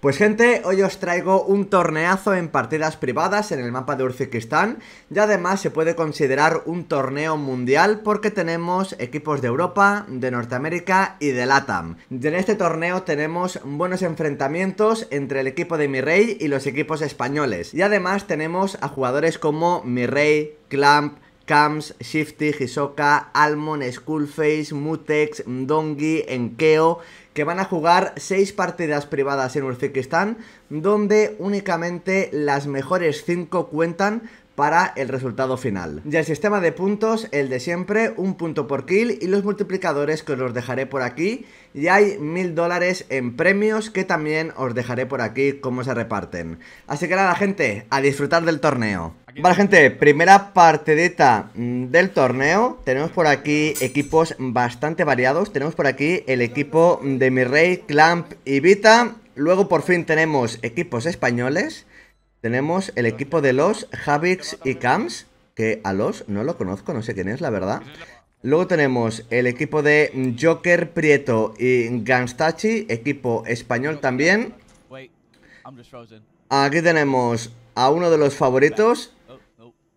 Pues gente, hoy os traigo un torneazo en partidas privadas en el mapa de Uzbekistán y además se puede considerar un torneo mundial porque tenemos equipos de Europa, de Norteamérica y de LATAM. En este torneo tenemos buenos enfrentamientos entre el equipo de Mirrey y los equipos españoles y además tenemos a jugadores como Mirrey, Clamp, Kams, Shifty, Hisoka, Almond, Skullface, Mutex, Ndongi, Enkeo que van a jugar 6 partidas privadas en Uzbekistán, donde únicamente las mejores 5 cuentan para el resultado final. Y el sistema de puntos, el de siempre, un punto por kill y los multiplicadores que os los dejaré por aquí. Y hay mil dólares en premios que también os dejaré por aquí cómo se reparten. Así que nada gente, a disfrutar del torneo. Vale gente, primera partidita mm, del torneo Tenemos por aquí equipos bastante variados Tenemos por aquí el equipo de mi rey, Clamp y Vita Luego por fin tenemos equipos españoles Tenemos el equipo de los Javix y Cams Que a los no lo conozco, no sé quién es la verdad Luego tenemos el equipo de Joker, Prieto y Ganstachi Equipo español también Aquí tenemos a uno de los favoritos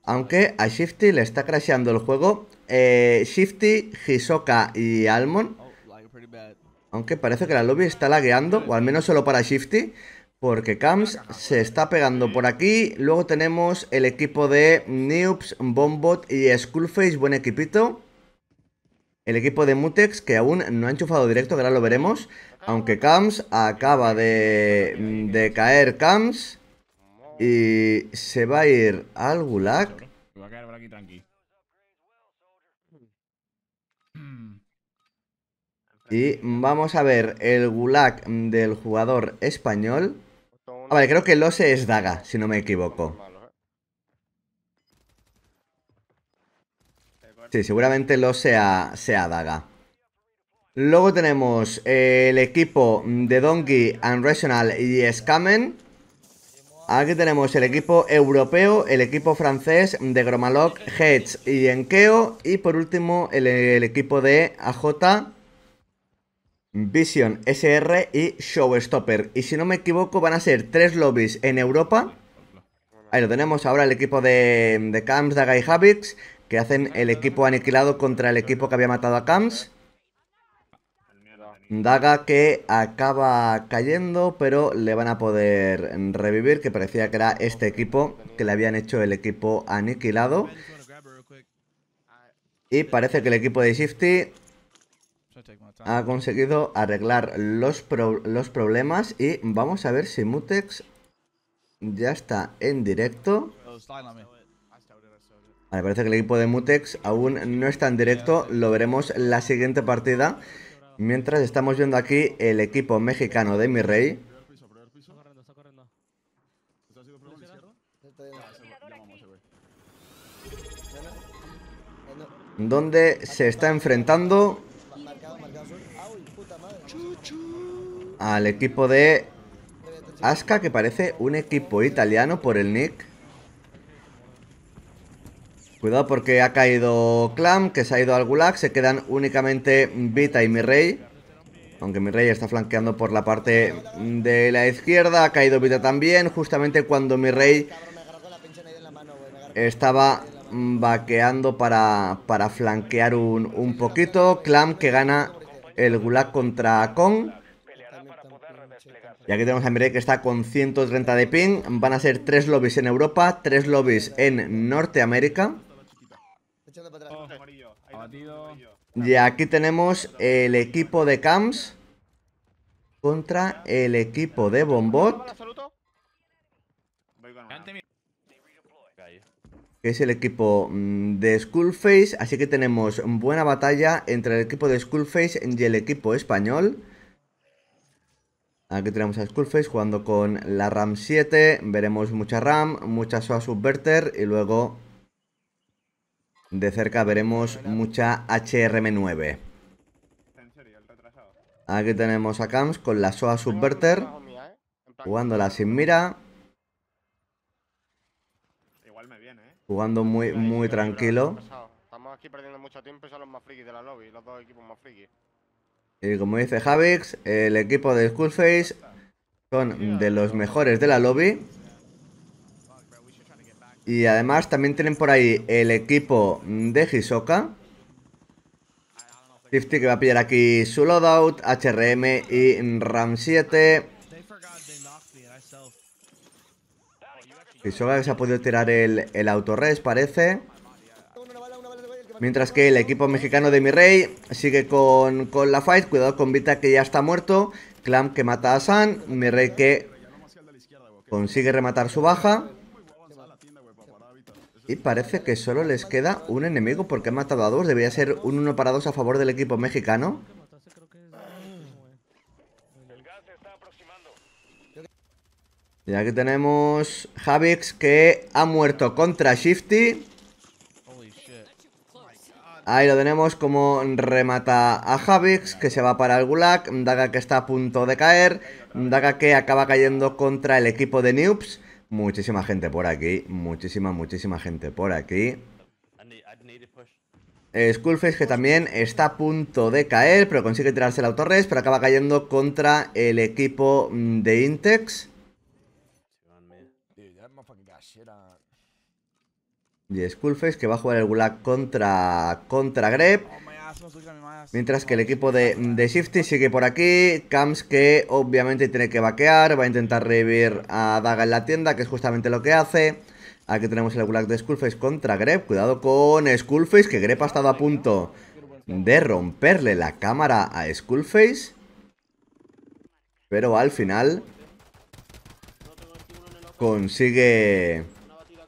aunque a Shifty le está crasheando el juego. Eh, Shifty, Hisoka y Almond. Aunque parece que la lobby está lagueando, o al menos solo para Shifty. Porque Cams se está pegando por aquí. Luego tenemos el equipo de Noobs, Bombot y Skullface, buen equipito. El equipo de Mutex, que aún no ha enchufado directo, que ahora lo veremos. Aunque Cams acaba de, de caer Cams. Y se va a ir al Gulag. va a quedar por aquí tranqui. Y vamos a ver el Gulag del jugador español. Ver, creo que Lose es Daga, si no me equivoco. Sí, seguramente Lose sea, sea Daga. Luego tenemos el equipo de Donkey, Unrational y Scamen. Aquí tenemos el equipo europeo, el equipo francés de Gromalock, Hedge y Enkeo. Y por último, el, equipo de AJ, Vision SR y Showstopper. Y si no me equivoco, van a ser tres lobbies en Europa. Ahí lo tenemos ahora el equipo de, de Camps, Daga y Havix, que hacen el equipo aniquilado contra el equipo que había matado a Camps. Daga que acaba cayendo, pero le van a poder revivir, que parecía que era este equipo que le habían hecho el equipo aniquilado. Y parece que el equipo de Shifty ha conseguido arreglar los, los problemas y vamos a ver si Mutex ya está en directo. Vale, parece que el equipo de Mutex aún no está en directo, lo veremos la siguiente partida. Mientras estamos viendo aquí el equipo mexicano de mi rey. Donde se está enfrentando al equipo de Aska, que parece un equipo italiano por el nick. Cuidado porque ha caído Clam, que se ha ido al Gulag. Se quedan únicamente Vita y mi rey. Aunque mi rey está flanqueando por la parte de la izquierda. Ha caído Vita también. Justamente cuando mi rey estaba vaqueando para, para flanquear un, un poquito. Clam que gana el Gulag contra Kong. Y aquí tenemos a Mirei que está con 130 de ping. Van a ser tres lobbies en Europa, tres lobbies en Norteamérica. Y aquí tenemos el equipo de Camps contra el equipo de Bombot. Que es el equipo mm, de Skullface. Así que tenemos buena batalla entre el equipo de Skullface y el equipo español. Aquí tenemos a Skullface jugando con la RAM 7. Veremos mucha RAM, mucha SOA Subverter y luego de cerca veremos mucha HRM9. Aquí tenemos a Camps con la SOA Subverter. Jugándola sin mira. Jugando muy, muy tranquilo. Estamos aquí perdiendo mucho tiempo y son los más frikis de la lobby, los dos equipos más frikis. Y como dice Javix, el equipo de Skullface Son de los mejores de la lobby. Y además también tienen por ahí el equipo de Hisoka. Shifty que va a pillar aquí su loadout, HRM y RAM 7. Hisoka que se ha podido tirar el, el autorres, parece. Mientras que el equipo mexicano de mi rey sigue con, con la fight. Cuidado con Vita que ya está muerto. Clam que mata a San. Mi rey que consigue rematar su baja. Y parece que solo les queda un enemigo porque han matado a dos. Debería ser un 1 para 2 a favor del equipo mexicano. Y aquí tenemos Javix que ha muerto contra Shifty. Ahí lo tenemos como remata a Javix, que se va para el Gulag. Daga que está a punto de caer. Daga que acaba cayendo contra el equipo de Noobs. Muchísima gente por aquí. Muchísima, muchísima gente por aquí. Skullface que también está a punto de caer, pero consigue tirarse el autorres, pero acaba cayendo contra el equipo de Intex. Y Skullface que va a jugar el Gulag contra, contra Grep. Mientras que el equipo de, de, Shifty sigue por aquí. Camps que obviamente tiene que vaquear. Va a intentar revivir a Daga en la tienda, que es justamente lo que hace. Aquí tenemos el Gulag de Skullface contra Grep. Cuidado con Skullface, que Grep ha estado a punto de romperle la cámara a Skullface. Pero al final consigue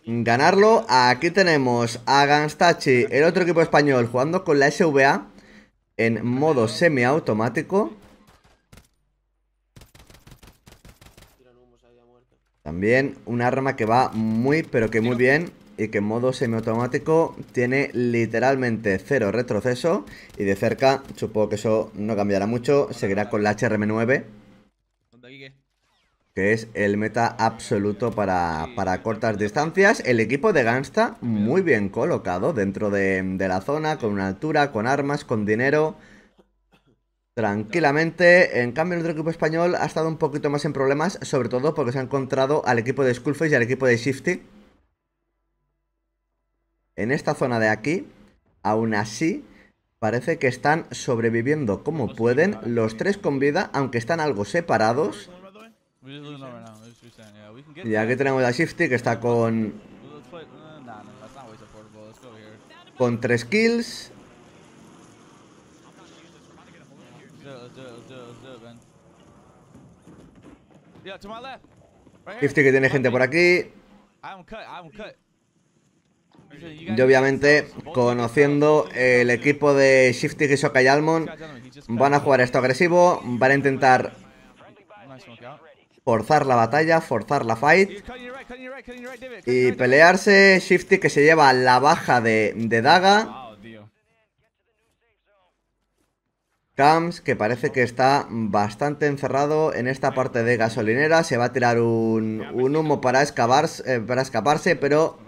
ganarlo. Aquí tenemos a Ganstachi, el otro equipo español, jugando con la SVA en modo semiautomático. También un arma que va muy, pero que muy bien. Y que en modo semiautomático tiene literalmente cero retroceso. Y de cerca, supongo que eso no cambiará mucho. Seguirá con la HRM9 que es el meta absoluto para, cortas distancias. El equipo de Gangsta muy bien colocado dentro de, la zona, con una altura, con armas, con dinero. Tranquilamente, en cambio el otro equipo español ha estado un poquito más en problemas, sobre todo porque se ha encontrado al equipo de Skullface y al equipo de Shifty. En esta zona de aquí, aún así, parece que están sobreviviendo como pueden, los tres con vida, aunque están algo separados. Y aquí tenemos a Shifty que está con... Con tres kills. Shifty que tiene gente por aquí. Y obviamente, conociendo el equipo de Shifty, Hisoka y Almond, van a jugar esto agresivo, van a intentar forzar la batalla, forzar la fight y pelearse. Shifty que se lleva la baja de, de Daga. Cams, que parece que está bastante encerrado en esta parte de gasolinera. Se va a tirar un, humo para, eh, para escaparse, pero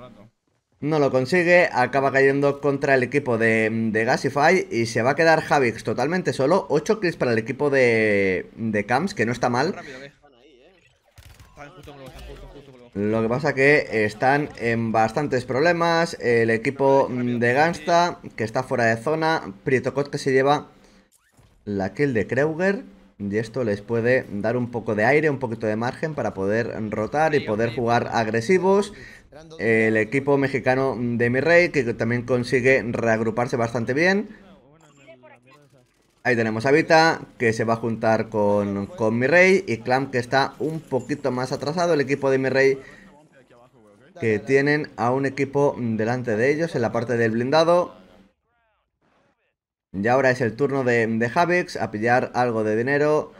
no lo consigue. Acaba cayendo contra el equipo de, de Gasify y se va a quedar Javix totalmente solo. 8 kills para el equipo de, de Cams, que no está mal. Lo que pasa que están en bastantes problemas. El equipo de Gansta, que está fuera de zona. Prietocot que se lleva la kill de Kreuger. Y esto les puede dar un poco de aire, un poquito de margen para poder rotar y poder jugar agresivos. El equipo mexicano de mi rey, que también consigue reagruparse bastante bien. Ahí tenemos a Vita, que se va a juntar con, con mi rey. Y Clam, que está un poquito más atrasado. El equipo de mi rey, que tienen a un equipo delante de ellos en la parte del blindado. Y ahora es el turno de, de Javix a pillar algo de dinero.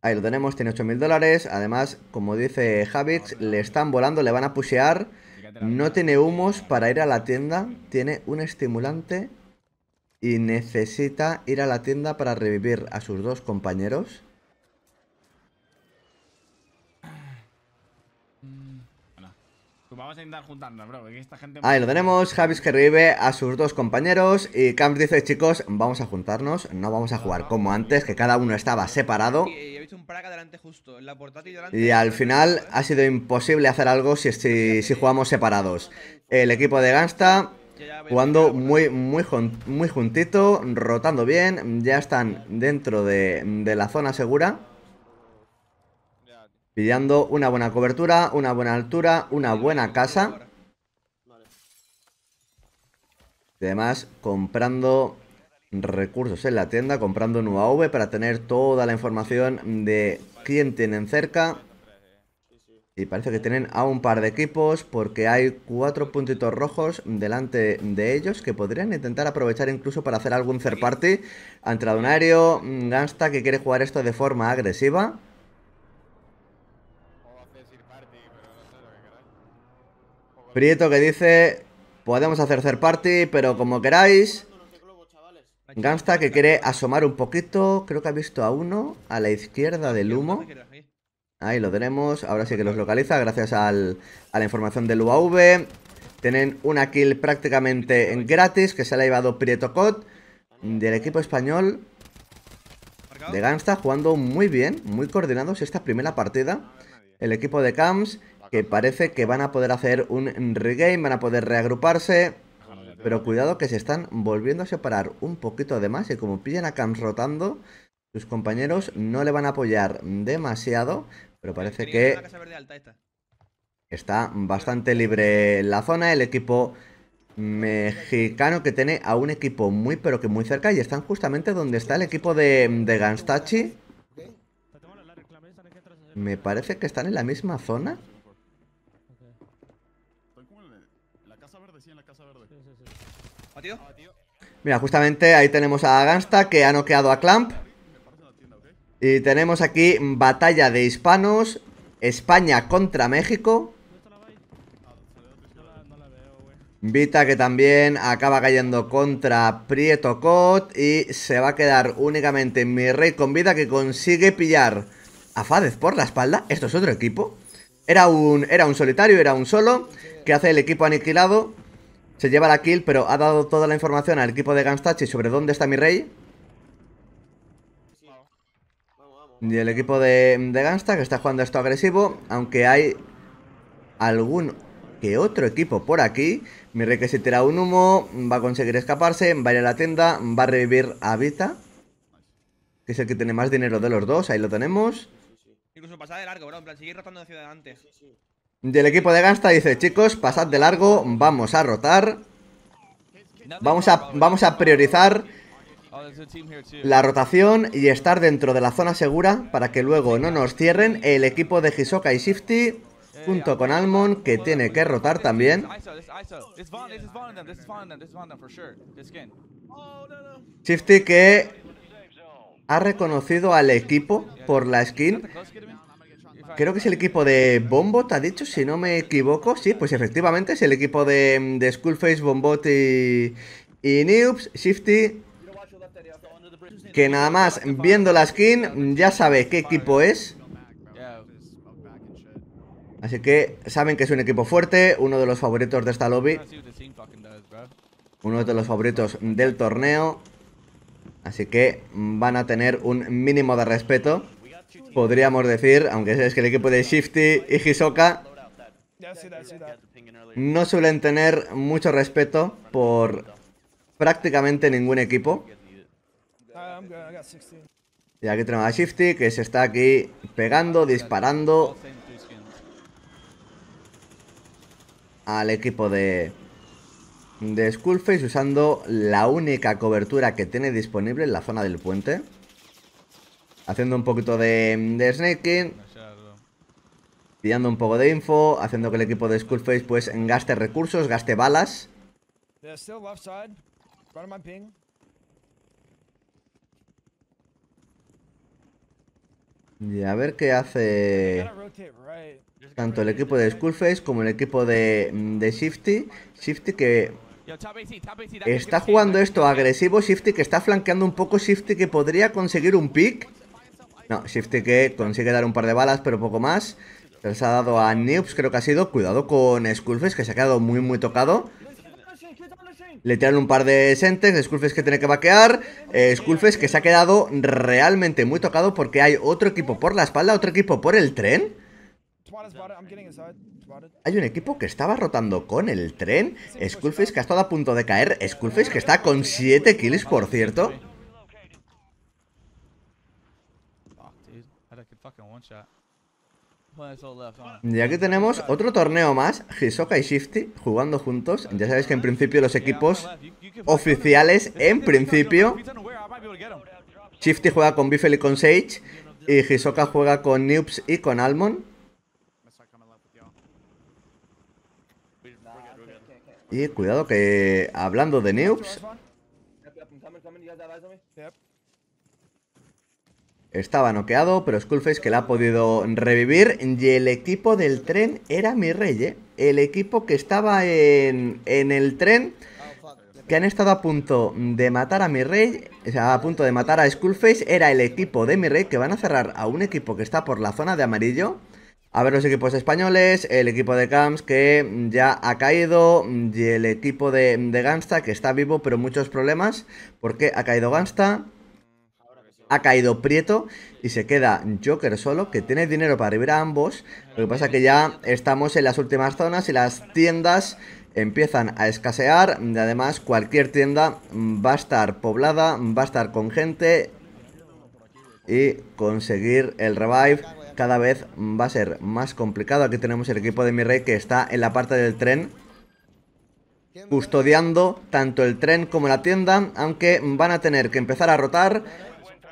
Ahí lo tenemos, tiene 8.000 dólares. Además, como dice Javix, le están volando, le van a pushear. No tiene humos para ir a la tienda. Tiene un estimulante y necesita ir a la tienda para revivir a sus dos compañeros. Pues vamos a intentar juntarnos, bro. esta gente... Ahí lo tenemos, Javis que revive a sus dos compañeros y Camps dice, chicos, vamos a juntarnos, no vamos a jugar como antes, que cada uno estaba separado. Y al final ha sido imposible hacer algo si, si, si jugamos separados. El equipo de Gangsta jugando muy, muy, muy juntito, rotando bien. Ya están dentro de, de la zona segura. Pillando una buena cobertura, una buena altura, una buena casa. Y además comprando recursos en la tienda, comprando un UAV para tener toda la información de quién tienen cerca. Y parece que tienen a un par de equipos porque hay cuatro puntitos rojos delante de ellos que podrían intentar aprovechar incluso para hacer algún third party. Aéreo, mm, Gansta que quiere jugar esto de forma agresiva. Prieto que dice, podemos hacer third party, pero como queráis. Gansta que quiere asomar un poquito, creo que ha visto a uno a la izquierda del humo. Ahí lo tenemos, ahora sí que los localiza gracias al- a la información del UAV. Tienen una kill prácticamente gratis que se la ha llevado Prieto Cot del equipo español de Gangsta jugando muy bien, muy coordinados esta primera partida. El equipo de Camps que parece que van a poder hacer un regame, van a poder reagruparse. Pero cuidado que se están volviendo a separar un poquito de más y como pillan a Camps rotando, sus compañeros no le van a apoyar demasiado. Pero parece que. Está bastante libre la zona. El equipo mexicano que tiene a un equipo muy pero que muy cerca. Y están justamente donde está el equipo de, de Ganstachi. Me parece que están en la misma zona. Mira, justamente ahí tenemos a Gansta que ha noqueado a Clamp. Y tenemos aquí batalla de hispanos. España contra México. Vita que también acaba cayendo contra Prieto Cot y se va a quedar únicamente mi rey con vida que consigue pillar a Fadez por la espalda. Esto es otro equipo. Era un, era un solitario, era un solo que hace el equipo aniquilado. Se lleva la kill, pero ha dado toda la información al equipo de Ganstachi sobre dónde está mi rey. Sí. Vamos, vamos. Y el equipo de, de Gangsta que está jugando esto agresivo, aunque hay algún que otro equipo por aquí. Mi rey que se tira un humo, va a conseguir escaparse, va a ir a la tienda, va a revivir a Vita, que es el que tiene más dinero de los dos, ahí lo tenemos. Incluso pasar de largo, bro. En plan, seguir rotando hacia adelante. Y el equipo de Gangsta dice, chicos, pasad de largo, vamos a rotar, vamos a, vamos a priorizar la rotación y estar dentro de la zona segura para que luego no nos cierren el equipo de Hisoka y Shifty junto con Almond que tiene que rotar también. Shifty que ha reconocido al equipo por la skin. Creo que es el equipo de Bombot, ha dicho, si no me equivoco. Sí, pues efectivamente es el equipo de, de Skullface, Bombot y, y Noobs. Shifty que nada más viendo la skin ya sabe qué equipo es. Así que saben que es un equipo fuerte, uno de los favoritos de esta lobby, uno de los favoritos del torneo. Así que van a tener un mínimo de respeto, podríamos decir, aunque es que el equipo de Shifty y Hisoka no suelen tener mucho respeto por prácticamente ningún equipo. Y aquí tenemos a Shifty que se está aquí pegando, disparando al equipo de, de Skullface usando la única cobertura que tiene disponible en la zona del puente. Haciendo un poquito de, de snaking, pillando un poco de info, haciendo que el equipo de Skullface pues gaste recursos, gaste balas. Y a ver qué hace tanto el equipo de Skullface como el equipo de, de Shifty. Shifty que está jugando esto agresivo. Shifty que está flanqueando un poco. Shifty que podría conseguir un pick. No, Shifty que consigue dar un par de balas, pero poco más. Se les ha dado a Noobs, creo que ha sido. Cuidado con Skullface, que se ha quedado muy, muy tocado. Le tiran un par de Sentex, Skullface que tiene que vaquear. Eh, Skullface que se ha quedado realmente muy tocado porque hay otro equipo por la espalda, otro equipo por el tren. Hay un equipo que estaba rotando con el tren. Skullface que ha estado a punto de caer. Skullface que está con 7 kills, por cierto. Y aquí tenemos otro torneo más. Hisoka y Shifty jugando juntos. Ya sabéis que en principio los equipos oficiales, en principio, Shifty juega con Biffle y con Sage. Y Hisoka juega con Noobs y con Almond. Y cuidado que hablando de Noobs, Estaba noqueado, pero Skullface que la ha podido revivir. Y el equipo del tren era mi rey, ¿eh? El equipo que estaba en, en el tren, que han estado a punto de matar a mi rey, o sea, a punto de matar a Skullface, era el equipo de mi rey que van a cerrar a un equipo que está por la zona de amarillo. A ver los equipos españoles, el equipo de Camps que ya ha caído y el equipo de, de Gansta que está vivo pero muchos problemas porque ha caído Gansta, ha caído Prieto y se queda Joker solo, que tiene dinero para revivir a ambos. Lo que pasa que ya estamos en las últimas zonas y las tiendas empiezan a escasear. Y además, cualquier tienda va a estar poblada, va a estar con gente. Y conseguir el revive cada vez va a ser más complicado. Aquí tenemos el equipo de mi rey que está en la parte del tren custodiando tanto el tren como la tienda, aunque van a tener que empezar a rotar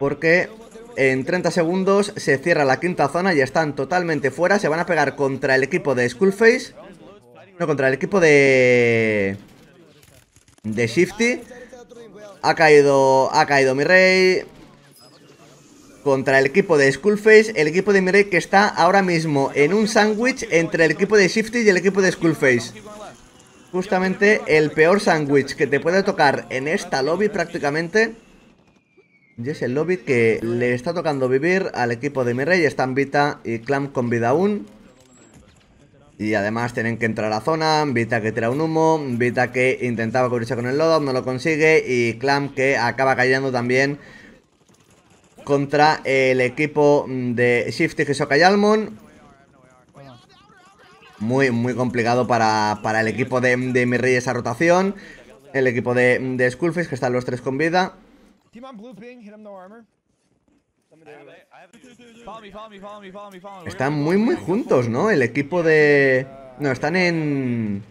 porque en 30 segundos se cierra la quinta zona y están totalmente fuera. Se van a pegar contra el equipo de Skullface. No, contra el equipo de... De Shifty. Ha caído... Ha caído mi rey. Contra el equipo de Skullface. El equipo de mi rey que está ahora mismo en un sándwich entre el equipo de Shifty y el equipo de Skullface. Justamente el peor sándwich que te puede tocar en esta lobby prácticamente. Es el lobby que le está tocando vivir al equipo de mi rey. Están Vita y Clam con vida aún. Y además tienen que entrar a zona. Vita que tira un humo. Vita que intentaba cubrirse con el loadout, no lo consigue. Y Clam que acaba cayendo también contra el equipo de Shifty, Hisoka y Almond. Muy, muy complicado para, para el equipo de, de mi rey esa rotación. El equipo de, de Skullface, que están los tres con vida. Team on blue ping. Hit him no armor. Están muy, muy juntos, ¿no? El equipo de... No, están en...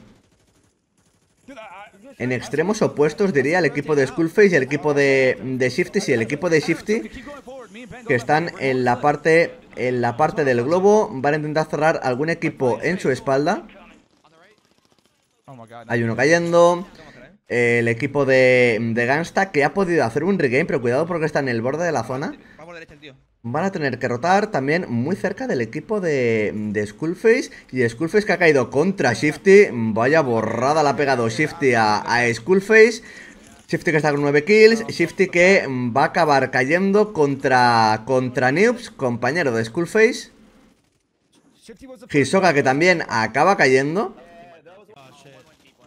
En extremos opuestos, diría, el equipo de Skullface y el equipo de, de Shifty. Sí, el equipo de Shifty, que están en la parte... En la parte del globo. Van a intentar cerrar algún equipo en su espalda. Hay uno cayendo. El equipo de, de Gangsta que ha podido hacer un regame, pero cuidado porque está en el borde de la zona. Va por derecha el tío. Van a tener que rotar también muy cerca del equipo de, de Skullface. Y Skullface que ha caído contra Shifty. Vaya borrada la ha pegado Shifty a, a Skullface. Shifty que está con 9 kills. Shifty que va a acabar cayendo contra, contra Noobs, compañero de Skullface. Hisoka que también acaba cayendo.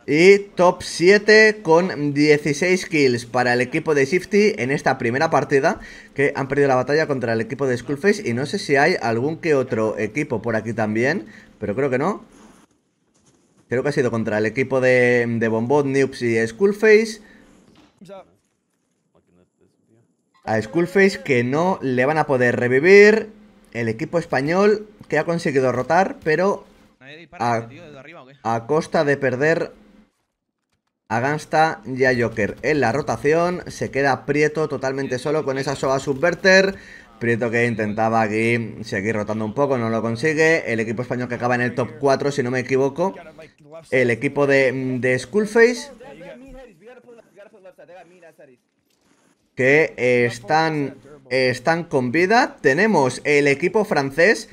Y top 7 con 16 kills para el equipo de Shifty en esta primera partida que han perdido la batalla contra el equipo de Skullface y no sé si hay algún que otro equipo por aquí también, pero creo que no. Creo que ha sido contra el equipo de, de Bombot, Noobs y Skullface. A Skullface que no le van a poder revivir. El equipo español que ha conseguido rotar, pero a costa de perder a Gansta y a Joker. En la rotación se queda Prieto totalmente solo con esa Soa Subverter. Prieto que intentaba aquí seguir rotando un poco, no lo consigue. El equipo español que acaba en el top 4, si no me equivoco. El equipo de, de Skullface. que están, están con vida. Tenemos el equipo francés.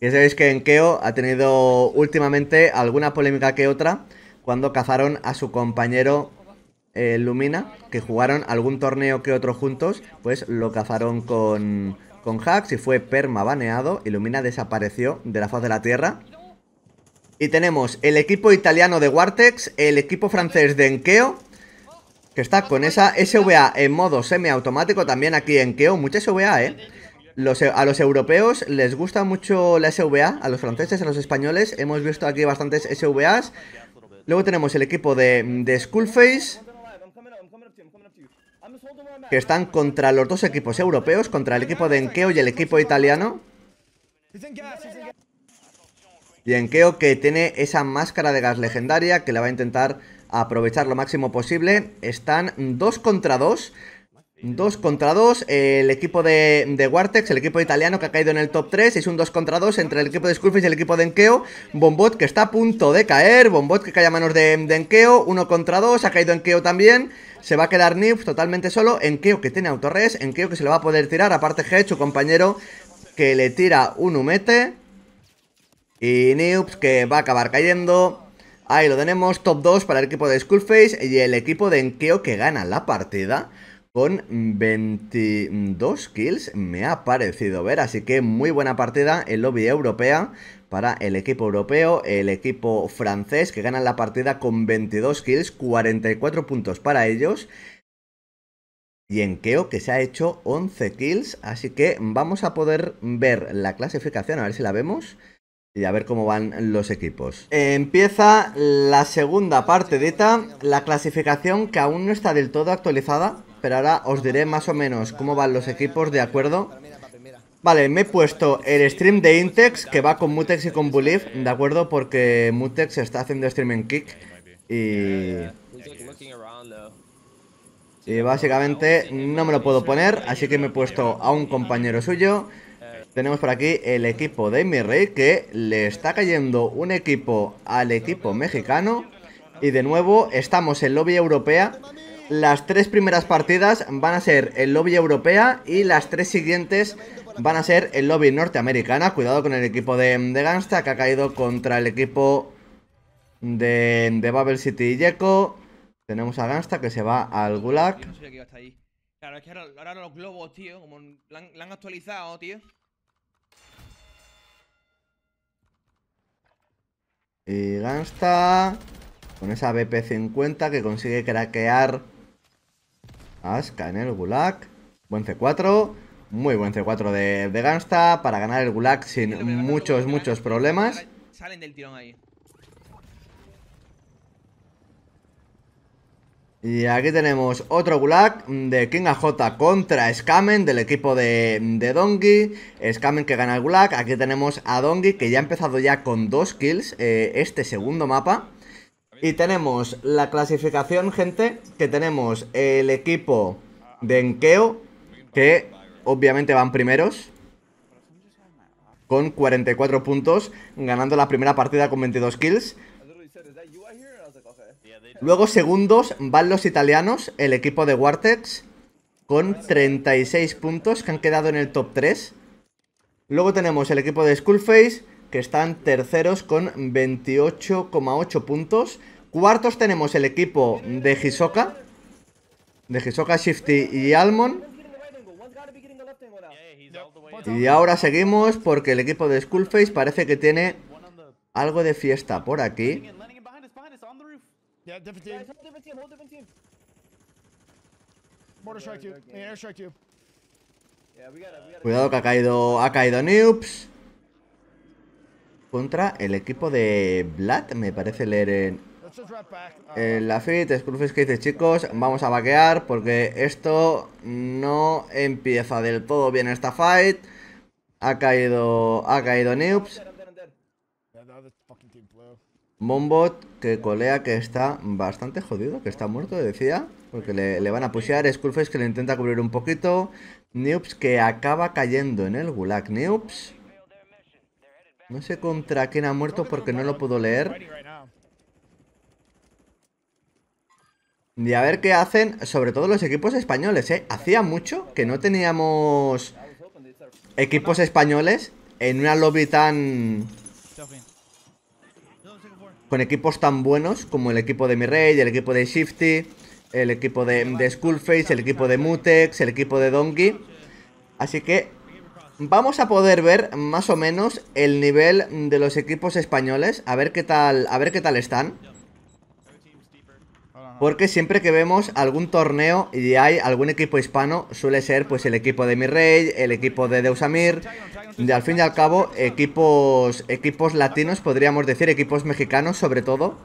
Ya sabéis que en Keo ha tenido últimamente alguna polémica que otra cuando cazaron a su compañero eh, Lumina, que jugaron algún torneo que otro juntos, pues lo cazaron con, con hacks y fue perma baneado y Lumina desapareció de la faz de la tierra. Y tenemos el equipo italiano de Wartex, el equipo francés de Enkeo, que está con esa SVA en modo semiautomático también aquí en Keo. Mucha SVA, ¿eh? Los, a los europeos les gusta mucho la SVA, a los franceses, a los españoles. Hemos visto aquí bastantes SVAs. Luego tenemos el equipo de, de Skullface, que están contra los dos equipos europeos, contra el equipo de Enkeo y el equipo italiano. Y Enkeo que tiene esa máscara de gas legendaria que la va a intentar aprovechar lo máximo posible. Están 2 contra 2. 2 contra 2. El equipo de, de Wartex, el equipo italiano que ha caído en el top 3. Es un 2 contra 2 entre el equipo de Skullface y el equipo de Enkeo. Bombot que está a punto de caer. Bombot que cae a manos de, Enkeo. 1 contra 2. Ha caído Enkeo también. Se va a quedar Nibs totalmente solo. Enkeo que tiene autorres. Enkeo que se le va a poder tirar. Aparte Head, su compañero, que le tira un humete. Y Nubes que va a acabar cayendo. Ahí lo tenemos, top 2 para el equipo de Skullface y el equipo de Enkeo que gana la partida con 22 kills, me ha parecido ver. Así que muy buena partida en lobby europea para el equipo europeo, el equipo francés que gana la partida con 22 kills, 44 puntos para ellos. Y Enkeo que se ha hecho 11 kills, así que vamos a poder ver la clasificación, a ver si la vemos. Y a ver cómo van los equipos. Empieza la segunda partidita, la clasificación que aún no está del todo actualizada, pero ahora os diré más o menos cómo van los equipos, ¿de acuerdo? Vale, me he puesto el stream de Intex, que va con Mutex y con Believe, ¿de acuerdo? Porque Mutex está haciendo stream en Kick y... Y básicamente no me lo puedo poner, así que me he puesto a un compañero suyo. Tenemos por aquí el equipo de mi rey que le está cayendo un equipo al equipo mexicano. Y de nuevo estamos en lobby europea. Las tres primeras partidas van a ser en lobby europea y las tres siguientes van a ser en lobby norteamericana. Cuidado con el equipo de, de Gangsta que ha caído contra el equipo de, de Bubble City y Yeko. Tenemos a Gangsta que se va al Gulag. Yo no sabía que iba hasta ahí. Claro, es que ahora, ahora los globos, tío, como la han, la han actualizado, tío. Y Gangsta con esa BP50 que consigue craquear Aska en el Gulag. Buen C4. Muy buen C4 de, de Gangsta para ganar el Gulag sin muchos, muchos problemas. salen- Salen del tirón ahí. Y aquí tenemos otro Gulag de King AJ contra Skamen del equipo de, de Dongi. Skamen que gana el Gulag. Aquí tenemos a Dongi que ya ha empezado ya con dos kills eh, este segundo mapa. Y tenemos la clasificación, gente, que tenemos el equipo de Enkeo, que obviamente van primeros, con 44 puntos, ganando la primera partida con 22 kills. Luego segundos van los italianos, el equipo de Wartex, con 36 puntos que han quedado en el top 3. Luego tenemos el equipo de Skullface, que están terceros con 28,8 puntos. Cuartos tenemos el equipo de Hisoka, de Hisoka, Shifty y now. Y ahora seguimos porque el equipo de Skullface parece que tiene algo de fiesta por aquí. Cuidado que ha caído, ha caído Noobs. Contra el equipo de Vlad, me parece leer en, en la feed. Que dice, chicos, vamos a vaquear porque esto no empieza del todo bien esta fight. Ha caído, ha caído Noobs. Mombot que colea que está bastante jodido, que está muerto, decía. Porque le, le van a pushear. Skullface que le intenta cubrir un poquito. Noobs que acaba cayendo en el gulag. Noobs. No sé contra quién ha muerto porque no lo puedo leer. Y a ver qué hacen, sobre todo los equipos españoles, ¿eh? Hacía mucho que no teníamos equipos españoles en una lobby tan... Con equipos tan buenos como el equipo de Mirrey, el equipo de Shifty, el equipo de, de Skullface, el equipo de Mutex, el equipo de Donkey. Así que vamos a poder ver más o menos el nivel de los equipos españoles, a ver qué tal, a ver qué tal están. Porque siempre que vemos algún torneo y hay algún equipo hispano, suele ser pues el equipo de Mirrey, el equipo de Deusamir. Y al fin y al cabo, equipos, equipos latinos, podríamos decir, equipos mexicanos sobre todo.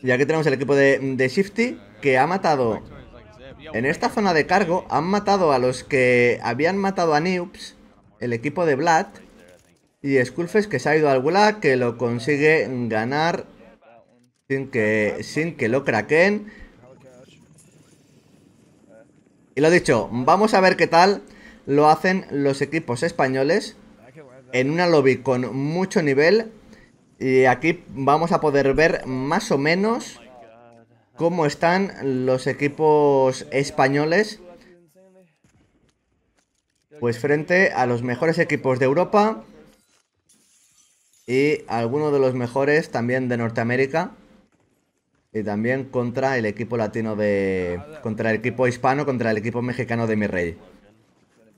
Y aquí tenemos el equipo de, de Shifty, que ha matado en esta zona de cargo, han matado a los que habían matado a Newps, el equipo de Vlad. Y Skullfest que se ha ido al Gulag, que lo consigue ganar sin que, sin que lo craqueen. Y lo dicho, vamos a ver qué tal lo hacen los equipos españoles en una lobby con mucho nivel. Y aquí vamos a poder ver más o menos cómo están los equipos españoles. Pues frente a los mejores equipos de Europa y algunos de los mejores también de Norteamérica. Y también contra el equipo latino de... Contra el equipo hispano, contra el equipo mexicano de mi rey.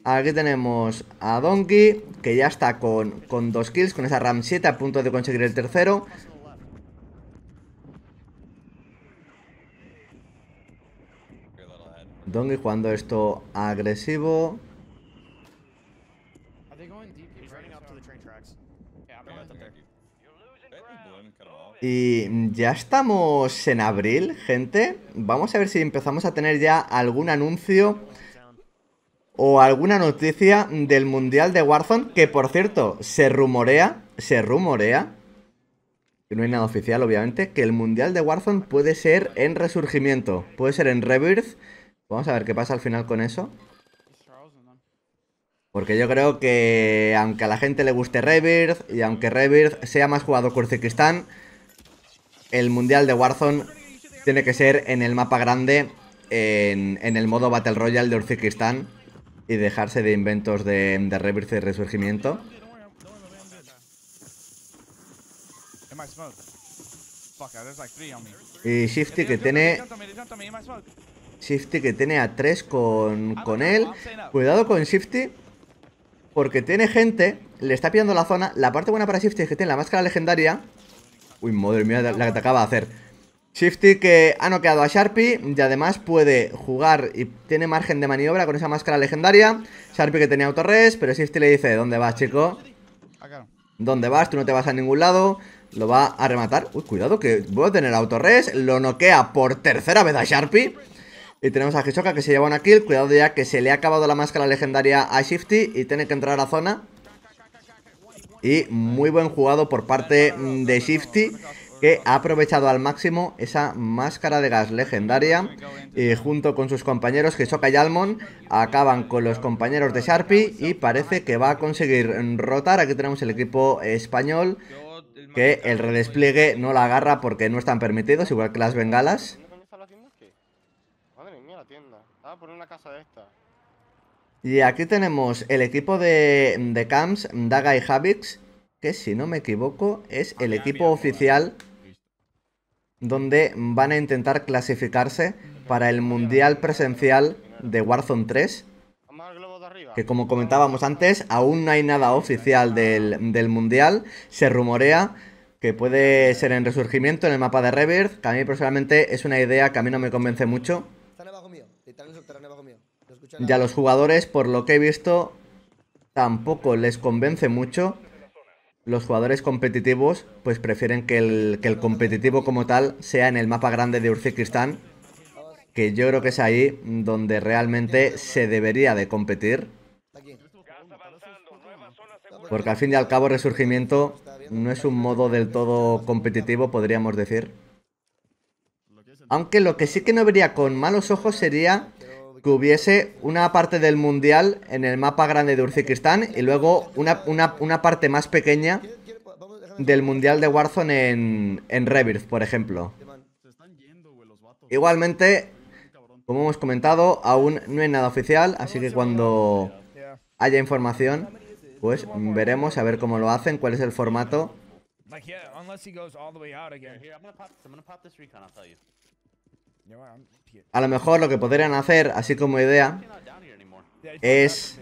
Aquí tenemos a Donkey, que ya está con, con dos kills, con esa RAM 7 a punto de conseguir el tercero. Donkey jugando esto agresivo. Are they going deep? He's running up to the train tracks. Yeah, I'm right up there. Y ya estamos en abril, gente. Vamos a ver si empezamos a tener ya algún anuncio o alguna noticia del Mundial de Warzone. Que por cierto, se rumorea, se rumorea, que no hay nada oficial obviamente, que el Mundial de Warzone puede ser en Resurgimiento, puede ser en Rebirth. Vamos a ver qué pasa al final con eso. Porque yo creo que aunque a la gente le guste Rebirth y aunque Rebirth sea más jugado que Uzbekistán, el Mundial de Warzone tiene que ser en el mapa grande, en, en el modo Battle Royale de Uzbekistán y dejarse de inventos de, de Rebirth y Resurgimiento. Y Shifty que tiene Shifty que tiene a 3 con, con él. Cuidado con Shifty. Porque tiene gente, le está pillando la zona. La parte buena para Shifty es que tiene la máscara legendaria. Uy, madre mía, la que te acaba de hacer. Shifty que ha noqueado a Sharpie y además puede jugar y tiene margen de maniobra con esa máscara legendaria. Sharpie que tenía autorres, pero Shifty le dice, ¿dónde vas, chico? ¿Dónde vas? Tú no te vas a ningún lado. Lo va a rematar. Uy, cuidado que voy a tener autorres. Lo noquea por tercera vez a Sharpie. Y tenemos a Hisoka que se lleva una kill. Cuidado ya que se le ha acabado la máscara legendaria a Shifty y tiene que entrar a zona. Y muy buen jugado por parte de Shifty que ha aprovechado al máximo esa máscara de gas legendaria y junto con sus compañeros Hisoka y Almond acaban con los compañeros de Sharpie y parece que va a conseguir rotar. Aquí tenemos el equipo español que el redespliegue no la agarra porque no están permitidos, igual que las bengalas. ¿Dónde está la tienda aquí? Madre mía, la tienda. Ah, por una casa de esta. Y aquí tenemos el equipo de, de Camps, Daga y Javix, que si no me equivoco es el equipo oficial donde van a intentar clasificarse para el Mundial Presencial de Warzone 3. Vamos al globo de arriba. Que como comentábamos antes, aún no hay nada oficial del, del Mundial. Se rumorea que puede ser en Resurgimiento, en el mapa de Rebirth, que a mí personalmente es una idea que a mí no me convence mucho. Están abajo mío. Están en el subterráneo abajo mío. Lo escuchan Y a los jugadores, por lo que he visto, tampoco les convence mucho. Los jugadores competitivos, pues prefieren que el, que el competitivo como tal sea en el mapa grande de Uzbekistán. Que yo creo que es ahí donde realmente se debería de competir. Porque al fin y al cabo Resurgimiento no es un modo del todo competitivo, podríamos decir. Aunque lo que sí que no vería con malos ojos sería que hubiese una parte del mundial en el mapa grande de Uzbekistán y luego una, una- una parte más pequeña ¿Quiere- quiere- vamos, déjame- del mundial de Warzone en, en Rebirth, por ejemplo. Igualmente, como hemos comentado, aún no hay nada oficial, así que cuando haya información, pues veremos a ver cómo lo hacen, cuál es el formato. A lo mejor lo que podrían hacer, así como idea, es,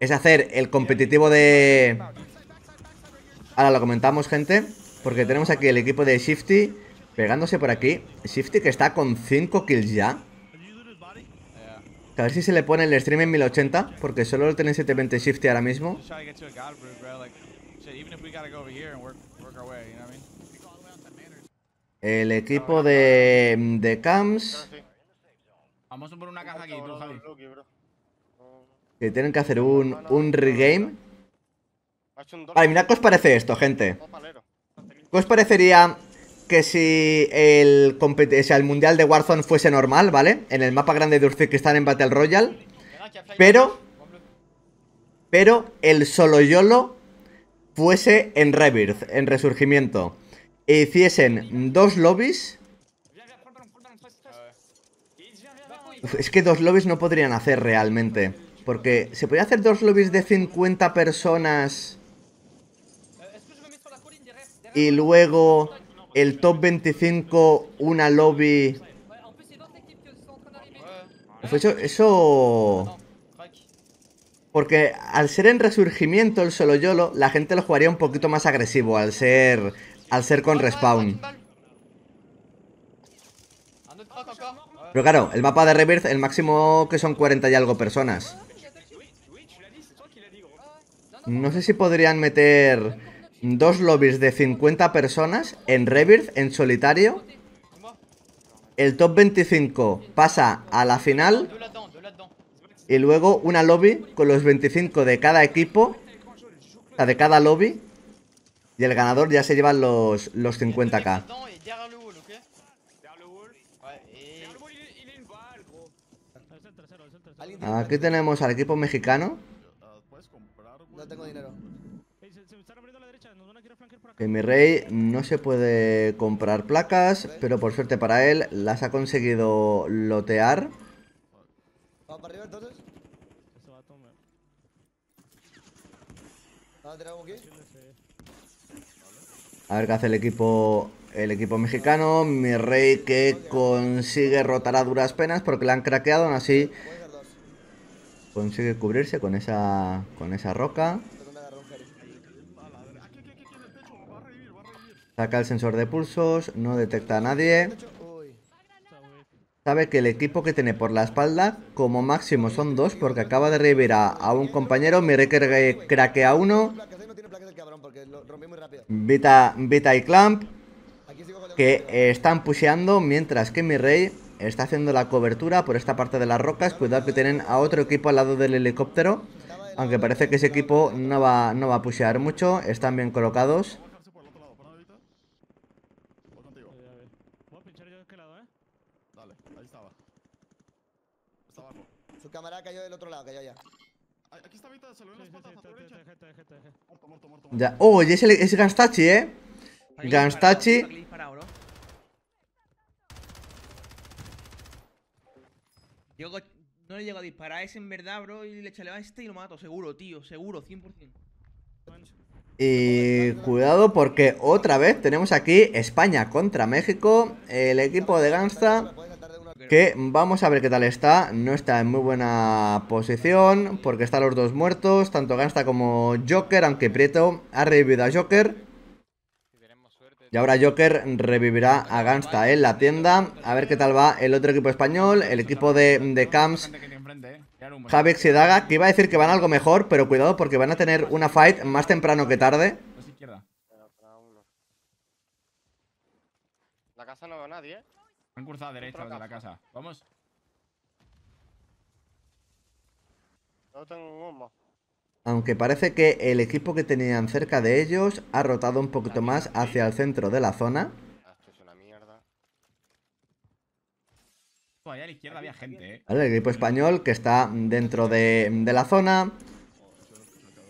es hacer el competitivo de... Ahora lo comentamos, gente. Porque tenemos aquí el equipo de Shifty pegándose por aquí. Shifty que está con 5 kills ya. A ver si se le pone el stream en 1080, porque solo lo tiene 720 Shifty ahora mismo. El equipo de, de Cams, Sí. Vamos a por una caja aquí, tú, Javi. Que tienen que hacer un, un regame. Vale, mirad qué os parece esto, gente. ¿Qué os parecería que si el, o sea, el mundial de Warzone fuese normal, ¿vale? En el mapa grande de Uzbekistán en Battle Royale. Pero, pero el solo YOLO fuese en Rebirth, en Resurgimiento. E hiciesen dos lobbies. Es que dos lobbies no podrían hacer realmente. Porque se podría hacer dos lobbies de 50 personas. Y luego el top 25, una lobby. Eso, eso. Porque al ser en resurgimiento el solo YOLO, la gente lo jugaría un poquito más agresivo al ser. Al ser con respawn. Pero claro, el mapa de Rebirth, el máximo que son 40 y algo personas. No sé si podrían meter dos lobbies de 50 personas en Rebirth, en solitario. El top 25 pasa a la final. Y luego una lobby con los 25 de cada equipo. O sea, de cada lobby. Y el ganador ya se lleva los, los 50k. ¿Alguien Aquí tenemos al equipo mexicano. No tengo dinero. Que mi rey no se puede comprar placas, pero por suerte para él las ha conseguido lotear. ¿Vamos para arriba entonces? ¿Vamos a tirar algo aquí? A ver qué hace el equipo el equipo mexicano. Mi rey que consigue rotar a duras penas porque le han craqueado, aún así consigue cubrirse con esa con esa roca. Saca el sensor de pulsos, no detecta a nadie. Sabe que el equipo que tiene por la espalda, como máximo son dos, porque acaba de revivir a, a un compañero. Mi rey que craquea uno. Placas, ¿eh? No tiene placas el cabrón porque lo rompí muy rápido. Vita, Vita y Clamp. Que eh, están pusheando mientras que mi rey está haciendo la cobertura por esta parte de las rocas. Cuidado que tienen a otro equipo al lado del helicóptero. Aunque parece que ese equipo no va, no va a pushear mucho. Están bien colocados. Su cámara cayó del otro lado, cayó ya. Aquí está Vita, se lo ven las patas a tu derecha. Muerto, muerto, muerto. Ya. Oh, y es, el- es Ganstachi, ¿eh? Ganstachi. Yo no le llego a disparar, es en verdad, bro, y le echaré a este y lo mato, seguro, tío, seguro, 100%. Y cuidado porque otra vez tenemos aquí España contra México. El equipo de Gansta. Puedes saltar de uno. Que vamos a ver qué tal está. No está en muy buena posición. Porque están los dos muertos. Tanto Gansta como Joker. Aunque Prieto ha revivido a Joker. Y ahora Joker revivirá a Gansta en la tienda. A ver qué tal va el otro equipo español. El equipo de, de Camps. Javix y Daga. Que iba a decir que van algo mejor. Pero cuidado porque van a tener una fight más temprano que tarde. Pues. La casa no veo a nadie, ¿eh? Han cruzado a derecha los de la casa. Vamos. No tengo un humo. Aunque parece que el equipo que tenían cerca de ellos ha rotado un poquito más hacia el centro de la zona. Ah, Esto es una mierda. Oh, allá a la izquierda había gente, eh. ¿Vale? El equipo español que está dentro de, de la zona.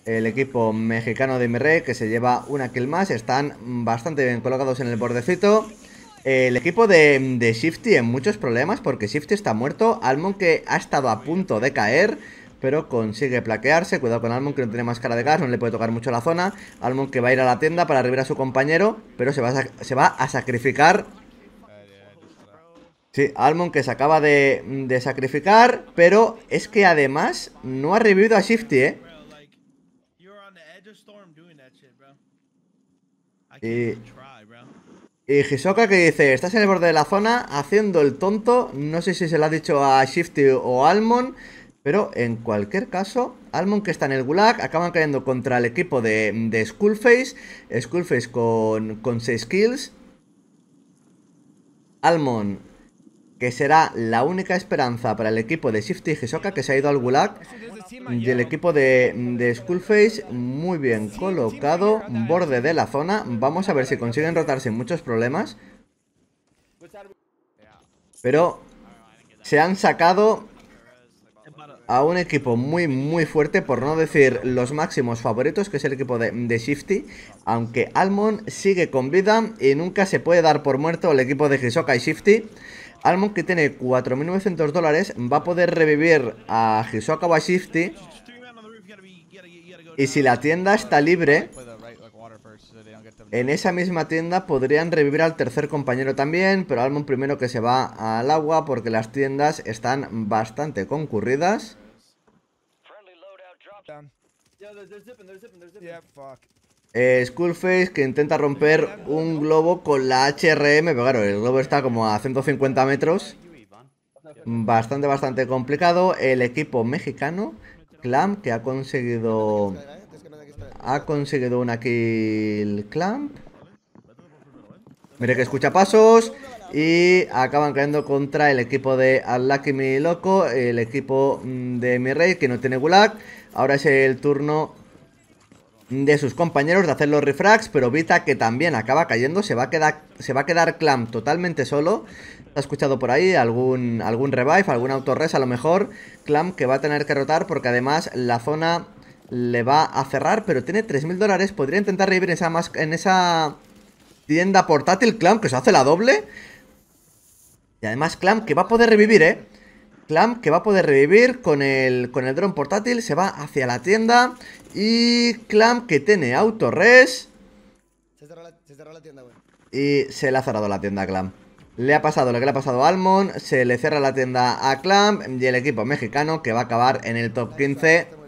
El equipo mexicano de Mirre que se lleva una kill más. Están bastante bien colocados en el bordecito. El equipo de, de Shifty en muchos problemas porque Shifty está muerto. Almond que ha estado a punto de caer. Pero consigue plaquearse. Cuidado con Almond que no tiene máscara de gas. No le puede tocar mucho la zona. Almond que va a ir a la tienda para revivir a su compañero. Pero se va a, sac- se va a sacrificar Sí, Almond que se acaba de, de sacrificar, pero es que además no ha revivido a Shifty, ¿eh? Y-. Y Hisoka que dice, estás en el borde de la zona haciendo el tonto, no sé si se lo ha dicho a Shifty o Almon, pero en cualquier caso, Almon que está en el Gulag, acaban cayendo contra el equipo de, de Skullface, Skullface con, con 6 kills, Almon que será la única esperanza para el equipo de Shifty y Hisoka que se ha ido al Gulag, y el equipo de, de Skullface muy bien colocado, borde de la zona. Vamos a ver si consiguen rotar sin muchos problemas. Pero se han sacado a un equipo muy muy fuerte, por no decir los máximos favoritos, que es el equipo de, de Shifty. Aunque Almond sigue con vida y nunca se puede dar por muerto el equipo de Hisoka y Shifty. Almond que tiene 4.900 dólares va a poder revivir a Hisoka o a Shifty. Stream out on the roof, you gotta be, you gotta, you gotta go Y si la tienda está libre. En esa misma tienda podrían revivir al tercer compañero también, pero Almond primero que se va al agua porque las tiendas están bastante concurridas. Yeah, they're, they're zipping, they're zipping, they're zipping. Yeah, fuck. Eh, Skullface que intenta romper un globo con la HRM, pero claro, el globo está como a 150 metros. Bastante, bastante complicado. El equipo mexicano, Clamp, que ha conseguido... Ha conseguido una kill Clamp. Mire que escucha pasos. Y acaban cayendo contra el equipo de Unlucky Mi Loco. El equipo de Mi Rey que no tiene gulag. Ahora es el turno de sus compañeros de hacer los refrags. Pero Vita que también acaba cayendo. Se va a quedar, se va a quedar Clamp totalmente solo. ¿Ha escuchado por ahí algún, algún revive, algún autorres a lo mejor? Clamp que va a tener que rotar porque además la zona le va a cerrar, pero tiene 3.000 dólares. Podría intentar revivir en esa, en esa tienda portátil Clamp, que se hace la doble. Y además Clamp que va a poder revivir, ¿eh? Clamp que va a poder revivir con el, con el dron portátil. Se va hacia la tienda. Y Clamp que tiene autorres. Se cerró la, se cerró la tienda, güey. Y se le ha cerrado la tienda a Clamp. Le ha pasado lo que le ha pasado a Almond. Se le cierra la tienda a Clamp. Y el equipo mexicano que va a acabar en el top 15. Está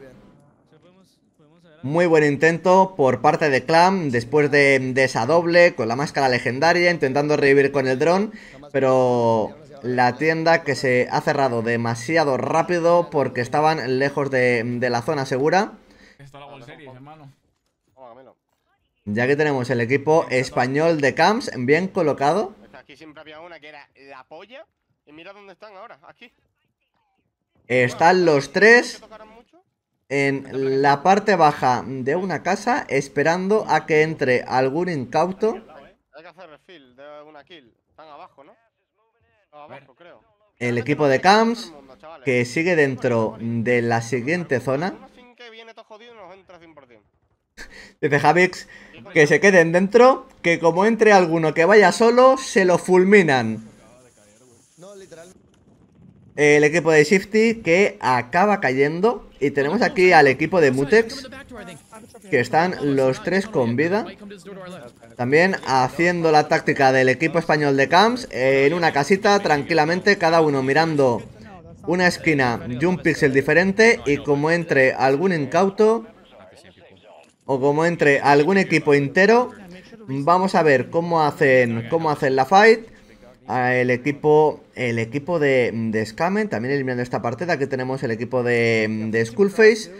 muy buen intento por parte de Clam después de, de esa doble con la máscara legendaria intentando revivir con el dron, pero la tienda que se ha cerrado demasiado rápido porque estaban lejos de, de la zona segura. Esto lo hago en series, hermano. Ya que tenemos el equipo español de Camps bien colocado. Es que aquí siempre había una que era la polla. Y mira dónde están ahora, aquí. Están los ¿Que tres en la parte baja de una casa esperando a que entre algún incauto. Hay que hacer refill de una kill. Están abajo, ¿no? Abajo, creo. El equipo de Camps que sigue dentro de la siguiente zona. Uno sin que viene todo jodido y nos entra 100%. Dice Javix que se queden dentro, que como entre alguno que vaya solo, se lo fulminan. El equipo de Shifty que acaba cayendo. Y tenemos aquí al equipo de Mutex, que están los tres con vida. También haciendo la táctica del equipo español de Camps en una casita, tranquilamente, cada uno mirando una esquina y un píxel diferente. Y como entre algún incauto, o como entre algún equipo entero, vamos a ver cómo hacen, cómo hacen la fight. El equipo, el equipo de, de Scamen, también eliminando esta partida. Aquí tenemos el equipo de, de Skullface,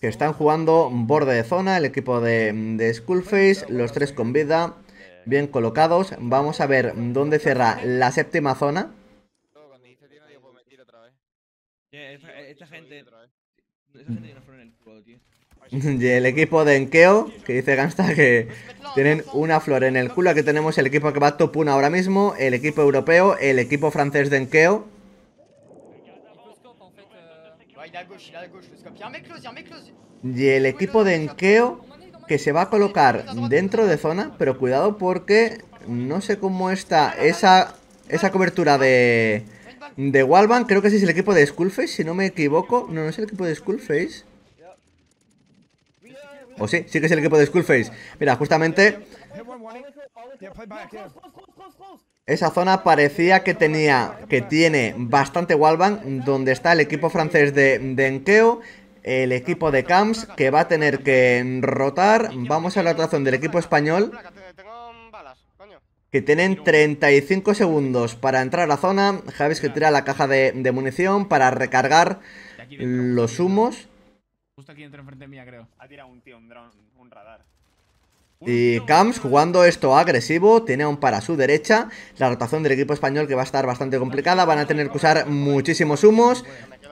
que están jugando borde de zona. El equipo de, de Skullface, los tres con vida, bien colocados. Vamos a ver dónde cierra la séptima zona. Cuando dice tiene, digo, me tiro otra vez. Yeah, esta, esta gente. Otra vez. Esta gente tiene una flor en el culo, tío. Y el equipo de Enkeo, que dice Gansta que tienen una flor en el culo. Aquí tenemos el equipo que va top 1 ahora mismo, el equipo europeo, el equipo francés de Enkeo. Y el equipo de Enkeo que se va a colocar dentro de zona, pero cuidado porque no sé cómo está esa, esa cobertura de, de Walvan. Creo que ese es el equipo de Skullface, si no me equivoco. No, no es el equipo de Skullface. O sí, sí que es el equipo de Skullface. Mira, justamente esa zona parecía que tenía, que tiene bastante Walvan, donde está el equipo francés de, de Enkeo. El equipo de Camps que va a tener que rotar. Vamos a la rotación del equipo español que tienen 35 segundos para entrar a la zona. Javis que tira la caja de, de munición para recargar los humos. Justo aquí dentro enfrente mía, creo. Ha tirado un tío, un dron, un radar. Y Camps jugando esto agresivo, tiene aún para su derecha. La rotación del equipo español que va a estar bastante complicada. Van a tener que usar muchísimos humos.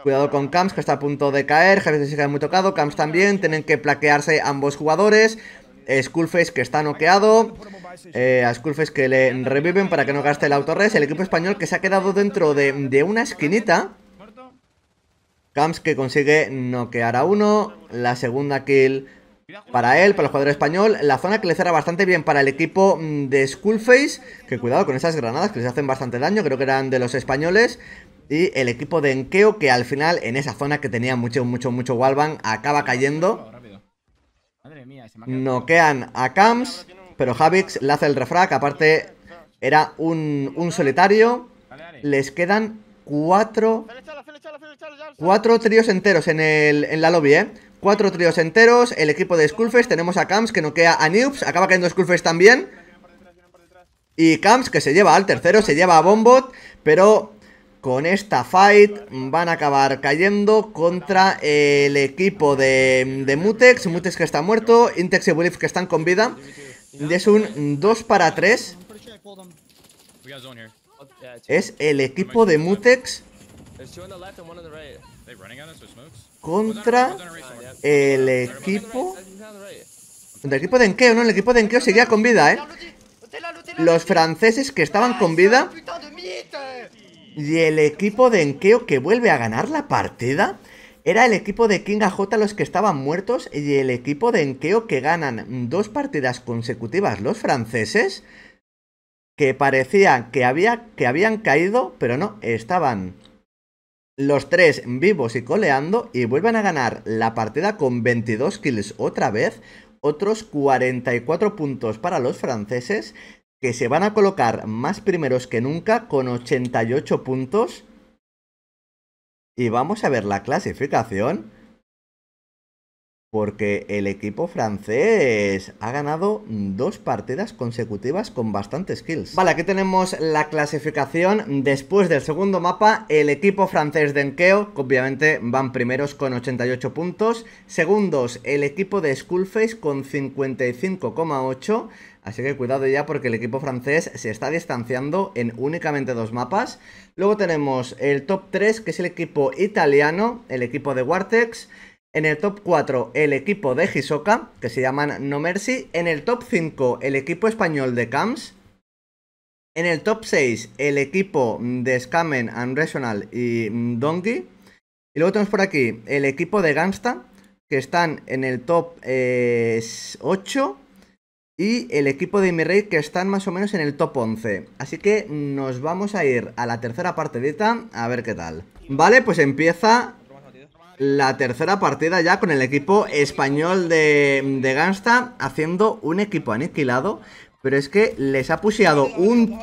Cuidado con Camps que está a punto de caer. Javis se cae muy tocado. Camps también. Tienen que plaquearse ambos jugadores. Skullface que está noqueado. Eh, a Skullface que le reviven para que no gaste el autorres. El equipo español que se ha quedado dentro de, una esquinita. Camps que consigue noquear a uno. La segunda kill para él, para el jugador español. La zona que le cierra bastante bien para el equipo mm, de Skullface. Que cuidado con esas granadas que les hacen bastante daño. Creo que eran de los españoles. Y el equipo de Enkeo que al final en esa zona que tenía mucho, mucho, mucho wallbang acaba cayendo. Noquean a Camps. Pero Javix le hace el refrag. Aparte era un, un solitario. Les quedan cuatro Cuatro tríos enteros en, el, en la lobby, ¿eh? Cuatro tríos enteros. El equipo de Skullface. Tenemos a Camps que noquea a Noobs. Acaba cayendo Skullface también. Y Camps que se lleva al tercero. Se lleva a Bombot. Pero con esta fight van a acabar cayendo contra el equipo de, de Mutex. Mutex que está muerto. Intex y Wilif que están con vida. Es un 2 para 3. We got zone here. Es el equipo de Mutex contra el equipo... El equipo de Enkeo, ¿no? El equipo de Enkeo seguía con vida, ¿eh? Los franceses que estaban con vida. Y el equipo de Enkeo que vuelve a ganar la partida. Era el equipo de King AJ los que estaban muertos. Y el equipo de Enkeo que ganan dos partidas consecutivas los franceses. Que parecía que, había, que habían caído, pero no, estaban los tres vivos y coleando. Y vuelven a ganar la partida con 22 kills otra vez otros 44 puntos para los franceses, que se van a colocar más primeros que nunca con 88 puntos. Y vamos a ver la clasificación. Porque el equipo francés ha ganado dos partidas consecutivas con bastantes kills. Vale, aquí tenemos la clasificación. Después del segundo mapa, el equipo francés de Enkeo, obviamente van primeros con 88 puntos. Segundos, el equipo de Skullface con 55,8. Así que cuidado ya porque el equipo francés se está distanciando en únicamente dos mapas. Luego tenemos el top 3, que es el equipo italiano, el equipo de Wartex. En el top 4, el equipo de Hisoka, que se llaman No Mercy. En el top 5, el equipo español de Camps. En el top 6, el equipo de Scamen, Unrational y Donkey. Y luego tenemos por aquí el equipo de Gangsta, que están en el top eh, 8. Y el equipo de Imirrey, que están más o menos en el top 11. Así que nos vamos a ir a la tercera partidita a ver qué tal. Vale, pues empieza la tercera partida ya con el equipo español de, de Gangsta haciendo un equipo aniquilado. Pero es que les ha pusheado un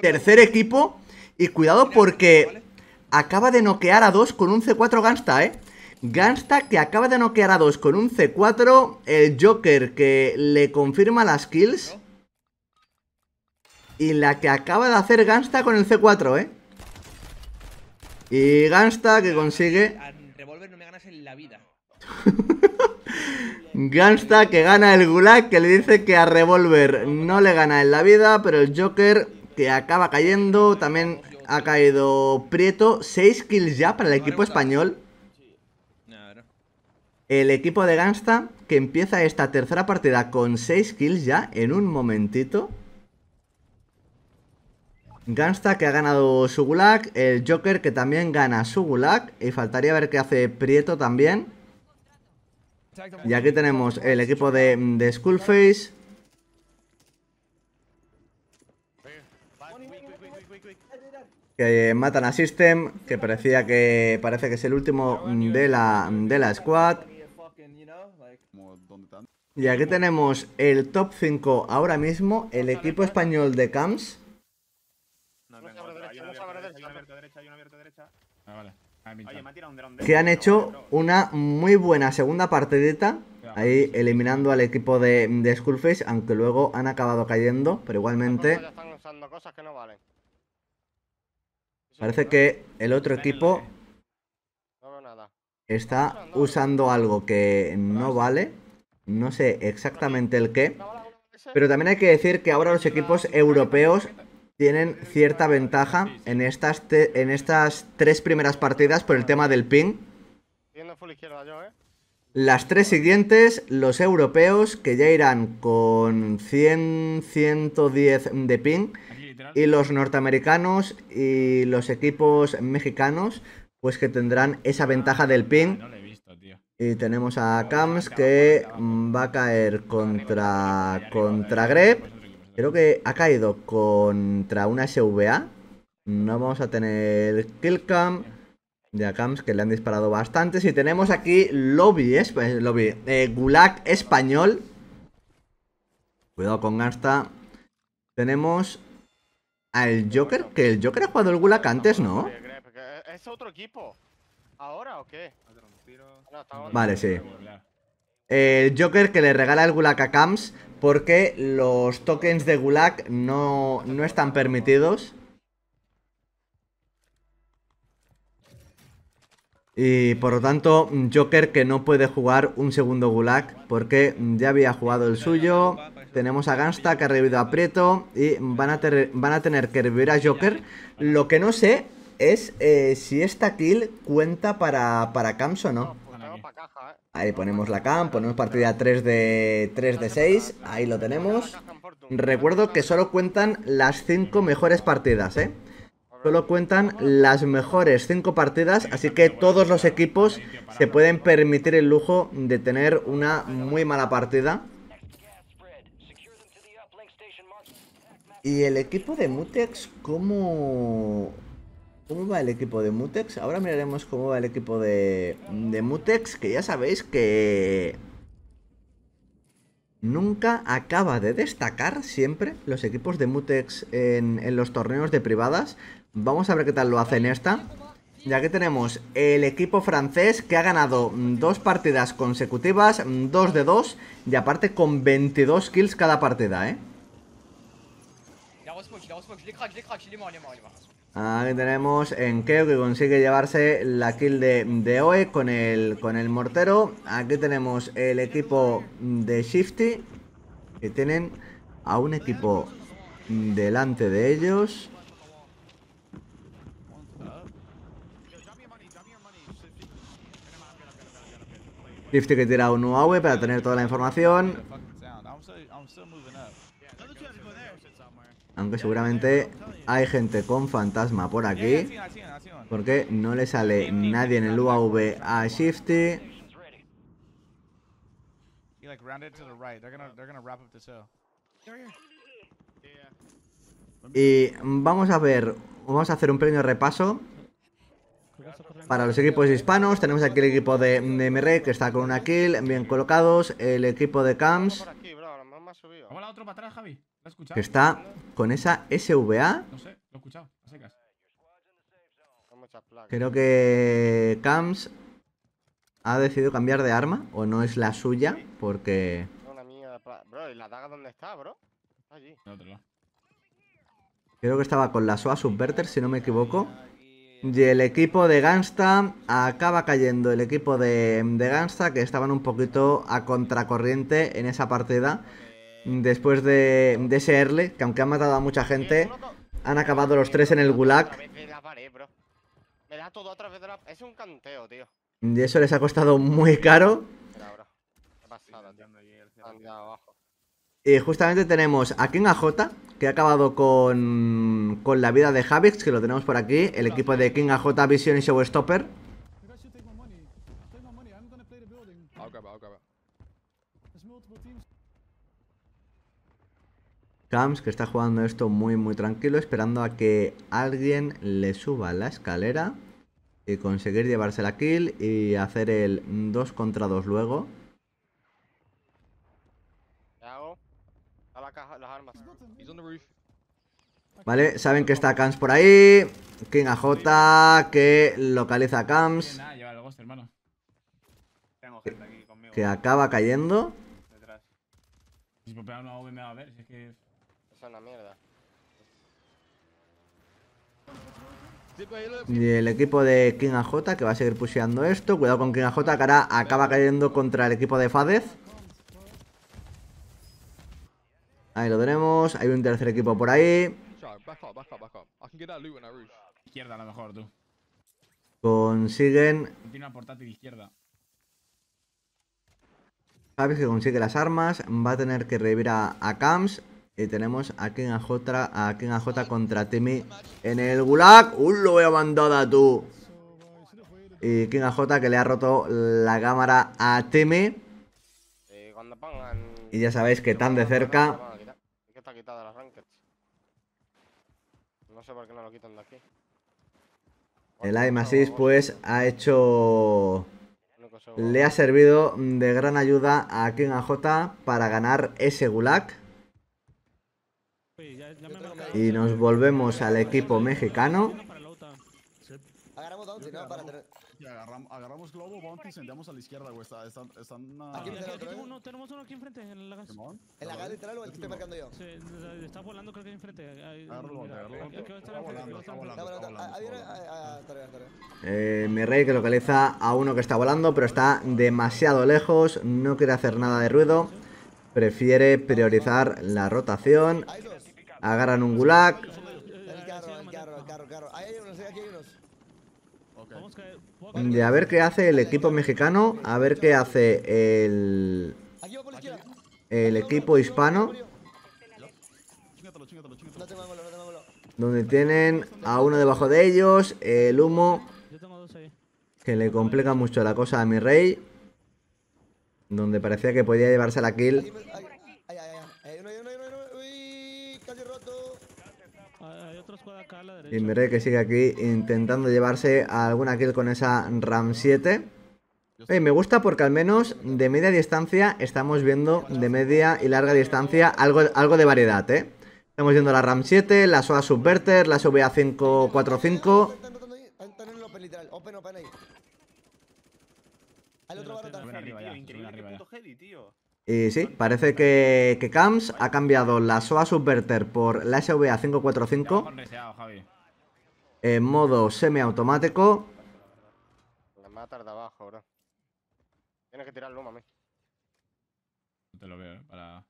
tercer equipo. Y cuidado porque acaba de noquear a dos con un C4 Gangsta, ¿eh? Gangsta que acaba de noquear a dos con un C4. El Joker que le confirma las kills. Y la que acaba de hacer Gangsta con el C4, ¿eh? Y Gangsta que consigue... Al revólver no ganas en la vida. Gangsta que gana el Gulag, que le dice que a Revolver no le gana en la vida, pero el Joker que acaba cayendo, también ha caído Prieto, 6 kills ya para el equipo español. El equipo de Gangsta que empieza esta tercera partida con 6 kills ya en un momentito. Gangsta que ha ganado su Gulag, el Joker que también gana su Gulag y faltaría ver qué hace Prieto también. Y aquí tenemos el equipo de, de Skullface. Que matan a System. Que parecía que. Parece que es el último de la, de la squad. Me a fucking, you know, like. Y aquí tenemos el top 5 ahora mismo. El equipo español de Camps. Que han hecho una muy buena segunda partidita. Ahí eliminando al equipo de, de Skullface, aunque luego han acabado cayendo, pero igualmente parece que el otro equipo nada. está usando algo que no vale. No sé exactamente el qué. Pero también hay que decir que ahora los equipos europeos tienen cierta ventaja en estas, en estas tres primeras partidas por el tema del ping. Eh. Las tres siguientes, los europeos que ya irán con 100, 110 de ping. Y los norteamericanos y los equipos mexicanos, pues que tendrán esa ventaja del ping. No lo he visto, tío. Y tenemos a Kams que mm, va a caer contra, contra Grep. Creo que ha caído contra una SVA. No vamos a tener Killcam de Akams que le han disparado bastantes. Y tenemos aquí Lobby, es- eh, lobby eh, Gulag español. Cuidado con Gasta. Tenemos al Joker, que el Joker ha jugado el Gulag antes, ¿no? ¿Es otro equipo? ¿Ahora o qué? Vale, sí. El Joker que le regala el Gulag a Camps porque los tokens de Gulag no, no están permitidos. Y por lo tanto, Joker que no puede jugar un segundo Gulag porque ya había jugado el suyo. Tenemos a Gansta que ha revivido a Prieto y van a, van a tener que revivir a Joker. Lo que no sé es eh, si esta kill cuenta para, para o no. Ahí ponemos la cam, ponemos partida 3 de, 3 de 6, ahí lo tenemos. Recuerdo que solo cuentan las 5 mejores partidas, ¿eh? Solo cuentan las mejores 5 partidas, así que todos los equipos se pueden permitir el lujo de tener una muy mala partida. Y el equipo de Mutex, ¿cómo, ¿cómo va el equipo de Mutex? Ahora miraremos cómo va el equipo de, Mutex, que ya sabéis que nunca acaba de destacar siempre los equipos de Mutex en, los torneos de privadas. Vamos a ver qué tal lo hace en esta. Ya que tenemos el equipo francés que ha ganado dos partidas consecutivas, 2 de 2, y aparte con 22 kills cada partida, ¿eh? Aquí tenemos en Keo que consigue llevarse la kill de, de Oe con el, con el mortero. Aquí tenemos el equipo de Shifty que tienen a un equipo delante de ellos. Shifty que tira un UAV para tener toda la información. Aunque seguramente hay gente con fantasma por aquí. Porque no le sale nadie en el UAV a Shifty. Y vamos a ver, vamos a hacer un pequeño repaso para los equipos hispanos. Tenemos aquí el equipo de, de MR que está con una kill, bien colocados. El equipo de Camps que está con esa SVA. No sé, lo he escuchado, a secas. Con muchas placas. Creo que Camps ha decidido cambiar de arma o no es la suya porque Una mía Bro, ¿y la daga dónde está, bro? Está allí. De otro lado. creo que estaba con la SOA Subverter si no me equivoco. Y el equipo de Gansta acaba cayendo. El equipo de, de Gansta que estaban un poquito a contracorriente en esa partida. Después de, de ese early, que aunque han matado a mucha gente, han acabado los tres en el Otra gulag. vez. Me da todo a través de la... Es un canteo, tío. Y eso les ha costado muy caro. Y justamente tenemos a King AJ, que ha acabado con, con la vida de Javix, que lo tenemos por aquí. El equipo de King AJ Vision y Showstopper. Camps, que está jugando esto muy muy tranquilo, esperando a que alguien le suba la escalera y conseguir llevarse la kill y hacer el 2 contra 2 luego. Vale, saben que está Camps por ahí. King AJ que localiza a Camps, que acaba cayendo. Si una V me va a ver, si es que. Eso es una mierda. Y el equipo de King AJ que va a seguir pusheando esto. Cuidado con King AJ que ahora acaba cayendo contra el equipo de Fadez. Ahí lo tenemos. Hay un tercer equipo por ahí. Izquierda a lo mejor, tú. Consiguen. Tiene una portátil izquierda. Javis que consigue las armas. Va a tener que revivir a, a Camps. Y tenemos a King AJ, a King AJ contra Timmy en el Gulag. ¡Uh, lo veo bandada tú! Y King AJ que le ha roto la cámara a Timmy. Eh. Y ya sabéis que tan de cerca está quitada. No sé por qué no lo quitan de aquí. el aim assist pues ha hecho... Le ha servido de gran ayuda a King AJ para ganar ese Gulag. Y nos volvemos al equipo mexicano. Agarramos Bounty, ¿no? Para tener. agarramos, agarramos Globo, Bounty a la izquierda, güey. Están, están Aquí ¿eh? uno, tenemos uno aquí enfrente, en la gas. Simón. ¿En la gas literal o el que estoy marcando yo? Sí, está volando creo que enfrente. Agárralo, agárralo. Está volando, está volando. Eh, mi rey que localiza a uno que está volando, pero está demasiado lejos. No quiere hacer nada de ruido. Prefiere priorizar la rotación. Agarran un Gulag. El carro, el carro, el carro, el carro. Ahí hay unos, aquí hay unos. Ok. Vamos a caer. De a ver qué hace el equipo mexicano. A ver qué hace el, el equipo hispano. Donde tienen a uno debajo de ellos. El humo que le complica mucho la cosa a mi rey. Donde parecía que podía llevarse la kill. Aquí me- Ay, ay, ay, ay. Hay uno, hay uno, hay uno, hay uno. Uy, casi roto. Ah, Hay otro rey que sigue aquí intentando llevarse a alguna kill con esa RAM 7. Oye, me gusta porque al menos de media distancia estamos viendo de media y larga distancia algo, algo de variedad, ¿eh? Estamos viendo la RAM 7, la SOA Subverter, la SVA 545. Están rotando ahí. Están están en el open, literal. Open, open ahí. Al otro va a rotar. Suben arriba ya, suben Increíble, arriba qué ya. puto heavy, tío. Y sí, parece que, que Camps ha cambiado la SOA Subverter por la SVA 545 Con reseado, Javi. En modo semiautomático. Me mata de abajo, bro. Tienes que tirar el humo a mí. No te lo veo, eh, para.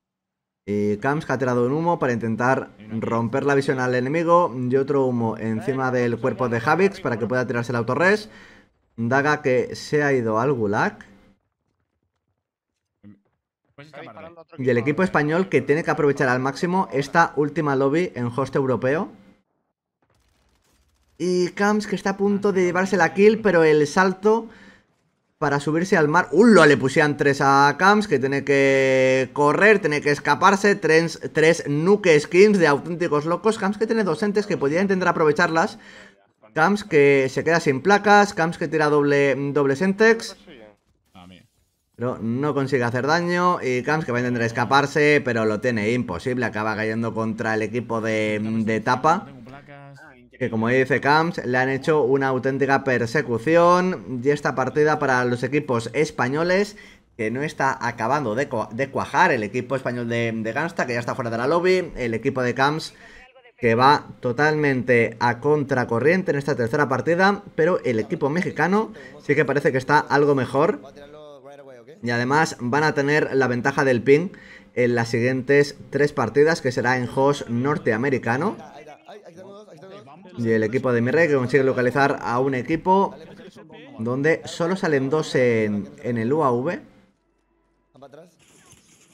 Y Camps que ha tirado un humo para intentar romper la visión al enemigo. Y otro humo encima del cuerpo de Javix para que pueda tirarse el autorres. Daga que se ha ido al Gulag. Y el equipo eh. español que tiene que aprovechar al máximo esta última lobby en host europeo. Y Camps que está a punto de llevarse la kill, pero el salto para subirse al mar. ¡Ulo! Le pusieron tres a Camps que tiene que correr, tiene que escaparse. Tres, tres nuke skins de auténticos locos. Camps que tiene dos entes que podría intentar aprovecharlas. Camps que se queda sin placas. Camps que tira doble, doble Sentex. Ah. Pero no consigue hacer daño y Camps que va a intentar escaparse, pero lo tiene imposible. Acaba cayendo contra el equipo de, de Tapa. Que como dice Camps, le han hecho una auténtica persecución. Y esta partida para los equipos españoles, que no está acabando de, de cuajar. El equipo español de, de Gangsta, que ya está fuera de la lobby. El equipo de Camps, que va totalmente a contracorriente en esta tercera partida. Pero el equipo mexicano sí que parece que está algo mejor. Y además van a tener la ventaja del ping en las siguientes tres partidas, que será en host norteamericano. Y el equipo de Mirrey que consigue localizar a un equipo donde solo salen dos en, en el UAV.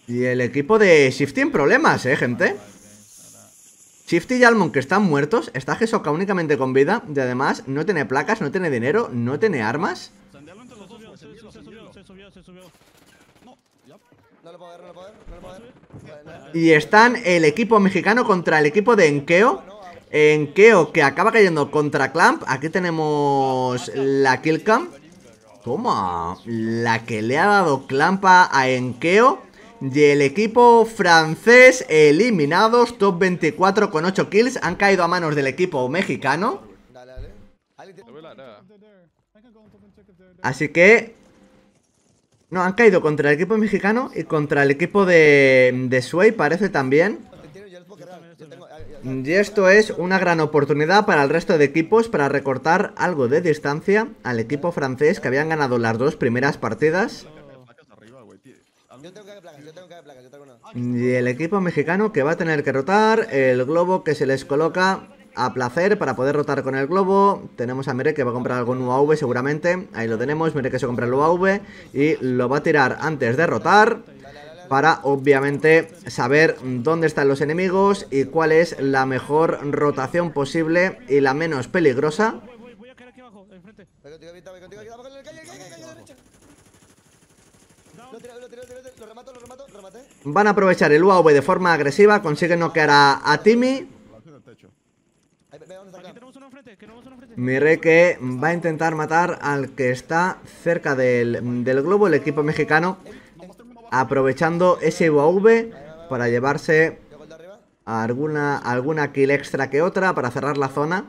Y el equipo de Shifty en problemas, eh, gente. Shifty y Almond que están muertos. Está Gesoka únicamente con vida. Y además no tiene placas, no tiene dinero, no tiene armas. Y están el equipo mexicano contra el equipo de Enkeo. Enkeo que acaba cayendo contra Clamp. Aquí tenemos la killcam. Toma, la que le ha dado Clampa a Enkeo. Y el equipo francés eliminados, top 24 con 8 kills. Han caído a manos del equipo mexicano. Así que... No, han caído contra el equipo mexicano y contra el equipo de, de Sway parece también. te tiro, yo les puedo cargar. Yo tengo- ah, ah, ah, Y esto es una gran oportunidad para el resto de equipos para recortar algo de distancia al equipo francés que habían ganado las dos primeras partidas. Y el equipo mexicano que va a tener que rotar el globo que se les coloca a placer para poder rotar con el globo. Tenemos a Mere que va a comprar algún UAV seguramente. Ahí lo tenemos. Mere que se compra el UAV y lo va a tirar antes de rotar. Para obviamente saber dónde están los enemigos y cuál es la mejor rotación posible y la menos peligrosa. Van a aprovechar el UAV de forma agresiva. Consiguen noquear a, a Timmy. Mire que va a intentar matar al que está cerca del, del globo, el equipo mexicano, aprovechando ese UAV para llevarse alguna, alguna kill extra que otra para cerrar la zona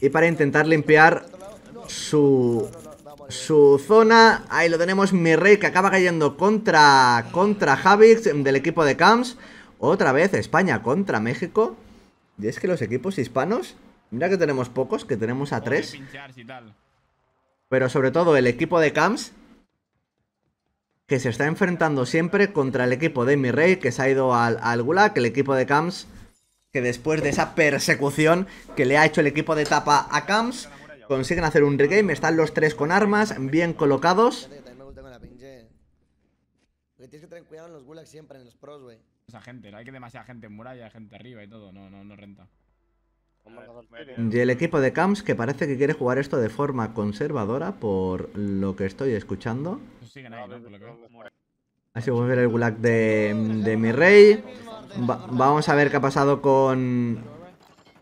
y para intentar limpiar su, su zona. Ahí lo tenemos, mi rey que acaba cayendo contra, contra Javix del equipo de Camps. Otra vez España contra México. Y es que los equipos hispanos, mira que tenemos pocos, que tenemos a tres. Pero sobre todo el equipo de Camps que se está enfrentando siempre contra el equipo de Mirrey que se ha ido al, al Gulag, el equipo de Camps que después de esa persecución que le ha hecho el equipo de Tapa a Camps consiguen hacer un regame, están los tres con armas bien colocados. Tienes que tener cuidado en los gulags siempre, en los pros, güey. Esa gente, hay que demasiada gente en muralla, gente arriba y todo. No, no, no renta. Y el equipo de Camps que parece que quiere jugar esto de forma conservadora por lo que estoy escuchando. Pues siguen ahí, ¿no? Por lo que veo. Así vamos a ver el gulag de, de mi rey. Va- vamos a ver qué ha pasado con,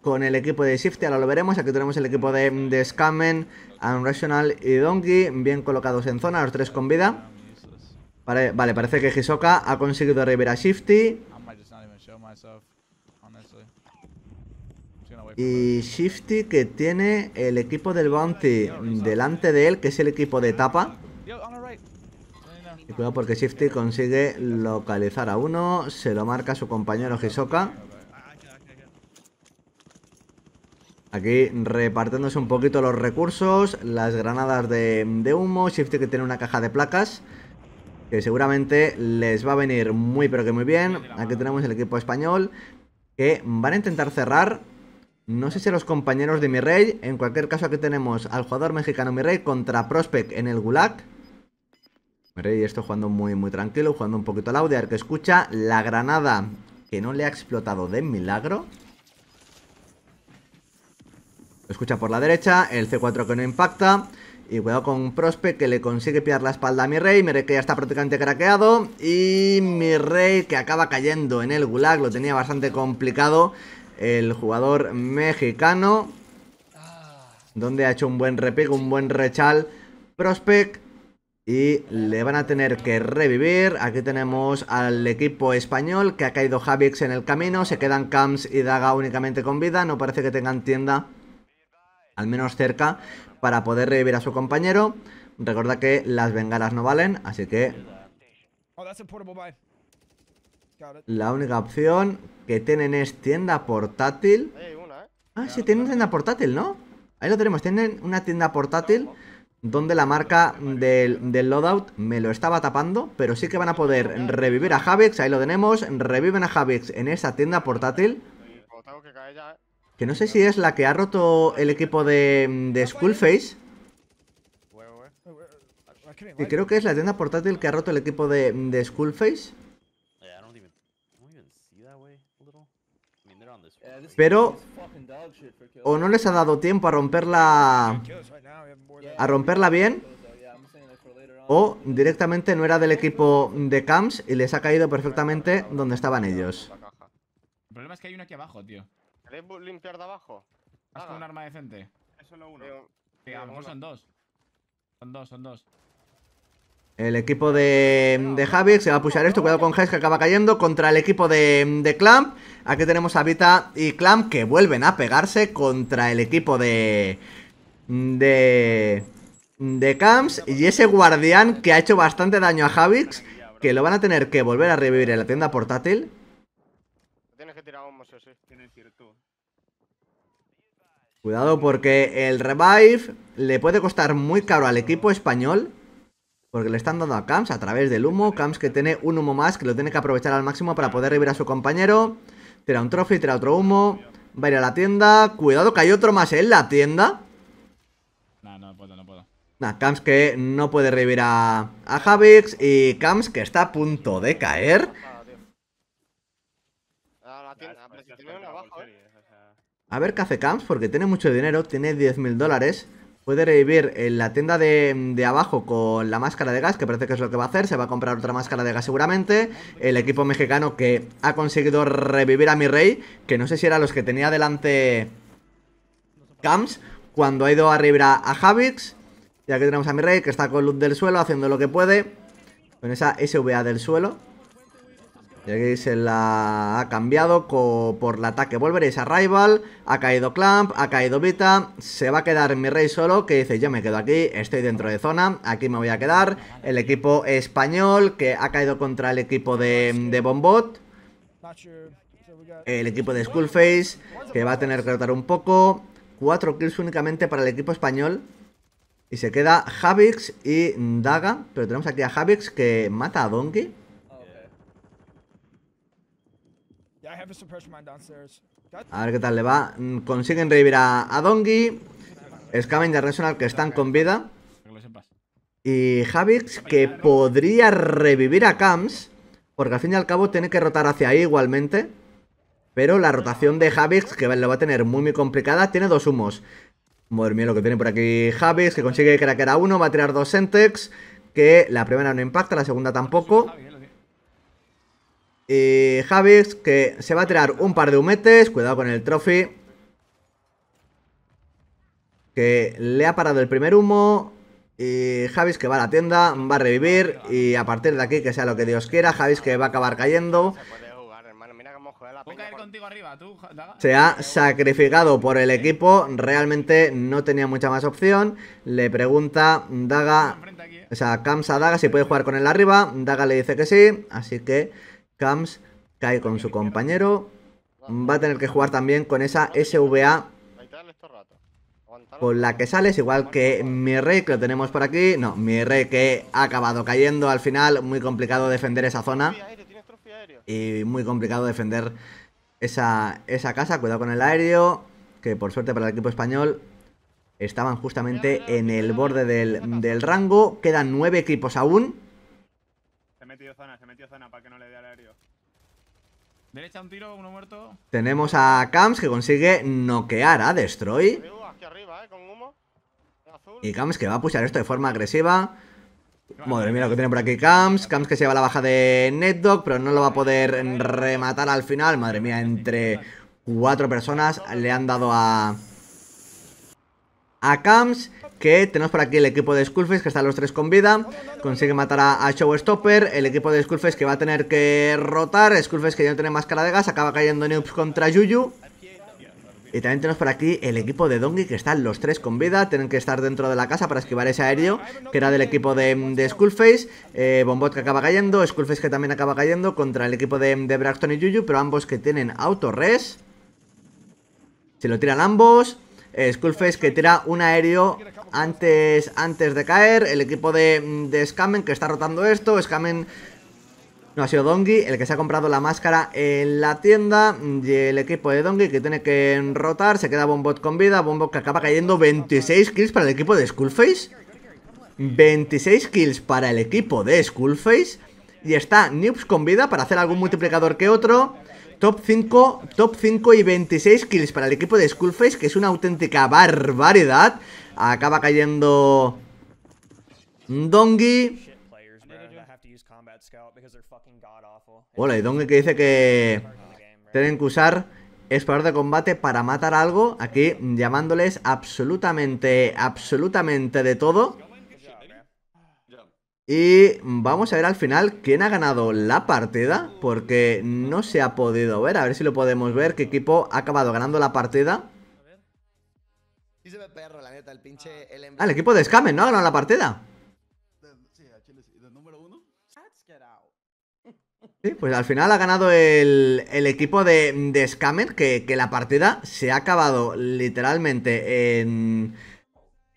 con el equipo de Shifty. Ahora lo veremos. Aquí tenemos el equipo de, de Scamen, Unrational y Donkey. Bien colocados en zona, los tres con vida. Vale, vale, parece que Hisoka ha conseguido revivir a Shifty. Y Shifty que tiene el equipo del Bounty delante de él, que es el equipo de Tapa. Y cuidado porque Shifty consigue localizar a uno. Se lo marca su compañero Hisoka. Aquí repartiéndose un poquito los recursos, las granadas de, de humo, Shifty que tiene una caja de placas, que seguramente les va a venir muy pero que muy bien. Aquí tenemos el equipo español, que van a intentar cerrar. No sé si los compañeros de Mirrey, en cualquier caso aquí tenemos al jugador mexicano Mirrey contra Prospect en el Gulag. Mirrey esto jugando muy muy tranquilo, jugando un poquito al audio, a ver que escucha la granada que no le ha explotado de milagro. Lo escucha por la derecha, el C4 que no impacta. Y cuidado con Prospect que le consigue pillar la espalda a mi rey. Mi rey que ya está prácticamente craqueado. Y mi rey que acaba cayendo en el gulag. Lo tenía bastante complicado. El jugador mexicano. Donde ha hecho un buen repique, un buen rechal. Prospect. Y le van a tener que revivir. Aquí tenemos al equipo español que ha caído Javix en el camino. Se quedan Camps y Daga únicamente con vida. No parece que tengan tienda al menos cerca, para poder revivir a su compañero. Recuerda que las bengalas no valen, así que Oh, that's a portable buy. Got it. La única opción que tienen es tienda portátil. ¿eh? Ah, sí, tienen tienda portátil, ¿no? Ahí lo tenemos, tienen una tienda portátil donde la marca del, del loadout me lo estaba tapando, pero sí que van a poder revivir a Javix, ahí lo tenemos, reviven a Javix en esa tienda portátil. Que ya, ¿eh? Que no sé si es la que ha roto el equipo de, de Skullface. ¿eh? Creo que es la tienda portátil que ha roto el equipo de, de Skullface. Yeah, I don't even, I don't even see that way a little. I mean, they're on this. Yeah, this Pero o no les ha dado tiempo a romperla a romperla bien o directamente no era del equipo de Camps y les ha caído perfectamente donde estaban ellos. El problema es que hay uno aquí abajo, tío. ¿Queréis limpiar de abajo? ¿Has con un arma decente? Es solo uno. Sí, a lo mejor son dos. Son dos, son dos. El equipo de, de Javix se va a pushar esto. Cuidado con Hex que acaba cayendo contra el equipo de, de Clamp. Aquí tenemos a Vita y Clamp que vuelven a pegarse contra el equipo de. de. de Camps. Y ese guardián que ha hecho bastante daño a Javix. Que lo van a tener que volver a revivir en la tienda portátil. Tienes que tirar sí sí. Cuidado porque el revive le puede costar muy caro al equipo español. Porque le están dando a Camps a través del humo. Camps que tiene un humo más que lo tiene que aprovechar al máximo para poder revivir a su compañero. Tira un trofeo, tira otro humo. Va a ir a la tienda. Cuidado que hay otro más en la tienda. No, no puedo, no puedo. Nah, Camps que no puede revivir a, a Javix. Y Camps que está a punto de caer. A eh. A ver qué hace Camps, porque tiene mucho dinero, tiene 10.000 dólares. Puede revivir en la tienda de, de abajo con la máscara de gas, que parece que es lo que va a hacer. Se va a comprar otra máscara de gas seguramente. El equipo mexicano que ha conseguido revivir a mi rey, que no sé si era los que tenía delante Camps, cuando ha ido a revivir a, a Javix. Y aquí tenemos a mi rey, que está con luz del suelo, haciendo lo que puede. Con esa SVA del suelo. Y aquí se la ha cambiado por el ataque Volveréis a Rival. Ha caído Clamp, ha caído Vita. Se va a quedar mi rey solo, que dice: Yo me quedo aquí, estoy dentro de zona, aquí me voy a quedar. El equipo español que ha caído contra el equipo de, de Bombot. El equipo de Skullface que va a tener que rotar un poco. Cuatro kills únicamente para el equipo español. Y se queda Javix y Daga. Pero tenemos aquí a Javix que mata a Donkey. A ver qué tal le va. Mm, Consiguen revivir a, a Dongi. Scavenger National que están con vida. Y Javix que podría revivir a Camps. Porque al fin y al cabo tiene que rotar hacia ahí igualmente. Pero la rotación de Javix, que lo va a tener muy muy complicada, tiene dos humos. Madre mía lo que tiene por aquí Javix, que consigue craquear a uno, va a tirar dos Sentex. Que la primera no impacta, la segunda tampoco. Javi, eh, lo tiene. Y Javix que se va a tirar un par de humetes. Cuidado con el trophy. Que le ha parado el primer humo. Y Javis que va a la tienda, va a revivir. Y a partir de aquí, que sea lo que Dios quiera. Javis que va a acabar cayendo. Se ha sacrificado por el equipo. Realmente no tenía mucha más opción. Le pregunta Daga. Eh. O sea, Kams a Daga si puede jugar con él arriba. Daga le dice que sí. Así que Kams cae con su compañero. Va a tener que jugar también con esa SVA con la que sales, igual que mi rey que lo tenemos por aquí. No, mi rey que ha acabado cayendo al final. Muy complicado defender esa zona. Y muy complicado defender esa, esa casa. Cuidado con el aéreo. Que por suerte para el equipo español estaban justamente en el borde del, del rango. Quedan nueve equipos aún. Se ha metido zona, se para que no le dé al aéreo. Derecha un tiro, uno muerto. Tenemos a Camps que consigue noquear a Destroy. Digo, aquí arriba, eh, con humo. En azul. Y Camps que va a pushar esto de forma agresiva. Madre mía lo que tiene por aquí Camps. Camps que se lleva la baja de NetDog, pero no lo va a poder rematar al final. Madre mía, entre cuatro personas le han dado a... A Camps. Que tenemos por aquí el equipo de Skullface, que están los tres con vida. Consigue matar a, a Showstopper. El equipo de Skullface que va a tener que rotar. Skullface que ya no tiene máscara de gas. Acaba cayendo Noobs contra Yuyu. Y también tenemos por aquí el equipo de Dongi, que están los tres con vida. Tienen que estar dentro de la casa para esquivar ese aéreo, que era del equipo de, de Skullface. Eh, Bombot que acaba cayendo, Skullface que también acaba cayendo contra el equipo de, de Braxton y Yuyu, pero ambos que tienen autorres. Se lo tiran ambos. Eh, Skullface que tira un aéreo antes, antes de caer. El equipo de, de Scamen que está rotando esto. Scamen no ha sido Dongi el que se ha comprado la máscara en la tienda. Y el equipo de Dongi que tiene que rotar. Se queda Bombot con vida. Bombot que acaba cayendo 26 kills para el equipo de Skullface. 26 kills para el equipo de Skullface. Y está Noobs con vida para hacer algún multiplicador que otro. Top 5, top 5 y 26 kills para el equipo de Skullface, que es una auténtica barbaridad. Acaba cayendo Dongi. Hola, y Dongi que dice que tienen que usar explorador de combate para matar algo. Aquí llamándoles absolutamente, absolutamente de todo. Y vamos a ver al final quién ha ganado la partida, porque no se ha podido ver. A ver si lo podemos ver, qué equipo ha acabado ganando la partida. Sí se ve perro, la neta, el pinche... El Ah, el equipo de Scamen, ¿no? Ha ganado la partida. Sí, pues al final ha ganado el, el equipo de, de Scammer, que, que la partida se ha acabado literalmente en,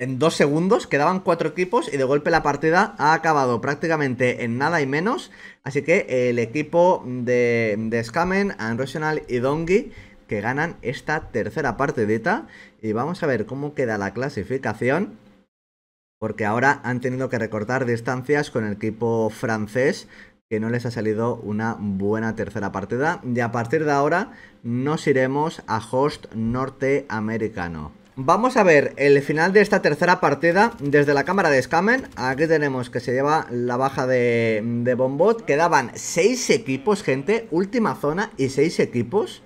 en dos segundos. Quedaban cuatro equipos y de golpe la partida ha acabado prácticamente en nada y menos. Así que el equipo de, de Unrational y Dongi que ganan esta tercera partidita. Y vamos a ver cómo queda la clasificación. Porque ahora han tenido que recortar distancias con el equipo francés que no les ha salido una buena tercera partida. Y a partir de ahora nos iremos a host norteamericano. Vamos a ver el final de esta tercera partida desde la cámara de Scamen. Aquí tenemos que se lleva la baja de, Bombot. Quedaban 6 equipos, gente. Última zona y 6 equipos.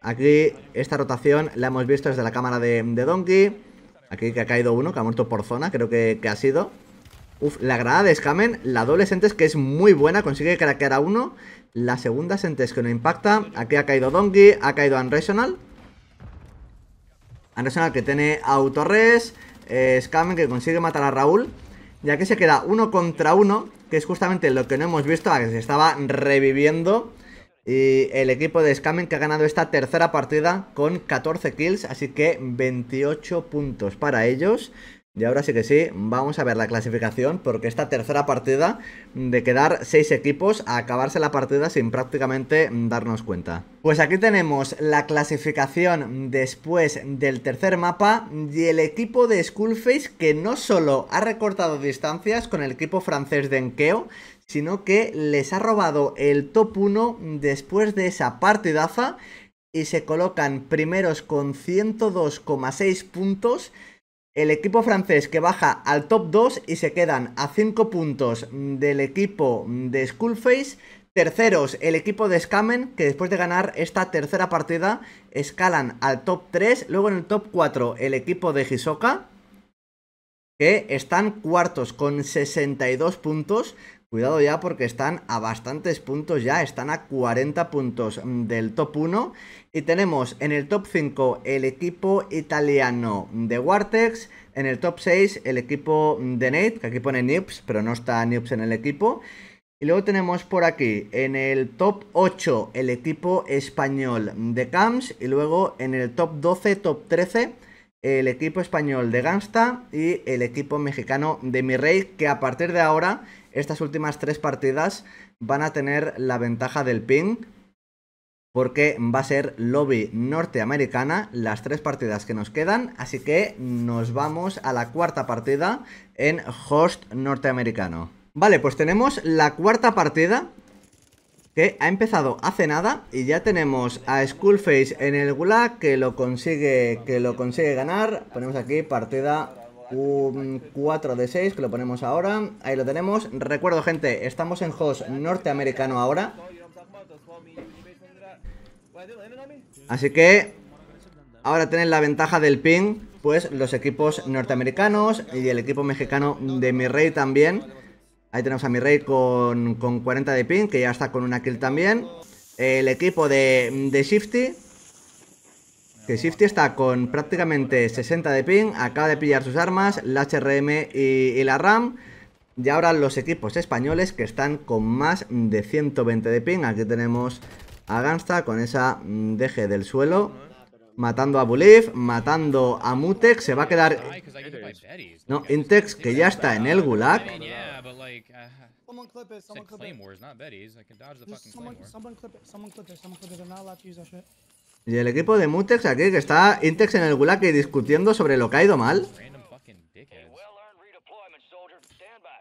Aquí esta rotación la hemos visto desde la cámara de, de Donkey. Aquí que ha caído uno, que ha muerto por zona, creo que, que ha sido. Uf, la granada de Scamen, la doble Sentes que es muy buena, consigue craquear a uno. La segunda Sentes que no impacta. Aquí ha caído Donkey, ha caído Unrational. Unrational que tiene autorres. Eh, que consigue matar a Raúl. Y aquí se queda uno contra uno, que es justamente lo que no hemos visto, a que se estaba reviviendo. Y el equipo de Scamen que ha ganado esta tercera partida con 14 kills, así que 28 puntos para ellos. Y ahora sí que sí, vamos a ver la clasificación, porque esta tercera partida de quedar 6 equipos a acabarse la partida sin prácticamente darnos cuenta. Pues aquí tenemos la clasificación después del tercer mapa y el equipo de Skullface que no solo ha recortado distancias con el equipo francés de Enkeo, sino que les ha robado el top 1 después de esa partidaza y se colocan primeros con 102,6 puntos. El equipo francés que baja al top 2 y se quedan a 5 puntos del equipo de Skullface. Terceros, el equipo de Scamen, que después de ganar esta tercera partida escalan al top 3. Luego en el top 4, el equipo de Hisoka, que están cuartos con 62 puntos. Cuidado ya porque están a bastantes puntos ya, están a 40 puntos del top 1. Y tenemos en el top 5 el equipo italiano de Wartex. En el top 6 el equipo de Nate, que aquí pone Nips, pero no está Nips en el equipo. Y luego tenemos por aquí en el top 8 el equipo español de Camps. Y luego en el top 12, top 13 el equipo español de Gangsta y el equipo mexicano de Mi Rey, que a partir de ahora, estas últimas tres partidas van a tener la ventaja del ping, porque va a ser lobby norteamericana las tres partidas que nos quedan, así que nos vamos a la cuarta partida en host norteamericano. Vale, pues tenemos la cuarta partida que ha empezado hace nada y ya tenemos a Skullface en el Gulag que lo consigue que lo consigue ganar. Ponemos aquí partida 4 de 6 que lo ponemos ahora. Ahí lo tenemos. Recuerdo gente, estamos en host norteamericano ahora. Así que ahora tienen la ventaja del ping, pues los equipos norteamericanos y el equipo mexicano de mi rey también. Ahí tenemos a mi rey con, con 40 de ping, que ya está con una kill también. El equipo de, de Shifty, que Shifty está con prácticamente 60 de ping, acaba de pillar sus armas, la HRM y, y la RAM. Y ahora los equipos españoles que están con más de 120 de ping. Aquí tenemos a Gansta con esa mm, deje del suelo. Matando a Bulif, matando a Mutex, se va a quedar... No, Intex que ya está en el Gulag. Y el equipo de Mutex aquí que está Intex en el Gulag y discutiendo sobre lo que ha ido mal.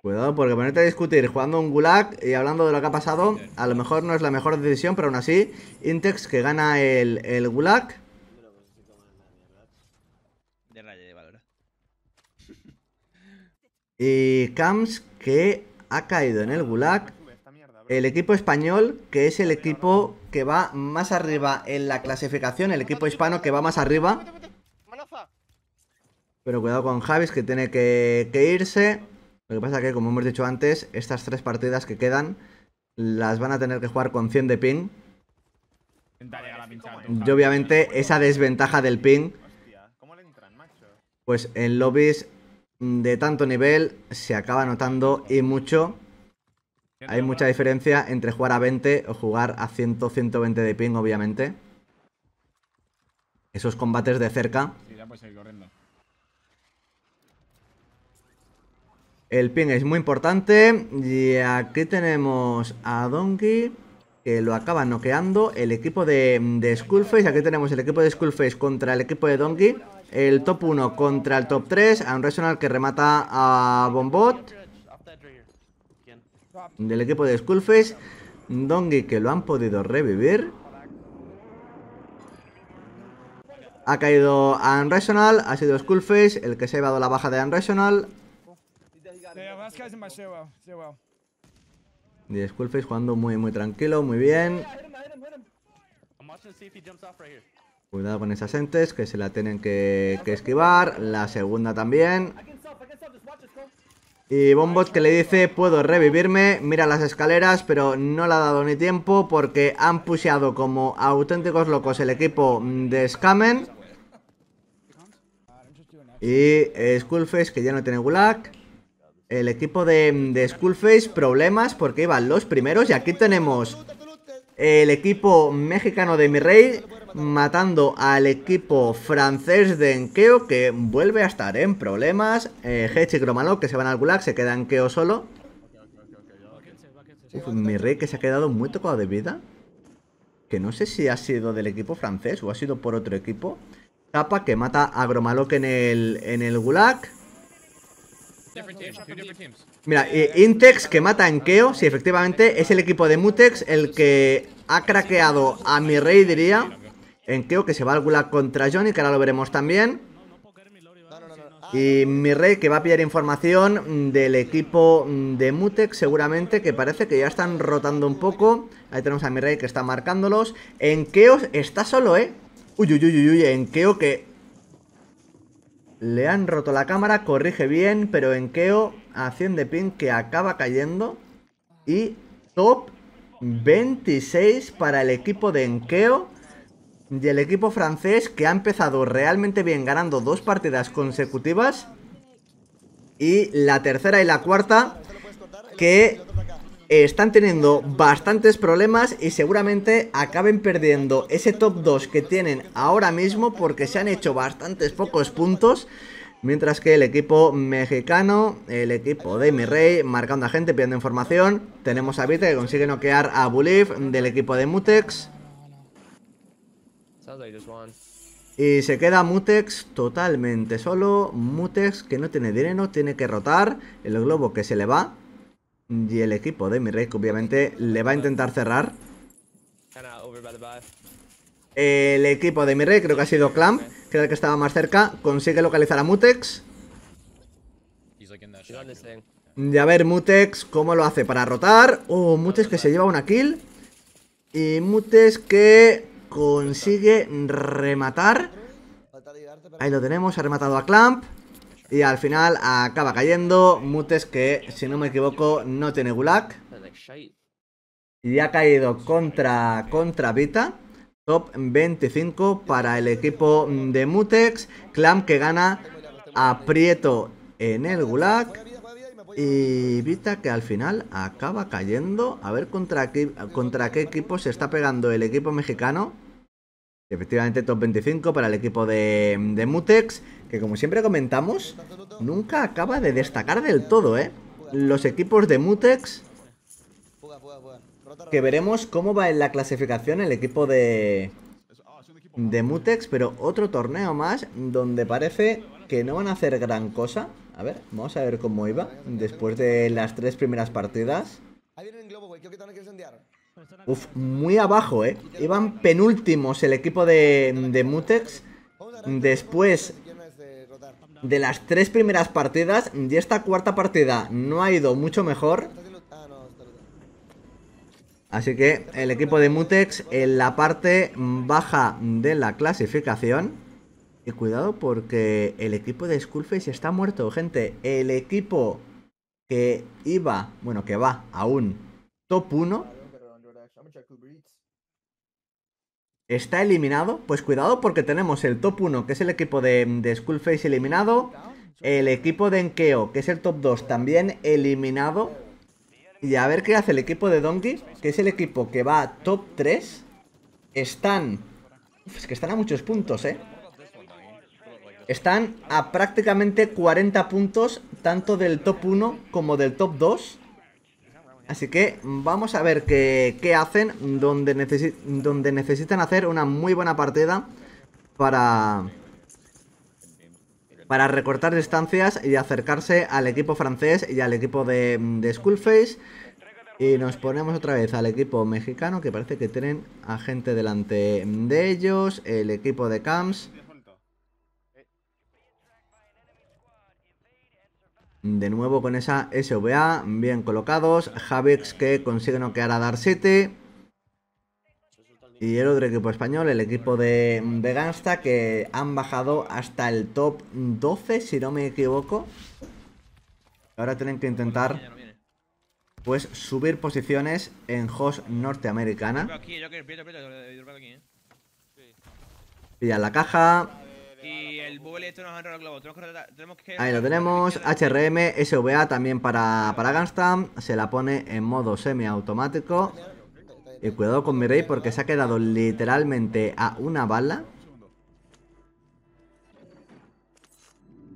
Cuidado porque ponerte a discutir jugando un Gulag y hablando de lo que ha pasado, a lo mejor no es la mejor decisión, pero aún así, Intex que gana el, el Gulag. Y Camps que ha caído en el Gulag. El equipo español, que es el equipo que va más arriba en la clasificación, el equipo hispano que va más arriba. Pero cuidado con Javis que tiene que, irse. Lo que pasa que, como hemos dicho antes, estas tres partidas que quedan las van a tener que jugar con 100 de ping. Y obviamente esa desventaja del ping, pues en lobbies de tanto nivel se acaba notando y mucho. Hay mucha diferencia entre jugar a 20 o jugar a 100, 120 de ping, obviamente. Esos combates de cerca. Sí, ya puedes seguir corriendo. El ping es muy importante. Y aquí tenemos a Donkey. Que lo acaba noqueando. El equipo de, de Skullface. Aquí tenemos el equipo de Skullface contra el equipo de Donkey. El top 1 contra el top 3. A un Rational que remata a Bombot. Del equipo de Skullface. Donkey que lo han podido revivir. Ha caído Unrational. Ha sido Skullface el que se ha llevado la baja de Unrational. Y Skullface jugando muy muy tranquilo, muy bien. Cuidado con esas entes que se la tienen que, que esquivar. La segunda también. Y Bombot que le dice, puedo revivirme. Mira las escaleras, pero no le ha dado ni tiempo porque han pusheado como auténticos locos el equipo de Scamen. Y eh, Skullface que ya no tiene gulag. El equipo de, de Skullface, problemas porque iban los primeros. Y aquí tenemos el equipo mexicano de mi rey matando al equipo francés de Enkeo que vuelve a estar en problemas. Eh, y Gromalo que se van al gulag, se queda Enkeo solo. Uf, mi rey que se ha quedado muy tocado de vida. Que no sé si ha sido del equipo francés o ha sido por otro equipo. Tapa que mata a Gromalok en el, en el gulag. Mira, Intex que mata a Enkeo, sí, efectivamente, es el equipo de Mutex el que ha craqueado a mi rey, diría. Enkeo que se va al gulag contra Johnny, que ahora lo veremos también. Y mi rey que va a pillar información del equipo de Mutex, seguramente, que parece que ya están rotando un poco. Ahí tenemos a mi rey que está marcándolos. Enkeo está solo, ¿eh? Uy, uy, uy, uy, uy, Enkeo que le han roto la cámara, corrige bien, pero 100 de ping que acaba cayendo. Y top 26 para el equipo de Enkeo. Y el equipo francés que ha empezado realmente bien ganando dos partidas consecutivas. Y la tercera y la cuarta que están teniendo bastantes problemas y seguramente acaben perdiendo ese top 2 que tienen ahora mismo porque se han hecho bastantes pocos puntos. Mientras que el equipo mexicano, el equipo de mi rey, marcando a gente, pidiendo información. Tenemos a Vite que consigue noquear a Bulif del equipo de Mutex. Y se queda Mutex totalmente solo. Mutex que no tiene dinero, tiene que rotar. El globo que se le va. Y el equipo de mi rey que obviamente le va a intentar cerrar. El equipo de mi rey, creo que ha sido Clamp, que era el que estaba más cerca. Consigue localizar a Mutex. Y a ver Mutex cómo lo hace para rotar. Oh, Mutex que se lleva una kill. Y Mutex que consigue rematar. Ahí lo tenemos, ha rematado a Clamp. Y al final acaba cayendo. Mutex que, si no me equivoco, no tiene gulag. Y ha caído contra, contra Vita. Top 25 para el equipo de Mutex. Clamp que gana a Prieto en el gulag. Y Vita que al final acaba cayendo. A ver contra qué, contra qué equipo se está pegando el equipo mexicano. Efectivamente, top 25 para el equipo de, de Mutex. Que como siempre comentamos, nunca acaba de destacar del todo, ¿eh? Los equipos de Mutex. Que veremos cómo va en la clasificación el equipo de, de Mutex. Pero otro torneo más donde parece que no van a hacer gran cosa. A ver, vamos a ver cómo iba después de las tres primeras partidas. Ahí viene el globo, güey. Creo que te van a. Uf, muy abajo, ¿eh? Iban penúltimos el equipo de, de Mutex. Después de las tres primeras partidas, y esta cuarta partida no ha ido mucho mejor. Así que el equipo de Mutex en la parte baja de la clasificación. Y cuidado porque el equipo de Skullface está muerto, gente. El equipo que iba, bueno, que va a un top 1, está eliminado. Pues cuidado porque tenemos el top 1, que es el equipo de, de Skullface eliminado. El equipo de Enkeo, que es el top 2, también eliminado. Y a ver qué hace el equipo de Donkey, que es el equipo que va top 3. Están... Es que están a muchos puntos, ¿eh? Están a prácticamente 40 puntos, tanto del top 1 como del top 2. Así que vamos a ver qué, hacen, donde necesitan hacer una muy buena partida para, para recortar distancias y acercarse al equipo francés y al equipo de, de Skullface. Y nos ponemos otra vez al equipo mexicano, que parece que tienen a gente delante de ellos, el equipo de Camps. De nuevo con esa SVA, bien colocados. Javix que consigue noquear a Dark City. Y el otro equipo español, el equipo de, de Gangsta, que han bajado hasta el top 12, si no me equivoco. Ahora tienen que intentar, pues, subir posiciones en host norteamericana. Eh. Pilla la caja. Y el bubble este nos ha enredado el globo. Tenemos que, retar- tenemos que Ahí lo tenemos. HRM, SVA también para, para Gunstam. Se la pone en modo semiautomático. Y cuidado con mi rey porque se ha quedado literalmente a una bala.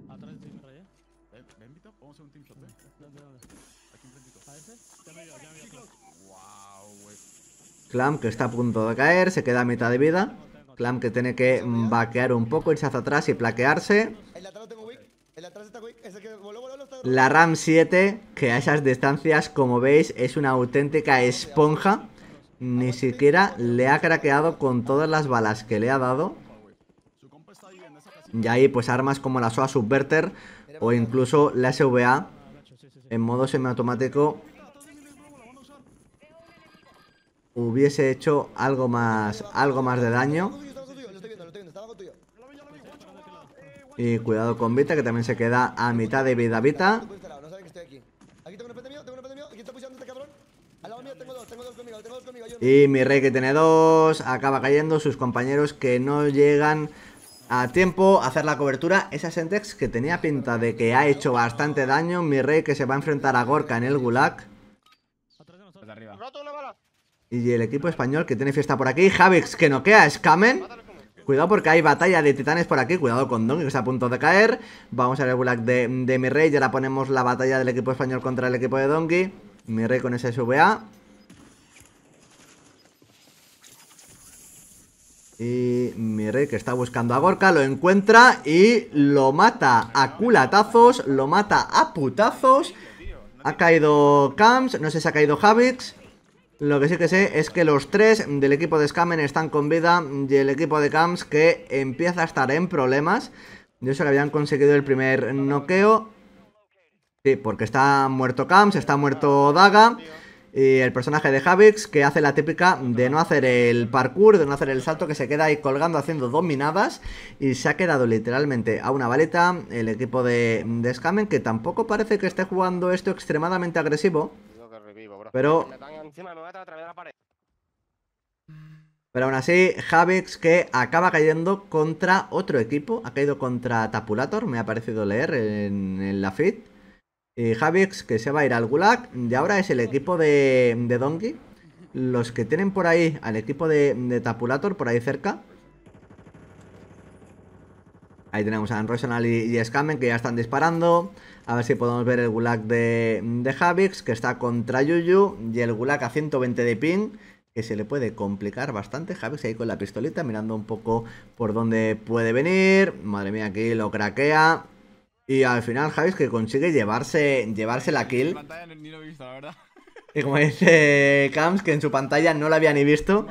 Atrás de ti, me rayé. Ven, ven, Vito, vamos a hacer un team shot, ven. Aquí enfrentito. Wow, güey. Clam que está a punto de caer. Se queda a mitad de vida. Clam que tiene que vaquear un poco, irse hacia atrás y plaquearse. La RAM 7, que a esas distancias, como veis, es una auténtica esponja. Ni siquiera le ha craqueado con todas las balas que le ha dado. Y ahí pues armas como la SOA Subverter o incluso la SVA en modo semiautomático hubiese hecho algo más algo más de daño. Tuyo, está abajo tuyo. Lo estoy viendo, lo estoy viendo. Está abajo tuyo. Y cuidado con Vita que también se queda a mitad de vida Vita. Tú por lado, no sabe que estoy aquí. Aquí tengo un enfrente mío, tengo un enfrente mío. Aquí está pushando cabrón. Al lado mío tengo dos, tengo dos conmigo, tengo dos conmigo. Yo Y mi rey que tiene dos acaba cayendo. Sus compañeros que no llegan a tiempo a hacer la cobertura. Esa Sentex que tenía pinta de que ha hecho bastante daño. Mi rey que se va a enfrentar a Gorka en el Gulag. Y el equipo español que tiene fiesta por aquí. Javix que noquea a Skamen. Cuidado porque hay batalla de titanes por aquí. Cuidado con Donkey que está a punto de caer. Vamos a ver el de, de mi rey. Y ahora ponemos la batalla del equipo español contra el equipo de Donkey. Mi rey con ese SVA. Y mi rey que está buscando a Gorka lo encuentra y lo mata a culatazos, lo mata a putazos. Ha caído Camps, no sé si ha caído Javix. Lo que sí que sé es que los tres del equipo de Scamen están con vida y el equipo de Camps que empieza a estar en problemas. Yo sé que habían conseguido el primer noqueo. Sí, porque está muerto Camps, está muerto Daga. Y el personaje de Javix que hace la típica de no hacer el parkour, de no hacer el salto, que se queda ahí colgando haciendo dominadas. Y se ha quedado literalmente a una baleta el equipo de, de Scamen, que tampoco parece que esté jugando esto extremadamente agresivo. Pero- Pero aún así, Javix que acaba cayendo contra otro equipo. Ha caído contra Tapulator, me ha parecido leer en, la feed. Y Javix que se va a ir al Gulag. Y ahora es el equipo de, de Donkey. Los que tienen por ahí al equipo de, Tapulator, por ahí cerca. Ahí tenemos a Rosenal y, y que ya están disparando. A ver si podemos ver el Gulag de, de Javix que está contra Yuyu. Y el Gulag a 120 de ping que se le puede complicar bastante. Javix ahí con la pistolita, mirando un poco por dónde puede venir. Madre mía, aquí lo craquea. Y al final Javix que consigue llevarse, llevarse la En kill. pantalla ni lo he visto, la verdad. Y como dice Camps, que en su pantalla no la había ni visto.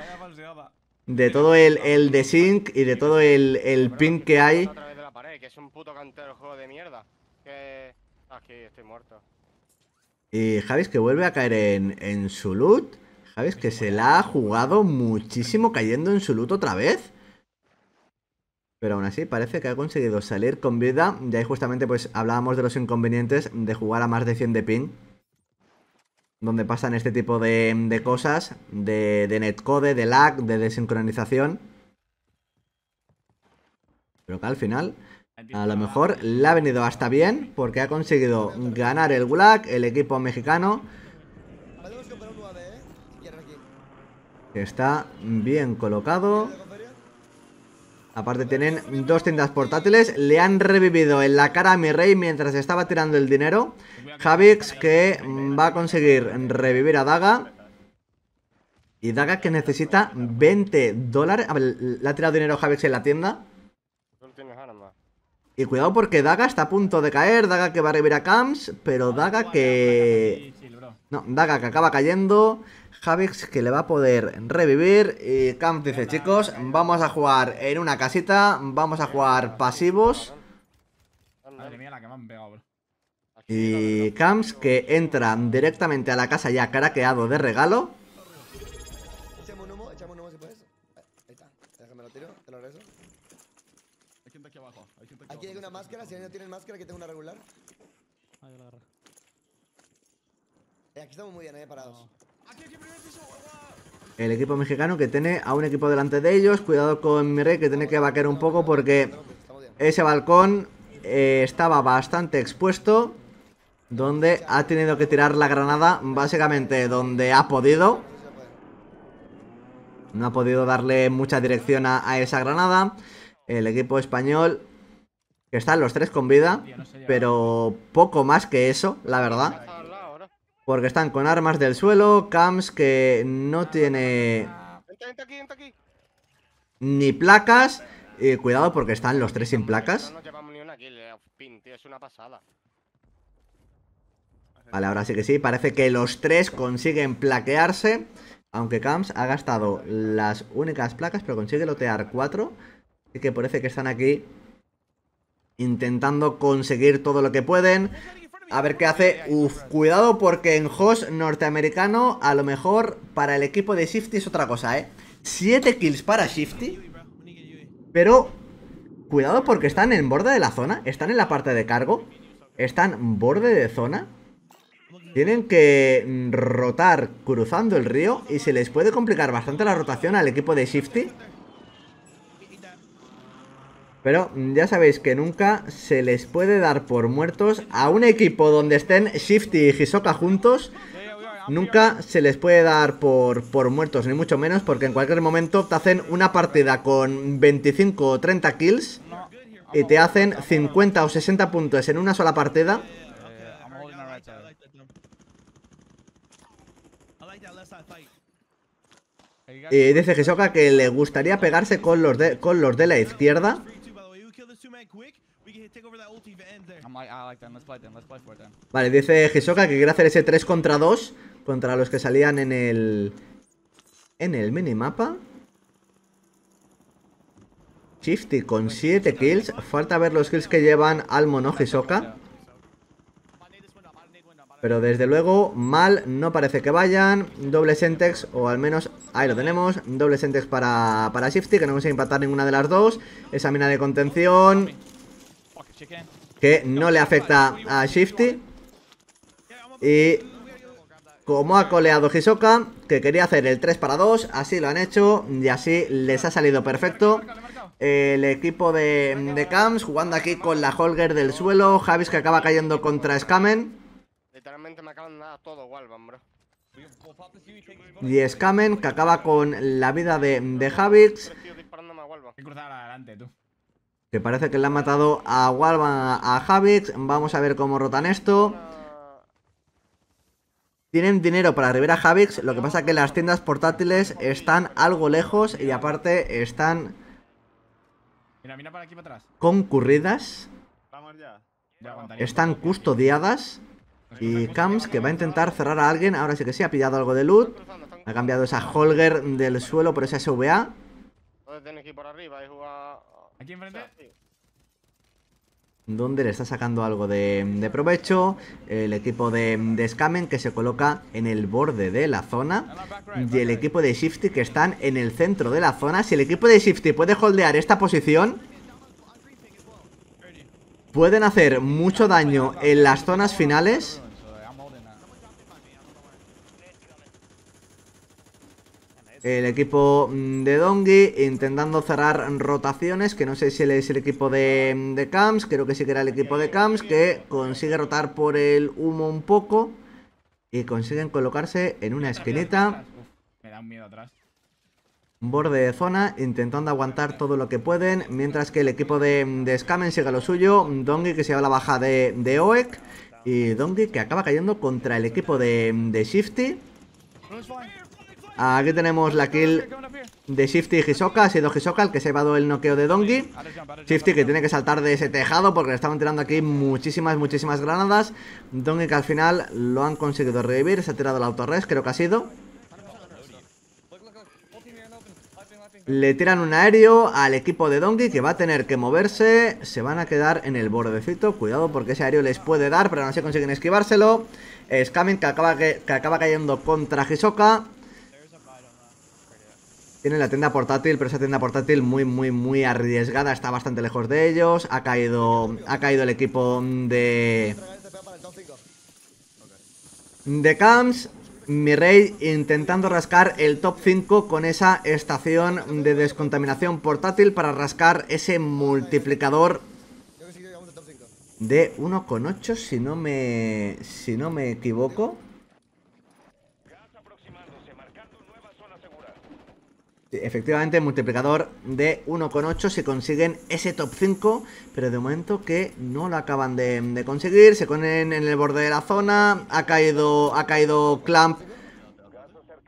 De todo el, el desync y de todo el, el ping que hay. A través de la pared, que es un puto cantero el juego de mierda. Aquí estoy muerto. Y Javis que vuelve a caer en, en su loot. Javis que se la ha jugado muchísimo cayendo en su loot otra vez. Pero aún así parece que ha conseguido salir con vida. Y ahí justamente pues hablábamos de los inconvenientes de jugar a más de 100 de ping. Donde pasan este tipo de, de cosas. De, de netcode, de lag, de desincronización. Pero que al final a lo mejor le ha venido hasta bien porque ha conseguido ganar el Gulag, el equipo mexicano, ¿eh? Que está bien colocado. Aparte tienen dos tiendas portátiles, le han revivido en la cara a mi rey mientras estaba tirando el dinero. Javix que va a conseguir revivir a Daga. Y Daga que necesita 20 dólares. A ver, le ha tirado dinero Javix en la tienda. Tú no tienes armas. Y cuidado porque Daga está a punto de caer, Daga que va a revivir a Camps, pero Daga que... No, Daga que acaba cayendo, Javix que le va a poder revivir y Camps dice, chicos, vamos a jugar en una casita, vamos a jugar pasivos Madre mía, la que me han pegado, bro. y Camps que entra directamente a la casa ya craqueado de regalo. No tienen máscara, aquí tengo una regular. La agarré. Eh, aquí estamos muy bien, eh, parados. El equipo mexicano que tiene a un equipo delante de ellos, cuidado con mi rey que tiene que vaquear un poco porque ese balcón eh, estaba bastante expuesto. Donde ha tenido que tirar la granada básicamente donde ha podido. No ha podido darle mucha dirección a, a esa granada. El equipo español, que están los tres con vida, pero poco más que eso, la verdad. Porque están con armas del suelo, Camps que no tiene vente aquí. ni placas. Y cuidado porque están los tres sin placas. No nos llevamos ni una kill, eh, pin, tío, es una pasada. Vale, ahora sí que sí. Parece que los tres consiguen plaquearse. Aunque Camps ha gastado las únicas placas, pero consigue lotear cuatro. Así que parece que están aquí intentando conseguir todo lo que pueden. A ver qué hace. Uf, cuidado porque en host norteamericano, a lo mejor para el equipo de Shifty es otra cosa, ¿eh? 7 kills para Shifty. Pero cuidado porque están en borde de la zona. Están en la parte de cargo. Están borde de zona. Tienen que rotar cruzando el río y se les puede complicar bastante la rotación al equipo de Shifty. Pero mm, ya sabéis que nunca se les puede dar por muertos a un equipo donde estén Shifty y Hisoka juntos. Nunca se les puede dar por, por muertos, ni mucho menos, porque en cualquier momento te hacen una partida con 25 o 30 kills y te hacen 50 o 60 puntos en una sola partida. Y dice Hisoka que le gustaría pegarse con los con los de la izquierda. Vale, dice Hisoka que quiere hacer ese 3 contra 2 contra los que salían en el. En el minimapa. Shifty con 7 kills. Falta ver los kills que llevan Almo no Hisoka. Pero desde luego, mal no parece que vayan. Doble Sentex, o al menos ahí lo tenemos. Doble Sentex para, para Shifty, que no consigue impactar ninguna de las dos. Esa mina de contención, que no le afecta a Shifty. Y como ha coleado Hisoka, que quería hacer el 3 para 2, así lo han hecho y así les ha salido perfecto. El equipo de, de Camps jugando aquí con la Holger del suelo, Javis que acaba cayendo contra Skamen. Literalmente me acaban de dar todo Walvan, bro. Y Skamen que acaba con la vida de, de Javix, que parece que le han matado a Walvan a Javix. Vamos a ver cómo rotan esto. Tienen dinero para arribar a Javix, lo que pasa que las tiendas portátiles están algo lejos y aparte están Mira, mira para aquí para atrás. concurridas, Vamos ya. Ya aguantaría. están custodiadas. Y Camps que va a intentar cerrar a alguien, ahora sí que sí, ha pillado algo de loot. Ha cambiado esa Holger del suelo por esa SVA. Donde le está sacando algo de, de provecho. El equipo de, de Skamen que se coloca en el borde de la zona. Y el equipo de Shifty que están en el centro de la zona. Si el equipo de Shifty puede holdear esta posición, pueden hacer mucho daño en las zonas finales. So I'm holding that. El equipo mm, de Dongi intentando cerrar rotaciones, que no sé si él es el equipo de, de Camps, creo que sí que era el equipo de Camps, que consigue rotar por el humo un poco y consiguen colocarse en una esquinita, me da un miedo atrás. borde de zona, intentando aguantar todo lo que pueden, mientras que el equipo de, de Scamen sigue lo suyo, Dongi que se lleva la baja de, de Oek y Dongi que acaba cayendo contra el equipo de, de Shifty. Aquí tenemos la kill de Shifty y Hisoka. Ha sido Hisoka el que se ha llevado el noqueo de jump Shifty que tiene que saltar de ese tejado porque le estaban tirando aquí muchísimas, muchísimas granadas. Dongi que al final lo han conseguido revivir. Se ha tirado el autorres, creo que ha sido. Le tiran un aéreo al equipo de Donkey que va a tener que moverse. Se van a quedar en el bordecito. Cuidado porque ese aéreo les puede dar, pero no se consiguen esquivárselo. Scamming que acaba, que acaba cayendo contra Hisoka. Tiene la tienda portátil, pero esa tienda portátil muy, muy, muy arriesgada. Está bastante lejos de ellos. Ha caído, ha caído el equipo de, Tragar para el top 5. de Camps. Mi rey intentando rascar el top 5 con esa estación de descontaminación portátil para rascar ese multiplicador Creo que sí que llegamos al top 5. de 1,8 si no me si no me equivoco. Efectivamente, multiplicador de 1,8 si consiguen ese top 5, pero de momento que no lo acaban de, conseguir, se ponen en el borde de la zona, ha caído, ha caído Clamp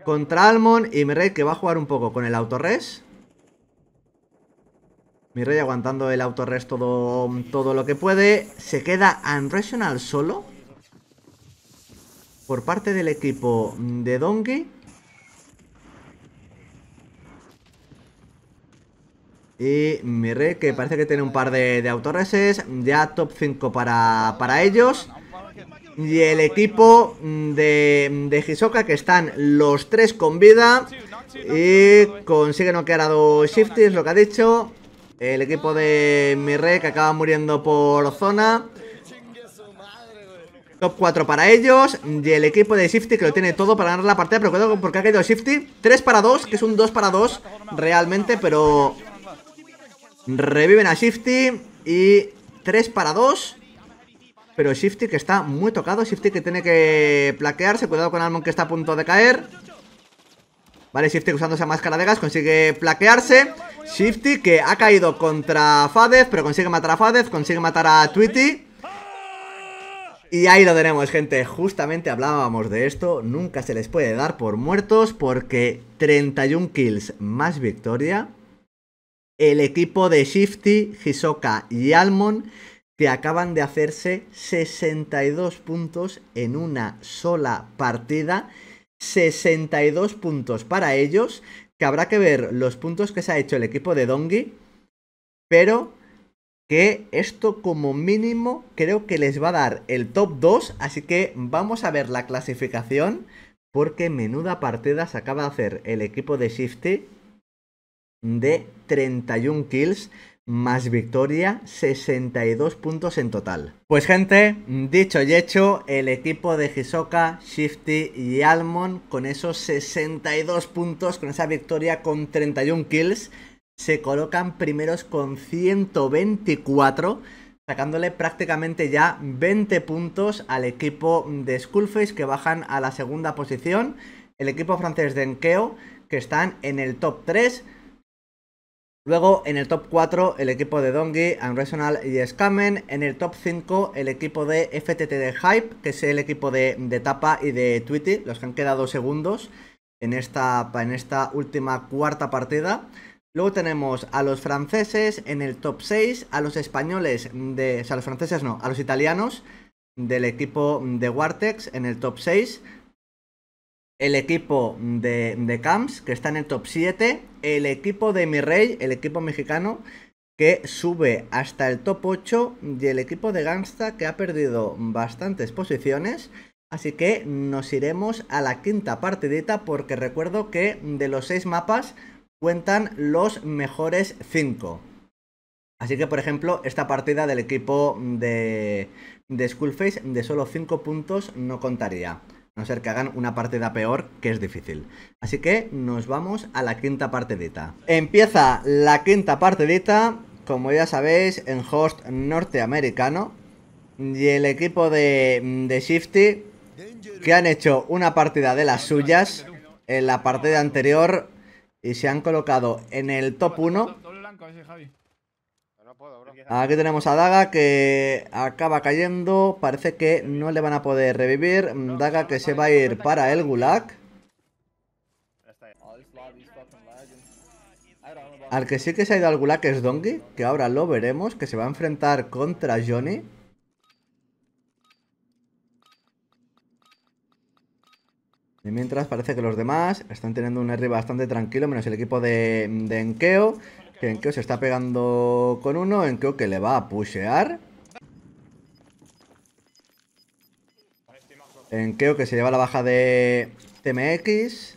contra Almond y Mirrey que va a jugar un poco con el autorres. Mirrey aguantando el autorres todo, todo lo que puede, se queda Unrational solo por parte del equipo de Donkey. Y Mirre, que parece que tiene un par de, de autorreses. Ya top 5 para, para ellos. Y el equipo de, de Hisoka, que están los tres con vida. Y consigue noquear a dos Shifty, es lo que ha dicho. El equipo de Mirre, que acaba muriendo por zona. Top 4 para ellos. Y el equipo de Shifty que lo tiene todo para ganar la partida. Pero cuidado porque ha caído Shifty. 3 para 2, que es un 2 para 2 realmente. Pero reviven a Shifty. Y 3 para 2. Pero Shifty que está muy tocado. Shifty que tiene que plaquearse. Cuidado con Almond que está a punto de caer. Vale, Shifty usando esa máscara de gas consigue plaquearse. Shifty que ha caído contra Fadez, pero consigue matar a Fadez, consigue matar a Tweety. Y ahí lo tenemos, gente. Justamente hablábamos de esto. Nunca se les puede dar por muertos porque 31 kills más victoria. El equipo de Shifty, Hisoka y Almond que acaban de hacerse 62 puntos en una sola partida. 62 puntos para ellos. Que habrá que ver los puntos que se ha hecho el equipo de Dongi. Pero que esto como mínimo creo que les va a dar el top 2. Así que vamos a ver la clasificación. Porque menuda partida se acaba de hacer el equipo de Shifty. De 31 kills más victoria, 62 puntos en total. Pues gente, dicho y hecho, el equipo de Hisoka, Shifty y Almond con esos 62 puntos, con esa victoria con 31 kills, se colocan primeros con 124, sacándole prácticamente ya 20 puntos al equipo de Skullface que bajan a la segunda posición, el equipo francés de Enkeo que están en el top 3, Luego en el top 4 el equipo de Dongi, Unrational y Scamen. En el top 5 el equipo de FTT de Hype, que es el equipo de, de Tapa y de Tweety, los que han quedado segundos en esta, en esta última cuarta partida. Luego tenemos a los franceses en el top 6, a los españoles de... O sea, los franceses no, a los italianos del equipo de Wartex en el top 6 el equipo de, de Camps, que está en el top 7, el equipo de Mi Rey, el equipo mexicano, que sube hasta el top 8, y el equipo de Gangsta, que ha perdido bastantes posiciones. Así que nos iremos a la quinta partidita, porque recuerdo que de los 6 mapas cuentan los mejores 5. Así que, por ejemplo, esta partida del equipo de, de Skullface de solo 5 puntos no contaría. No ser que hagan una partida peor, que es difícil. Así que nos vamos a la quinta partidita. Empieza la quinta partidita, como ya sabéis, en host norteamericano. Y el equipo de, de Shifty, que han hecho una partida de las suyas en la partida anterior y se han colocado en el top 1 Doble blanco ese, Javi. No puedo, bro. Aquí tenemos a Daga que acaba cayendo. Parece que no le van a poder revivir. Daga que se va a ir para el Gulag. Al que sí que se ha ido al Gulag es Donkey, que ahora lo veremos, que se va a enfrentar contra Johnny. Y mientras parece que los demás están teniendo un R bastante tranquilo, menos el equipo de, de Enkeo. Que Enkeo se está pegando con uno, Enkeo que le va a pushear. Enkeo que se lleva la baja de TMX.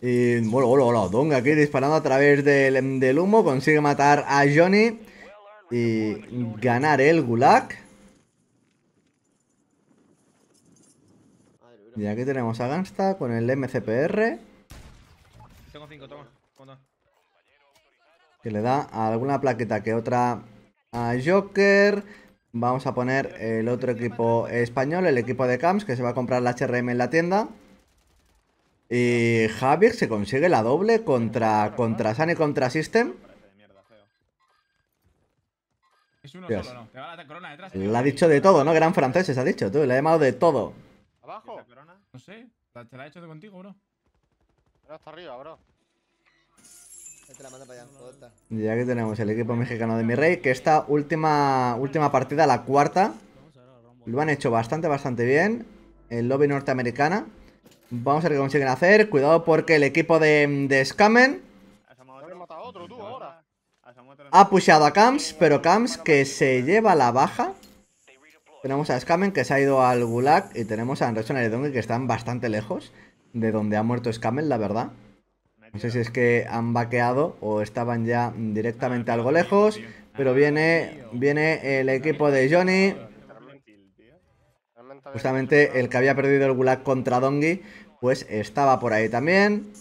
Y bueno, hola, hola, Donga aquí disparando a través del, del humo. Consigue matar a Johnny y ganar el Gulag. Y aquí tenemos a Gangsta con el MCPR. Tengo cinco, toma. toma. Que le da alguna plaqueta que otra a Joker. Vamos a poner el otro equipo español, el equipo de Camps, que se va a comprar la HRM en la tienda. Y Javier se consigue la doble contra, contra Sun y contra System. Es uno solo, ¿no? Te va la corona detrás. Le ha dicho de todo, ¿no? Gran franceses ha dicho, tú. Le ha llamado de todo. ¿Abajo? No sé. ¿la- ¿Te la ha hecho de contigo, bro? No, está arriba, bro. Te la manda para allá, jodota. Y aquí tenemos el equipo mexicano de mi rey, que esta última, última partida, la cuarta, lo han hecho bastante, bastante bien. El lobby norteamericana. Vamos a ver qué consiguen hacer. Cuidado porque el equipo de, de Scamen ha pushado a Camps, pero Camps que se lleva la baja. Tenemos a Scamen que se ha ido al Gulag y tenemos a Anderson y Donkey que están bastante lejos de donde ha muerto Scamen, la verdad. No sé si es que han vaqueado o estaban ya directamente algo lejos. Pero viene, viene el equipo de Johnny. Justamente el que había perdido el Gulag contra Dongi, pues estaba por ahí también.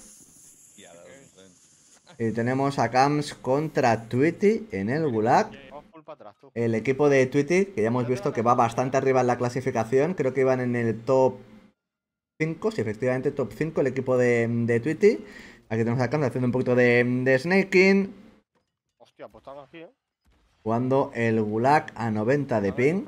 Y tenemos a Camps contra Tweety en el Gulag. El equipo de Tweety, que ya hemos visto que va bastante arriba en la clasificación. Creo que iban en el top 5, sí, efectivamente, top 5 el equipo de, de Tweety. Aquí tenemos a Camps haciendo un poquito de, de snaking. Hostia, pues están aquí, eh. Jugando el Gulag a 90 de A ver, ping.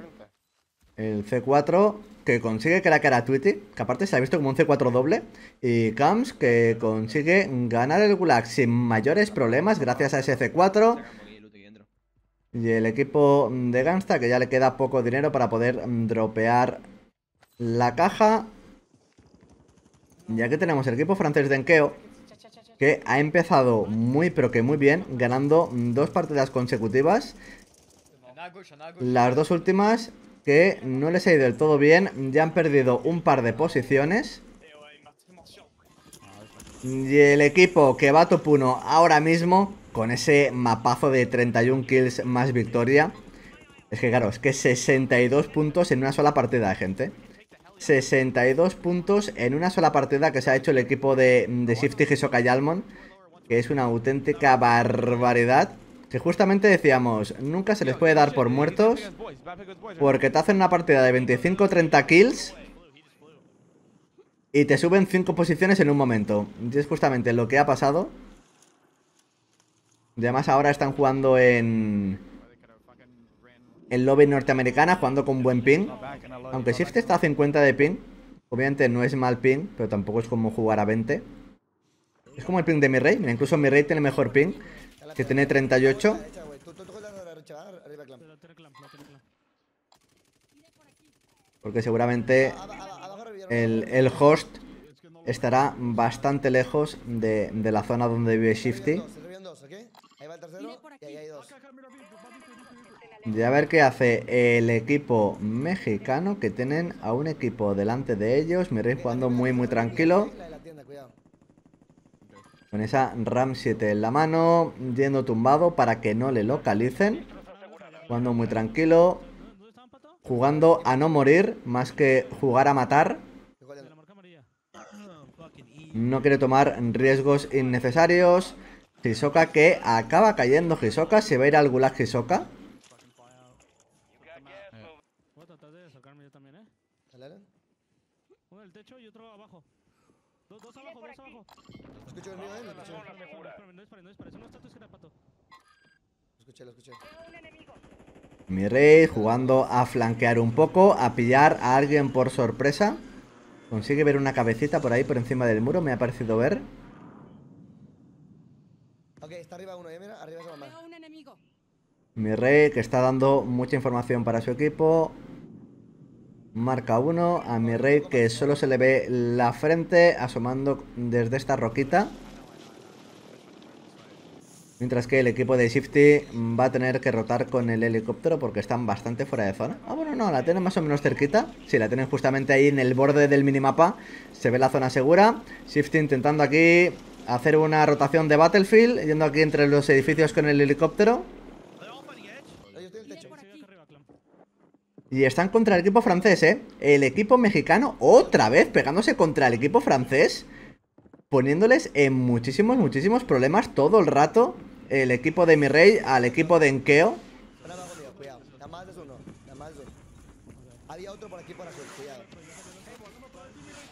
El C4 que consigue craquear a Tweety, que aparte se ha visto como un C4 doble. Y Camps que consigue ganar el Gulag sin mayores problemas gracias a ese C4. Saca por aquí el loot aquí dentro. Y el equipo de Gangsta que ya le queda poco dinero para poder mm, dropear la caja. Y aquí tenemos el equipo francés de Enkeo, que ha empezado muy pero que muy bien, ganando dos partidas consecutivas. Las dos últimas que no les ha ido del todo bien, ya han perdido un par de posiciones. Y el equipo que va a top 1 ahora mismo, con ese mapazo de 31 kills más victoria. Es que claro, es que 62 puntos en una sola partida, gente. 62 puntos en una sola partida que se ha hecho el equipo de, de Shifty Hisoka Yalmon. Que es una auténtica barbaridad. Que justamente decíamos, nunca se les puede dar por muertos. Porque te hacen una partida de 25-30 kills. Y te suben 5 posiciones en un momento. Y es justamente lo que ha pasado. Y además ahora están jugando en... En lobby norteamericana, jugando con buen ping. Aunque Shift está a 50 de ping. Obviamente no es mal ping, pero tampoco es como jugar a 20. Es como el ping de mi rey. Mira, incluso mi rey tiene mejor ping. Que tiene 38. Derecha, güey. Tú, tú, tú con la derecha, arriba, clan. Porque seguramente el, el host estará bastante lejos de, de la zona donde vive Shifty. El tercero y ahí hay dos. Y a ver qué hace el equipo mexicano, que tienen a un equipo delante de ellos. Mi rey jugando muy, muy tranquilo. Con esa RAM 7 en la mano, yendo tumbado para que no le localicen. Jugando muy tranquilo. Jugando a no morir, más que jugar a matar. No quiere tomar riesgos innecesarios. Hisoka que acaba cayendo Hisoka. Se va a ir al gulag Hisoka. Voy a tratar de sacarme yo también, ¿eh? Dale, dale. Uno en el techo y otro abajo. Dos, dos abajo, dos abajo. Lo escucho el mío, eh. Lo escucho. Espérame, no dispares, no dispares. Uno está a tu izquierda, pato. Lo escuché, lo escuché. Mi rey jugando a flanquear un poco, a pillar a alguien por sorpresa. Consigue ver una cabecita por ahí por encima del muro, me ha parecido ver. Ok, está arriba uno, eh. Mira, arriba se va más. un enemigo. Mi rey que está dando mucha información para su equipo. Marca uno a mi rey que solo se le ve la frente asomando desde esta roquita. Mientras que el equipo de Shifty va a tener que rotar con el helicóptero porque están bastante fuera de zona. Ah, bueno, no, la tienen más o menos cerquita. Sí, la tienen justamente ahí en el borde del minimapa. Se ve la zona segura. Shifty intentando aquí hacer una rotación de Battlefield, yendo aquí entre los edificios con el helicóptero. Y están contra el equipo francés, ¿eh? El equipo mexicano otra vez pegándose contra el equipo francés. Poniéndoles en muchísimos, muchísimos problemas todo el rato. El equipo de mi rey al equipo de Enkeo.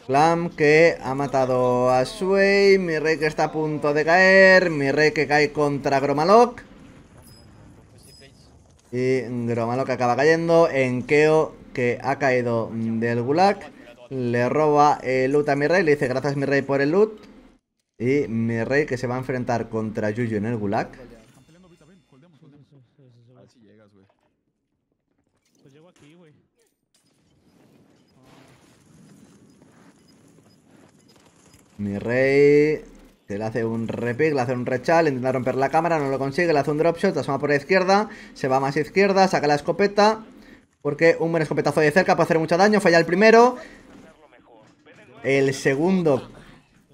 Cuidado. Que ha matado a Sway. Mi rey que está a punto de caer. Mi rey que cae contra Gromalok. Y Gromalok acaba cayendo. Enkeo que ha caído del gulag. Le roba el loot a mi rey. Le dice gracias mi rey por el loot. Y mi rey que se va a enfrentar contra Yuyu en el gulag. Mi rey que le hace un repick, le hace un rechal, intenta romper la cámara, no lo consigue, le hace un dropshot, asoma por la izquierda, se va más izquierda, saca la escopeta, porque un buen escopetazo de cerca puede hacer mucho daño, falla el primero. El segundo,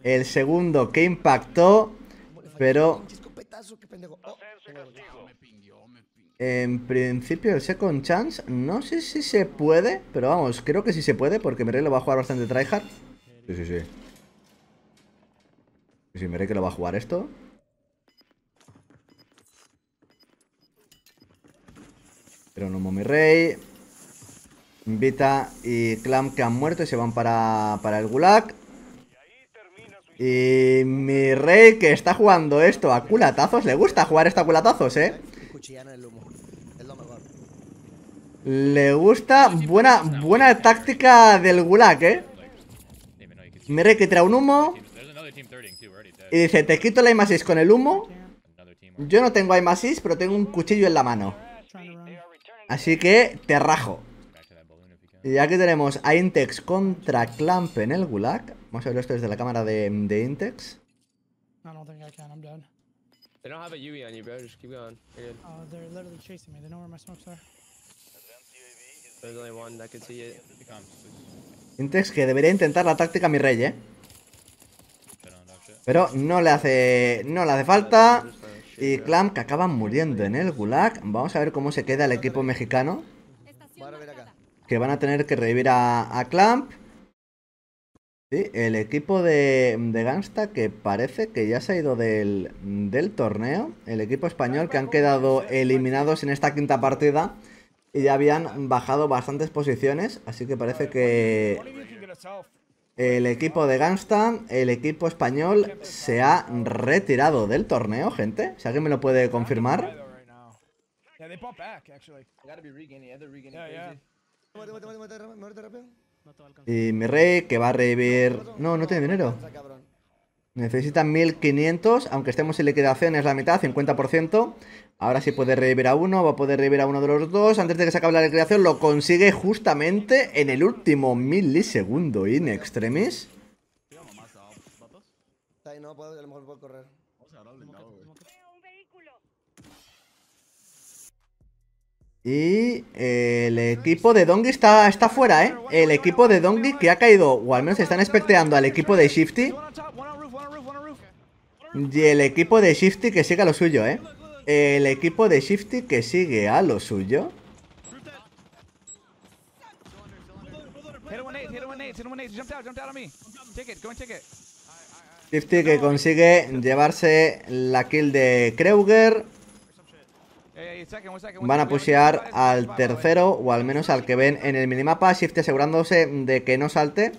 el segundo que impactó, pero en principio el second chance, no sé si se puede, pero vamos, creo que sí se puede, porque mi rey lo va a jugar bastante tryhard. Sí, sí, sí. Sí, sí, mi rey que lo va a jugar esto. Pero no mi rey. Y Clam que han muerto y se van para, para el gulag. Y mi rey que está jugando esto a culatazos. Le gusta jugar esto a culatazos, eh. Le gusta buena, buena táctica del gulag, eh. Mi rey que trae un humo. Y dice, te quito la I más 6 con el humo. Yo no tengo I más 6, pero tengo un cuchillo en la mano. Así que te rajo. Y aquí tenemos a Intex contra Clamp en el gulag. Vamos a ver esto desde la cámara de, de Intex. I don't think I can. I'm dead. They don't have a UE on you, bro. Just keep going. You're good. Uh, they're literally chasing me. They know where my smokes are. There's only one that can see it. Intex que debería intentar la táctica mi rey, eh. Pero no le hace. No le hace falta. Y Clamp que acaban muriendo en el gulag. Vamos a ver cómo se queda el equipo mexicano. Que van a tener que revivir a, a Clamp. Sí, el equipo de, de Gangsta que parece que ya se ha ido del, del torneo. El equipo español que han quedado eliminados en esta quinta partida. Y ya habían bajado bastantes posiciones. Así que parece que el equipo de Gangsta, el equipo español, se ha retirado del torneo, gente. Si alguien me lo puede confirmar. Y mi rey que va a revivir... No, no tiene dinero. Está cabrón. Necesita 1500, aunque estemos en liquidación es la mitad, 50%. Ahora sí puede revivir a uno, va a poder revivir a uno de los dos. Antes de que se acabe la liquidación lo consigue justamente en el último milisegundo in extremis. No, a lo mejor puedo correr. Vamos a agarrar el blindado, güey. Y el equipo de Dongi está, está fuera, ¿eh? El equipo de Dongi que ha caído, o al menos están especteando al equipo de Shifty. Y el equipo de Shifty que sigue a lo suyo, ¿eh? El equipo de Shifty que sigue a lo suyo. Shifty que consigue llevarse la kill de Kreuger. Yeah, yeah, second, one second. one Van a pushear al tercero o al menos al que ven en el minimapa. Shifty asegurándose de que no salte.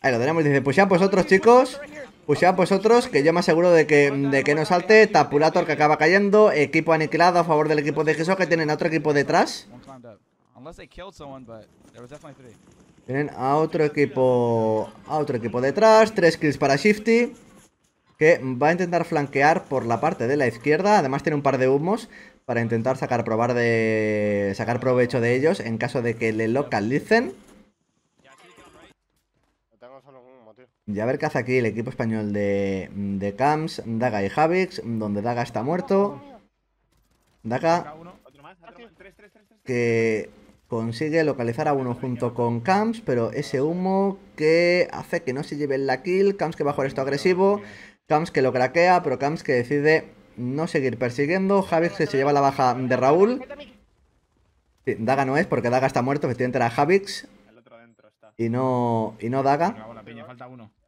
Ahí lo tenemos, dice, pushead vosotros chicos. Pushead vosotros, que yo me aseguro de que, de que no salte. Tapulator que acaba cayendo. Equipo aniquilado a favor del equipo de Geso Que tienen a otro equipo detrás. Tienen a otro equipo A otro equipo detrás. Tres kills para Shifty Que va a intentar flanquear por la parte de la izquierda Además tiene un par de humos Para intentar sacar probar de sacar provecho de ellos En caso de que le localicen. Y a ver qué hace aquí el equipo español de, de Camps, Daga y Javix, donde Daga está muerto. Daga que consigue localizar a uno junto con Camps, pero ese humo que hace que no se lleve la kill. Camps que va a jugar esto agresivo. Camps que lo craquea, pero Camps que decide no seguir persiguiendo. Javix que se lleva la baja de Raúl. Sí, Daga no es porque Daga está muerto, efectivamente era Javix y no, y no Daga.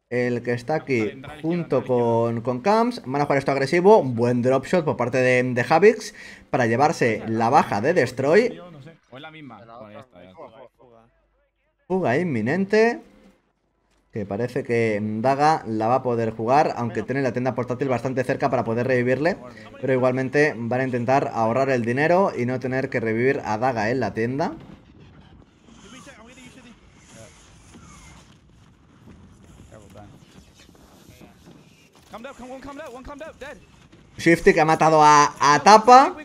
El que está aquí junto con, con Camps. Van a jugar esto agresivo. Buen drop shot por parte de, de Javix. Para llevarse la baja de Destroy. Fuga inminente. Que parece que Daga la va a poder jugar. Aunque tiene la tienda portátil bastante cerca para poder revivirle. Pero igualmente van a intentar ahorrar el dinero y no tener que revivir a Daga en la tienda. Shifty que ha matado a, a Tapa.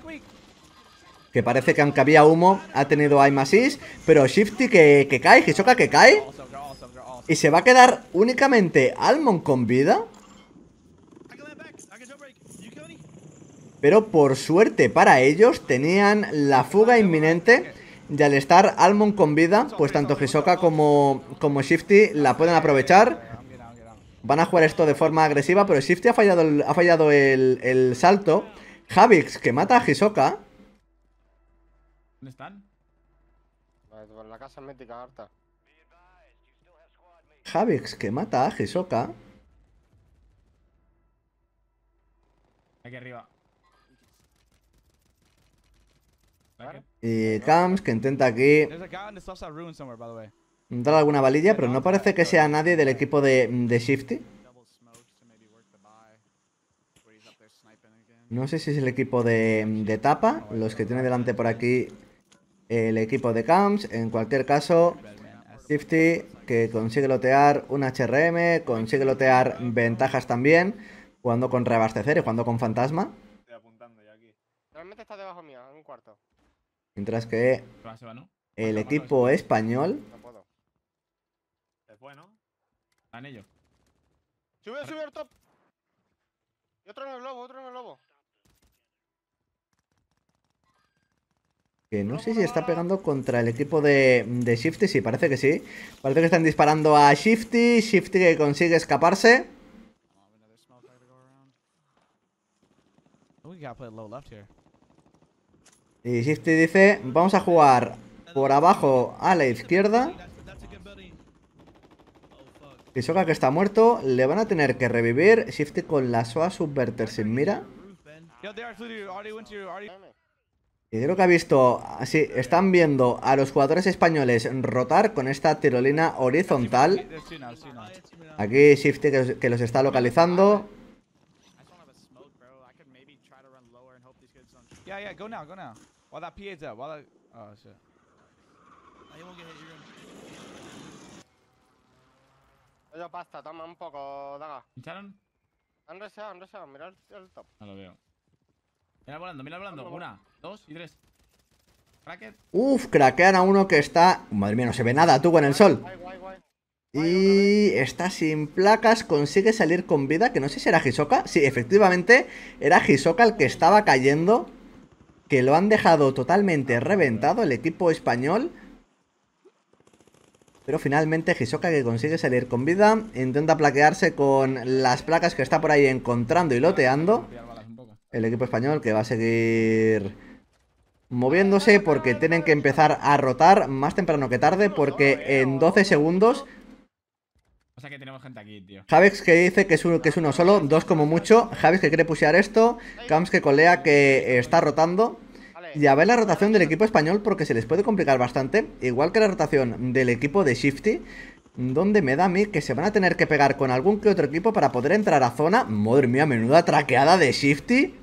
Que parece que aunque había humo, ha tenido aim assist. Pero Shifty que, que cae, Hisoka que cae. Y se va a quedar únicamente Almond con vida. Pero por suerte para ellos tenían la fuga inminente. Y al estar Almond con vida, pues tanto Hisoka como, como Shifty la pueden aprovechar. Van a jugar esto de forma agresiva, pero Shifty ha fallado el, ha fallado el, el salto. Javix que mata a Hisoka. ¿Dónde están? Por la casa mítica harta. Javix que mata a Hisoka. Aquí arriba. Y Camps que intenta aquí dar alguna valilla, pero no parece que sea nadie del equipo de, de Shifty. No sé si es el equipo de, de Tapa, los que tiene delante por aquí el equipo de Camps. En cualquier caso, Shifty que consigue lotear un HRM, consigue lotear ventajas también, jugando con reabastecer y jugando con fantasma. Estoy apuntando ya aquí. Realmente está debajo mía, en un cuarto. Mientras que el equipo español No puedo. Es bueno. Están ellos. Sube, sube al top. Y otro en el lobo, otro en el lobo. Que no sé si está pegando contra el equipo de, de Shifty, sí, parece que sí. Parece que están disparando a Shifty, Shifty que consigue escaparse. Y Shifty dice, vamos a jugar por abajo a la izquierda. Hisoka que está muerto, le van a tener que revivir. Shifty con la SOA Subverter sin mira. Y creo que ha visto, así, están viendo a los jugadores españoles rotar con esta tirolina horizontal. Aquí Shifty que, que los está localizando. Oh. Oye, pasta, toma un poco, daga. ¿Hincharon? Han reseado, han reseado, mira el, el top. No lo veo. Mira volando, mira volando. Una, dos y tres. Cracket. Uf, craquean a uno que está... Madre mía, no se ve nada, tú con el sol. Guay, guay, guay. Y está sin placas, consigue salir con vida, que no sé si era Hisoka. Sí, efectivamente, era Hisoka el que estaba cayendo. Que lo han dejado totalmente reventado el equipo español. Pero finalmente Hisoka que consigue salir con vida, intenta plaquearse con las placas que está por ahí encontrando y loteando. El equipo español que va a seguir moviéndose porque tienen que empezar a rotar más temprano que tarde porque en 12 segundos O sea que tenemos gente aquí, tío. Javex que dice que es, uno, que es uno solo, dos como mucho. Javex que quiere pushear esto. Camps que colea que está rotando. Y a ver la rotación del equipo español porque se les puede complicar bastante. Igual que la rotación del equipo de Shifty. Donde me da a mí que se van a tener que pegar con algún que otro equipo para poder entrar a zona. Madre mía, menuda traqueada de Shifty.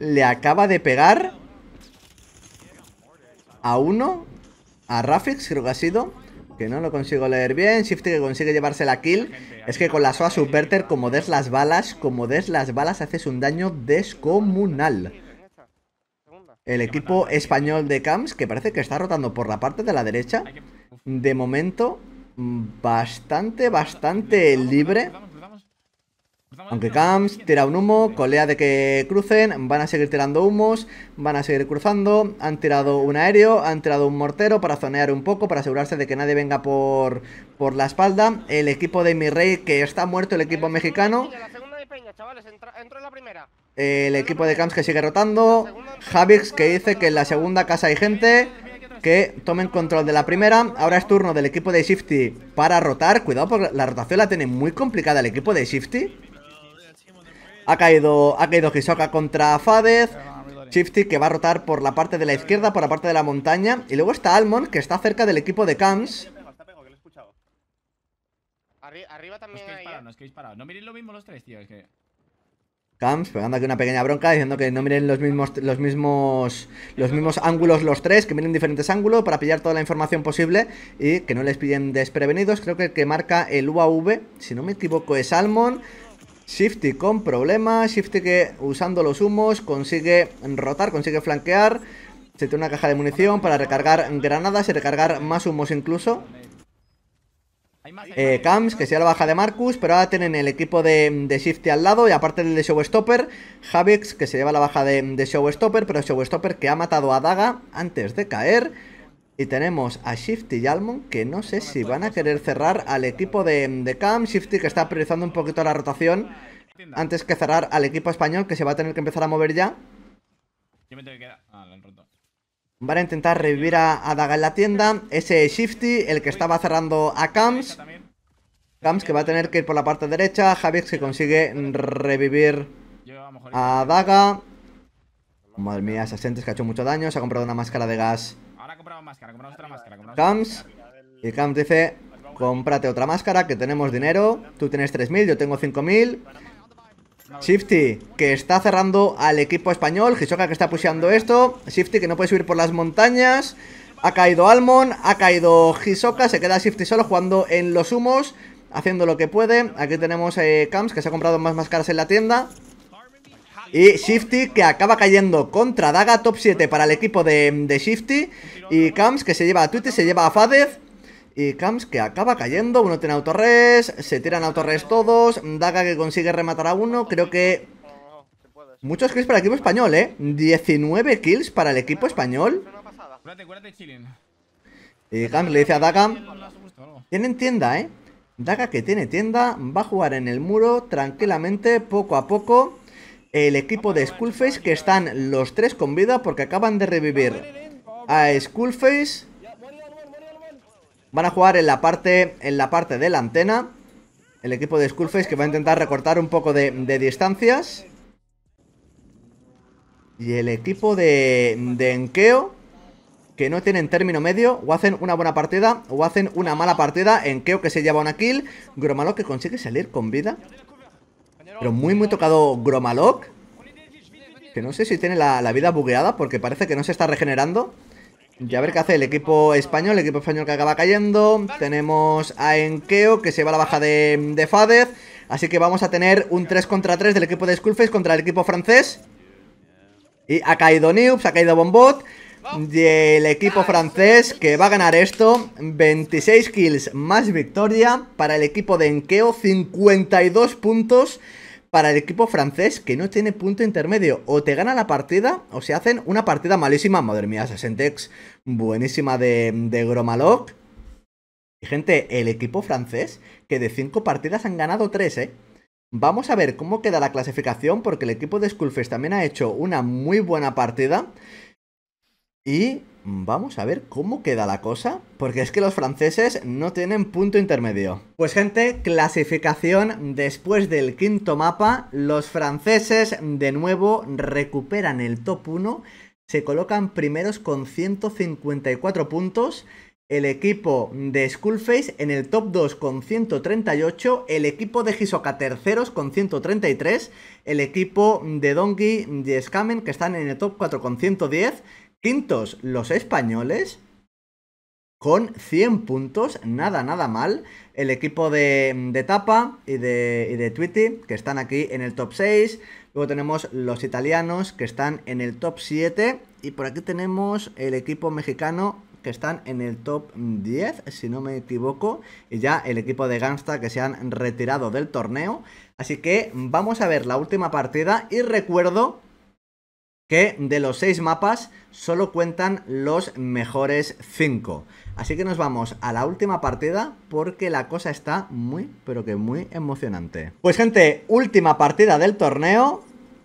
Le acaba de pegar a uno. A Rafix creo que ha sido. Que no lo consigo leer bien. Shifty que consigue llevarse la kill. Es que con la SOA Subverter, como des las balas, como des las balas, haces un daño descomunal. El equipo español de Camps, que parece que está rotando por la parte de la derecha. De momento, mm, bastante, bastante libre. Aunque. Camps tira un humo, colea de que crucen, van a seguir tirando humos, van a seguir cruzando, han tirado un aéreo, han tirado un mortero para zonear un poco, para asegurarse de que nadie venga por, por la espalda. El equipo de mi rey que está muerto, el equipo mexicano. El equipo de Camps que sigue rotando. Javix que dice que en la segunda casa hay gente. Que tomen control de la primera. Ahora es turno del equipo de Shifty para rotar. Cuidado porque la rotación la tiene muy complicada el equipo de Shifty. Ha caído, ha caído Hisoka contra Fadez. Shifty que va a rotar por la parte de la izquierda, por la parte de la montaña. Y luego está Almond que está cerca del equipo de Camps. Está pegado, está pegado, que lo he escuchado. Arri- arriba también hay. eh. nos que disparar. No miréis lo mismo los tres, tío. Es que. Camps pegando aquí una pequeña bronca diciendo que no miren los mismos los mismos los mismos ángulos los tres, que miren diferentes ángulos para pillar toda la información posible y que no les pillen desprevenidos. Creo que el que marca el UAV, si no me equivoco, es Almond. Shifty con problemas, Shifty que usando los humos consigue rotar, consigue flanquear. Se tiene una caja de munición para recargar granadas y recargar más humos incluso. Eh. Camps, que sea la baja de Marcus, pero ahora tienen el equipo de, Shifty al lado y aparte del de Showstopper, Javix, que se lleva la baja de, de Showstopper, pero Showstopper que ha matado a Daga antes de caer. Y tenemos a Shifty y Almond, que no sé si van a querer cerrar al equipo de, de Camps. Shifty que está priorizando un poquito la rotación antes que cerrar al equipo español, que se va a tener que empezar a mover ya. Yo me tengo que quedar. Ah, lo han roto. Van a intentar revivir a, a Daga en la tienda. Ese es Shifty, el que estaba cerrando a Camps. Camps que va a tener que ir por la parte derecha. Javix que consigue revivir a Daga. Madre mía, Ascentes que ha hecho mucho daño. Se ha comprado una máscara de gas. Compramos máscara, compramos otra máscara. Compramos Camps. Y Camps dice: Cómprate otra máscara, que tenemos dinero. Tú tienes 3.000, yo tengo 5.000. Shifty, que está cerrando al equipo español. Hisoka que está pusheando esto. Shifty que no puede subir por las montañas. Ha caído Almond, ha caído Hisoka. Se queda Shifty solo jugando en los humos. Haciendo lo que puede. Aquí tenemos eh, Camps que se ha comprado más máscaras en la tienda. Y Shifty que acaba cayendo contra Daga, top 7 para el equipo de, de Shifty. Y Camps que se lleva a Twitty, se lleva a Fadez. Y Camps que acaba cayendo, uno tiene autorres, se tiran autorres todos. Daga que consigue rematar a uno, creo que... Muchos kills para el equipo español, ¿eh? 19 kills para el equipo español. Y Camps le dice a Daga... Tienen tienda, ¿eh? Daga que tiene tienda, va a jugar en el muro tranquilamente, poco a poco. El equipo de Skullface, que están los tres con vida porque acaban de revivir a Skullface. Van a jugar en la parte, en la parte de la antena. El equipo de Skullface que va a intentar recortar un poco de, distancias. Y el equipo de, de Enkeo que no tienen término medio, o hacen una buena partida, o hacen una mala partida. En Keo que se lleva una kill, Gromalok que consigue salir con vida. Pero muy muy tocado Gromalok. Que no sé si tiene la, la vida bugueada, porque parece que no se está regenerando. Y a ver qué hace el equipo español, el equipo español que acaba cayendo. Tenemos a Enkeo que se va a la baja de, de Fadez. Así que vamos a tener un 3 contra 3 del equipo de Skullface contra el equipo francés. Y ha caído Nubes, ha caído Bombot. Y el equipo francés que va a ganar esto 26 kills más victoria Para el equipo de Enkeo 52 puntos Para el equipo francés que no tiene punto intermedio O te gana la partida o se hacen una partida malísima Madre mía, Sasentex Buenísima de, de Gromalok Y gente, el equipo francés, que de 5 partidas han ganado 3, ¿eh? Vamos a ver cómo queda la clasificación, porque el equipo de Skullfest también ha hecho una muy buena partida. Y vamos a ver cómo queda la cosa, porque es que los franceses no tienen punto intermedio. Pues gente, clasificación después del quinto mapa, los franceses de nuevo recuperan el top 1, se colocan primeros con 154 puntos, el equipo de Skullface en el top 2 con 138, el equipo de Hisoka terceros con 133, el equipo de Donkey y Skamen que están en el top 4 con 110, quintos los españoles con 100 puntos, nada, nada mal. El equipo de, de Tapa y de, y de Tweety, que están aquí en el top 6. Luego tenemos los italianos, que están en el top 7. Y por aquí tenemos el equipo mexicano, que están en el top 10, si no me equivoco. Y ya el equipo de Gangsta, que se han retirado del torneo. Así que vamos a ver la última partida. Y recuerdo que de los 6 mapas solo cuentan los mejores 5. Así que nos vamos a la última partida porque la cosa está muy, pero que muy emocionante. Pues gente, última partida del torneo.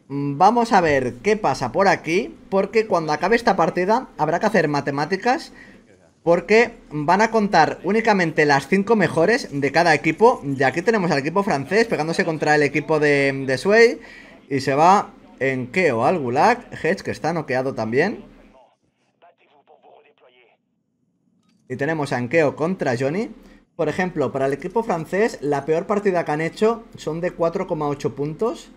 Vamos a ver qué pasa por aquí, porque cuando acabe esta partida habrá que hacer matemáticas, porque van a contar únicamente las 5 mejores de cada equipo. Y aquí tenemos al equipo francés pegándose contra el equipo de, de Sway, y se va en Keo al Gulag, Hedge que está noqueado también. Y tenemos a Enkeo contra Johnny. Por ejemplo, para el equipo francés, la peor partida que han hecho son de 4,8 puntos.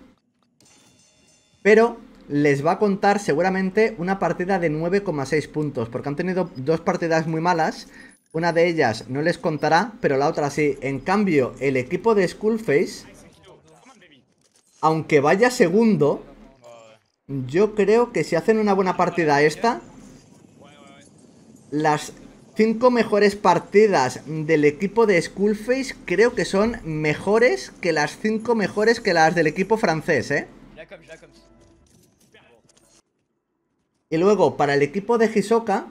Pero les va a contar seguramente una partida de 9,6 puntos. Porque han tenido dos partidas muy malas. Una de ellas no les contará, pero la otra sí. En cambio, el equipo de Skullface, aunque vaya segundo, yo creo que si hacen una buena partida esta, las cinco mejores partidas del equipo de Skullface creo que son mejores que las cinco mejores que las del equipo francés, ¿eh? Y luego, para el equipo de Hisoka,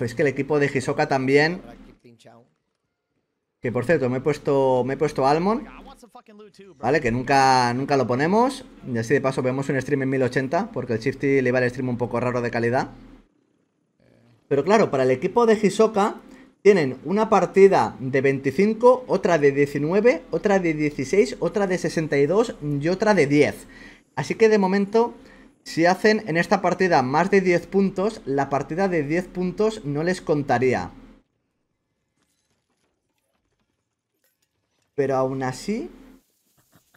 es que el equipo de Hisoka también... Que por cierto, me he puesto, me he puesto. Vale, que nunca, nunca lo ponemos. Y así de paso vemos un stream en 1080, porque el Shifty le va el stream un poco raro de calidad. Pero claro, para el equipo de Hisoka tienen una partida de 25, otra de 19, otra de 16, otra de 62 y otra de 10. Así que de momento, si hacen en esta partida más de 10 puntos, la partida de 10 puntos no les contaría. Pero aún así,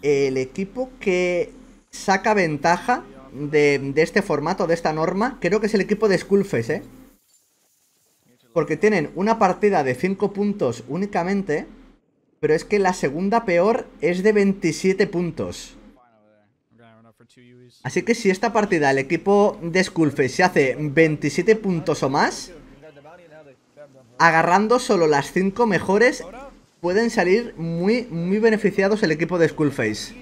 el equipo que saca ventaja de, este formato, de esta norma, creo que es el equipo de Skullface, ¿eh? Porque tienen una partida de 5 puntos únicamente, pero es que la segunda peor es de 27 puntos. Así que si esta partida el equipo de Skullface se hace 27 puntos o más, agarrando solo las 5 mejores, pueden salir muy, muy beneficiados el equipo de Skullface.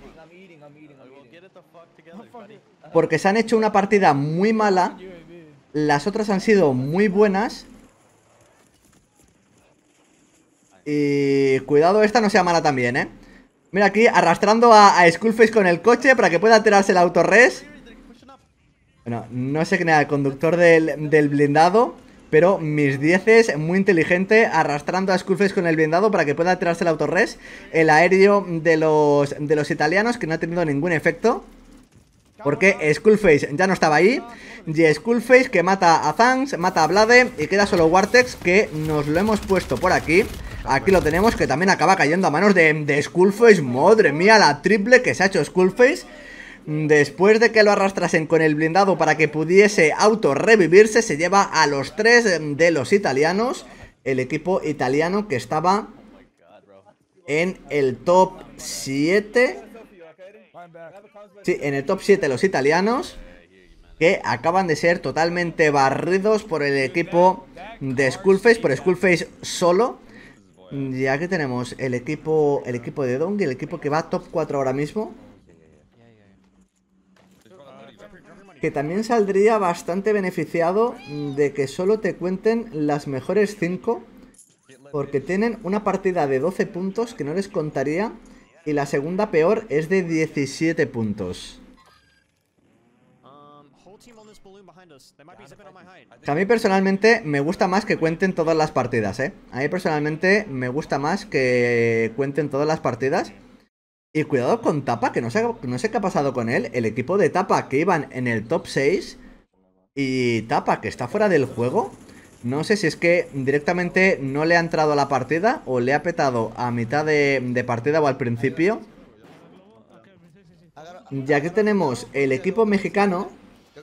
Porque se han hecho una partida muy mala, las otras han sido muy buenas. Y cuidado, esta no sea mala también, ¿eh? Mira aquí, arrastrando a, a Skullface con el coche para que pueda tirarse el autorres. Bueno, no sé quién era el conductor del, del blindado. Pero mis 10 es muy inteligente arrastrando a Skullface con el blindado para que pueda tirarse el autorres. El aéreo de los, de los italianos que no ha tenido ningún efecto. Porque Skullface ya no estaba ahí. Y Skullface que mata a Zangs, mata a Blade y queda solo Wartex que nos lo hemos puesto por aquí. Aquí lo tenemos que también acaba cayendo a manos de, de Skullface. Madre mía, la triple que se ha hecho Skullface. Después de que lo arrastrasen con el blindado para que pudiese auto revivirse, se lleva a los tres de los italianos. El equipo italiano que estaba en el top 7. Sí, en el top 7 los italianos. Que acaban de ser totalmente barridos por el equipo de Skullface, por Skullface solo. Y aquí tenemos el equipo, el equipo de Dong, el equipo que va top 4 ahora mismo. Que también saldría bastante beneficiado de que solo te cuenten las mejores 5 Porque tienen una partida de 12 puntos que no les contaría. Y la segunda peor es de 17 puntos. A mí personalmente me gusta más que cuenten todas las partidas, ¿eh? A mí personalmente me gusta más que cuenten todas las partidas. Y cuidado con Tapa, que no sé, qué ha pasado con él. El equipo de Tapa que iban en el top 6 y Tapa que está fuera del juego. No sé si es que directamente no le ha entrado a la partida o le ha petado a mitad de, de partida o al principio. Y aquí tenemos el equipo mexicano que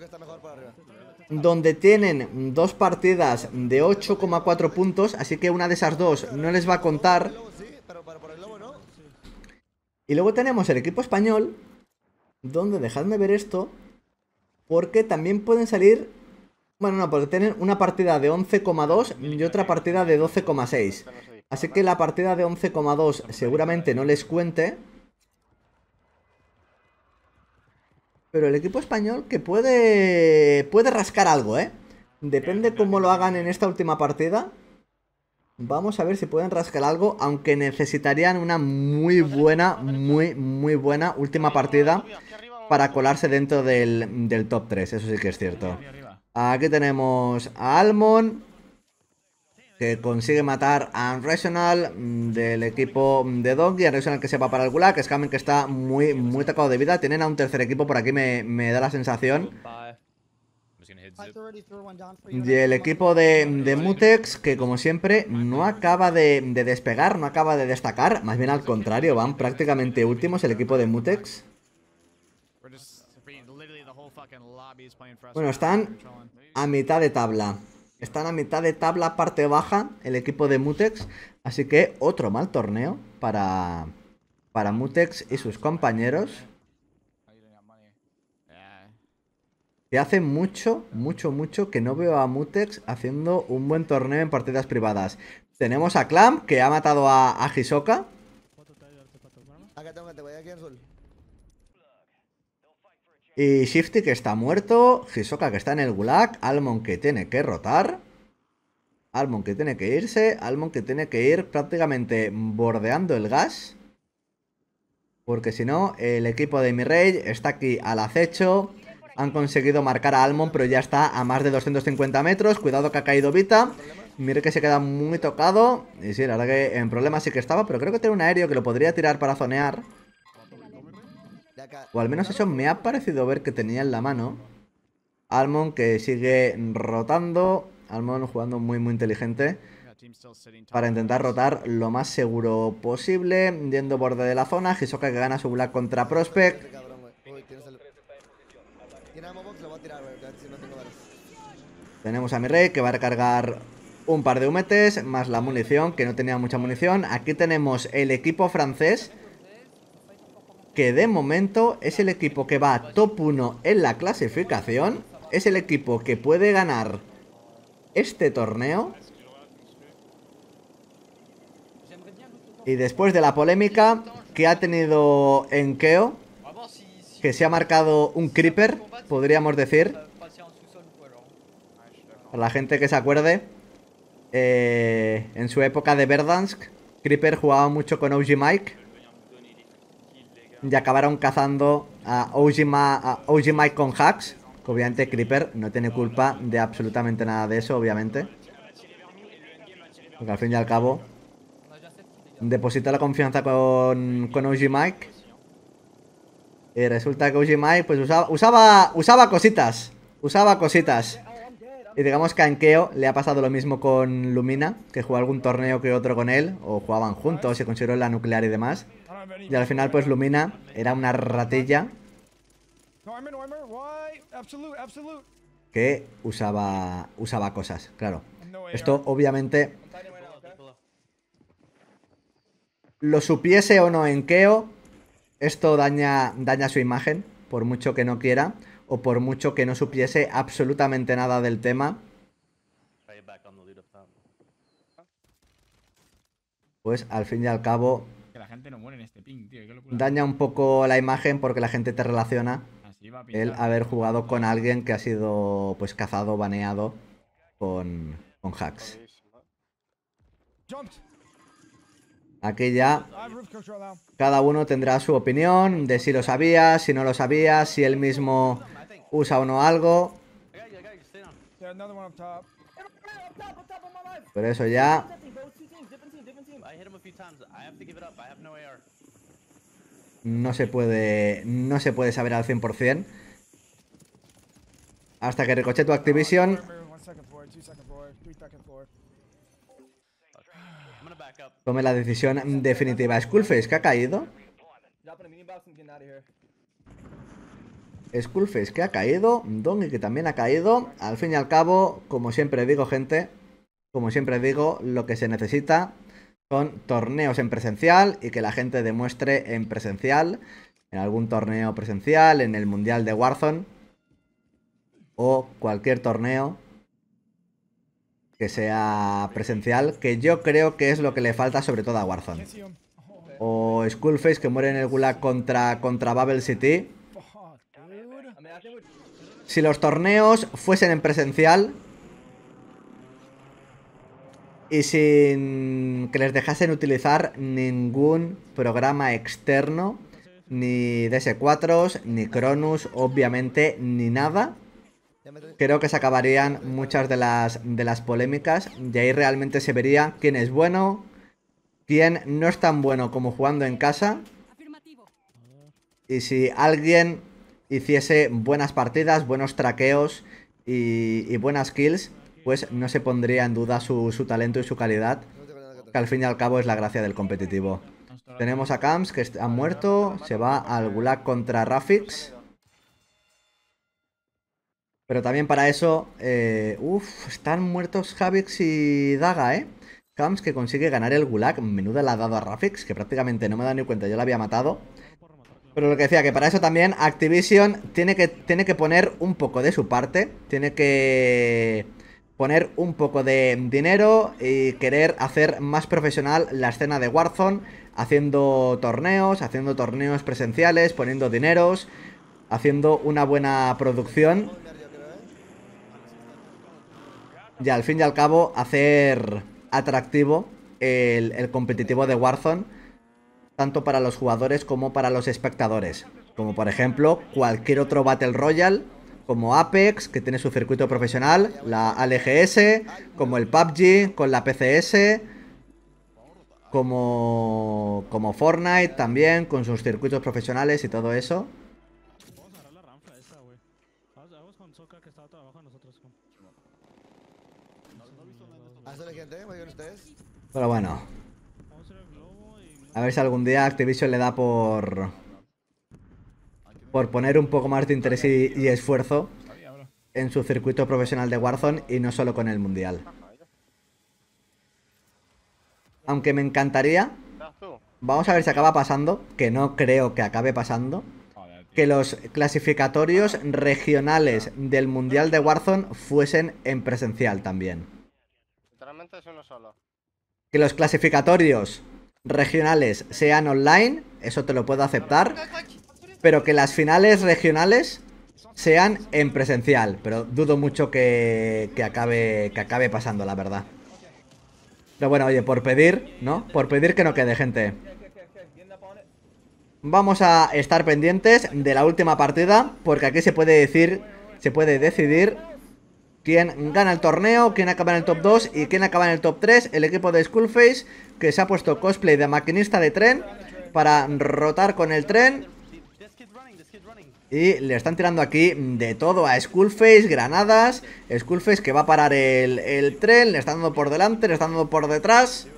donde tienen dos partidas de 8,4 puntos, así que una de esas dos no les va a contar. Lobo sí, pero para por el lobo no. Y luego tenemos el equipo español, donde dejadme ver esto, porque también pueden salir... Bueno, no, porque tienen una partida de 11,2 y otra partida de 12,6. Así que la partida de 11,2 seguramente no les cuente. Pero el equipo español que puede puede rascar algo, ¿eh? Depende cómo lo hagan en esta última partida. Vamos a ver si pueden rascar algo, aunque necesitarían una muy buena, muy, muy buena última partida para colarse dentro del, del top 3, eso sí que es cierto. Aquí tenemos a Almond, que consigue matar a Unrational mm, del equipo de Donkey. Unrational que se va para el Gulag. Scamen que está muy, muy tocado de vida. Tienen a un tercer equipo por aquí, me, me da la sensación. Y el equipo de, de Mutex, que como siempre no acaba de, de despegar, no acaba de destacar. Más bien al contrario, van prácticamente últimos el equipo de Mutex. Bueno, están a mitad de tabla. Están a mitad de tabla, parte baja, el equipo de Mutex. Así que otro mal torneo para, para Mutex y sus compañeros. Yeah. Que hace mucho, mucho, mucho que no veo a Mutex haciendo un buen torneo en partidas privadas. Tenemos a Clamp, que ha matado a, a Hisoka. Y Shifty que está muerto, Hisoka que está en el Gulag, Almond que tiene que rotar, Almond que tiene que irse, Almond que tiene que ir prácticamente bordeando el gas. Porque si no, el equipo de Mirage está aquí al acecho. Han conseguido marcar a Almond, pero ya está a más de 250 metros. Cuidado que ha caído Vita. Mire que se queda muy tocado. Y sí, la verdad que en problemas sí que estaba, pero creo que tiene un aéreo que lo podría tirar para zonear. O al menos eso me ha parecido ver que tenía en la mano. Almond que sigue rotando. Almond jugando muy muy inteligente. Para intentar rotar lo más seguro posible. Yendo borde de la zona. Hisoka que gana su black contra Prospect. Este cabrón, güey. Uy, tienes el... Tiene ammo box, lo voy a tirar, güey. A ver si no tengo balas. Tenemos a mi rey que va a recargar un par de humetes. Más la munición, que no tenía mucha munición. Aquí tenemos el equipo francés. Que de momento es el equipo que va top 1 en la clasificación. Es el equipo que puede ganar este torneo. Y después de la polémica que ha tenido en Keo, que se ha marcado un creeper, podríamos decir. Para la gente que se acuerde, eh, en su época de Verdansk, Creeper jugaba mucho con OG Mike. Y acabaron cazando a OG, OG Mike con hacks. Obviamente Creeper no tiene culpa de absolutamente nada de eso, obviamente. Porque al fin y al cabo, deposita la confianza con, con OG Mike. Y resulta que OG Mike pues usaba, usaba, usaba cositas. Usaba cositas. Y digamos que a Enkeo le ha pasado lo mismo con Lumina, que jugó algún torneo que otro con él, o jugaban juntos, se consideró la nuclear y demás. Y al final, pues Lumina era una ratilla que usaba, usaba cosas, claro. Esto obviamente lo supiese o no Enkeo, esto daña, daña su imagen, por mucho que no quiera, o por mucho que no supiese absolutamente nada del tema. Pues al fin y al cabo Que la gente no muere en este ping, tío. Qué locura. daña un poco la imagen porque la gente te relaciona el haber jugado con alguien que ha sido pues cazado, baneado con, con hacks. Aquí ya cada uno tendrá su opinión de si lo sabía, si no lo sabía, si él mismo usa o no algo. Pero eso ya no se puede no se puede saber al 100%. Hasta que Ricochet tu Activision tome la decisión definitiva. Skullface, que ha caído. Skullface, que ha caído. Donkey, que también ha caído. Al fin y al cabo, como siempre digo, gente, como siempre digo, lo que se necesita son torneos en presencial y que la gente demuestre en presencial, en algún torneo presencial, en el Mundial de Warzone o cualquier torneo que sea presencial, que yo creo que es lo que le falta sobre todo a Warzone. O Skullface que muere en el Gulag contra, contra Bubble City. Si los torneos fuesen en presencial y sin que les dejasen utilizar ningún programa externo, ni DS4, ni Cronus, obviamente, ni nada, creo que se acabarían muchas de las, de las polémicas y ahí realmente se vería quién es bueno, quién no es tan bueno como jugando en casa. Y si alguien hiciese buenas partidas, buenos traqueos y, y buenas kills, pues no se pondría en duda su, su talento y su calidad, que al fin y al cabo es la gracia del competitivo. Tenemos a Camps que ha muerto, se va al Gulag contra Rafix. Pero también para eso, eh, uff, están muertos Javix y Daga, ¿eh? Camps que consigue ganar el Gulag, menuda la ha dado a Rafix, que prácticamente no me da ni cuenta, yo la había matado. Pero lo que decía, que para eso también Activision tiene que, tiene que poner un poco de su parte, tiene que poner un poco de dinero y querer hacer más profesional la escena de Warzone, haciendo torneos, haciendo torneos presenciales, poniendo dineros, haciendo una buena producción y al fin y al cabo hacer atractivo el, el competitivo de Warzone, tanto para los jugadores como para los espectadores. Como por ejemplo cualquier otro Battle Royale, como Apex, que tiene su circuito profesional, la ALGS, como el PUBG, con la PCS, como, como Fortnite también, con sus circuitos profesionales y todo eso. Pero bueno, Vamos a ir al globo y... a ver si algún día Activision le da por... Por poner un poco más de interés y, y esfuerzo en su circuito profesional de Warzone y no solo con el Mundial. Aunque me encantaría, vamos a ver si acaba pasando, que no creo que acabe pasando, que los clasificatorios regionales del Mundial de Warzone fuesen en presencial también. Literalmente es uno solo. Que los clasificatorios regionales sean online, eso te lo puedo aceptar, pero que las finales regionales sean en presencial, pero dudo mucho que, que acabe, que acabe pasando, la verdad. Pero bueno, oye, por pedir, ¿no? Por pedir que no quede gente. Vamos a estar pendientes de la última partida, porque aquí se puede decir, se puede decidir quién gana el torneo, quién acaba en el top 2 y quién acaba en el top 3. El equipo de Skullface, que se ha puesto cosplay de maquinista de tren para rotar con el tren. Y le están tirando aquí de todo a Skullface, granadas. Skullface que va a parar el, el tren, le están dando por delante, le están dando por detrás.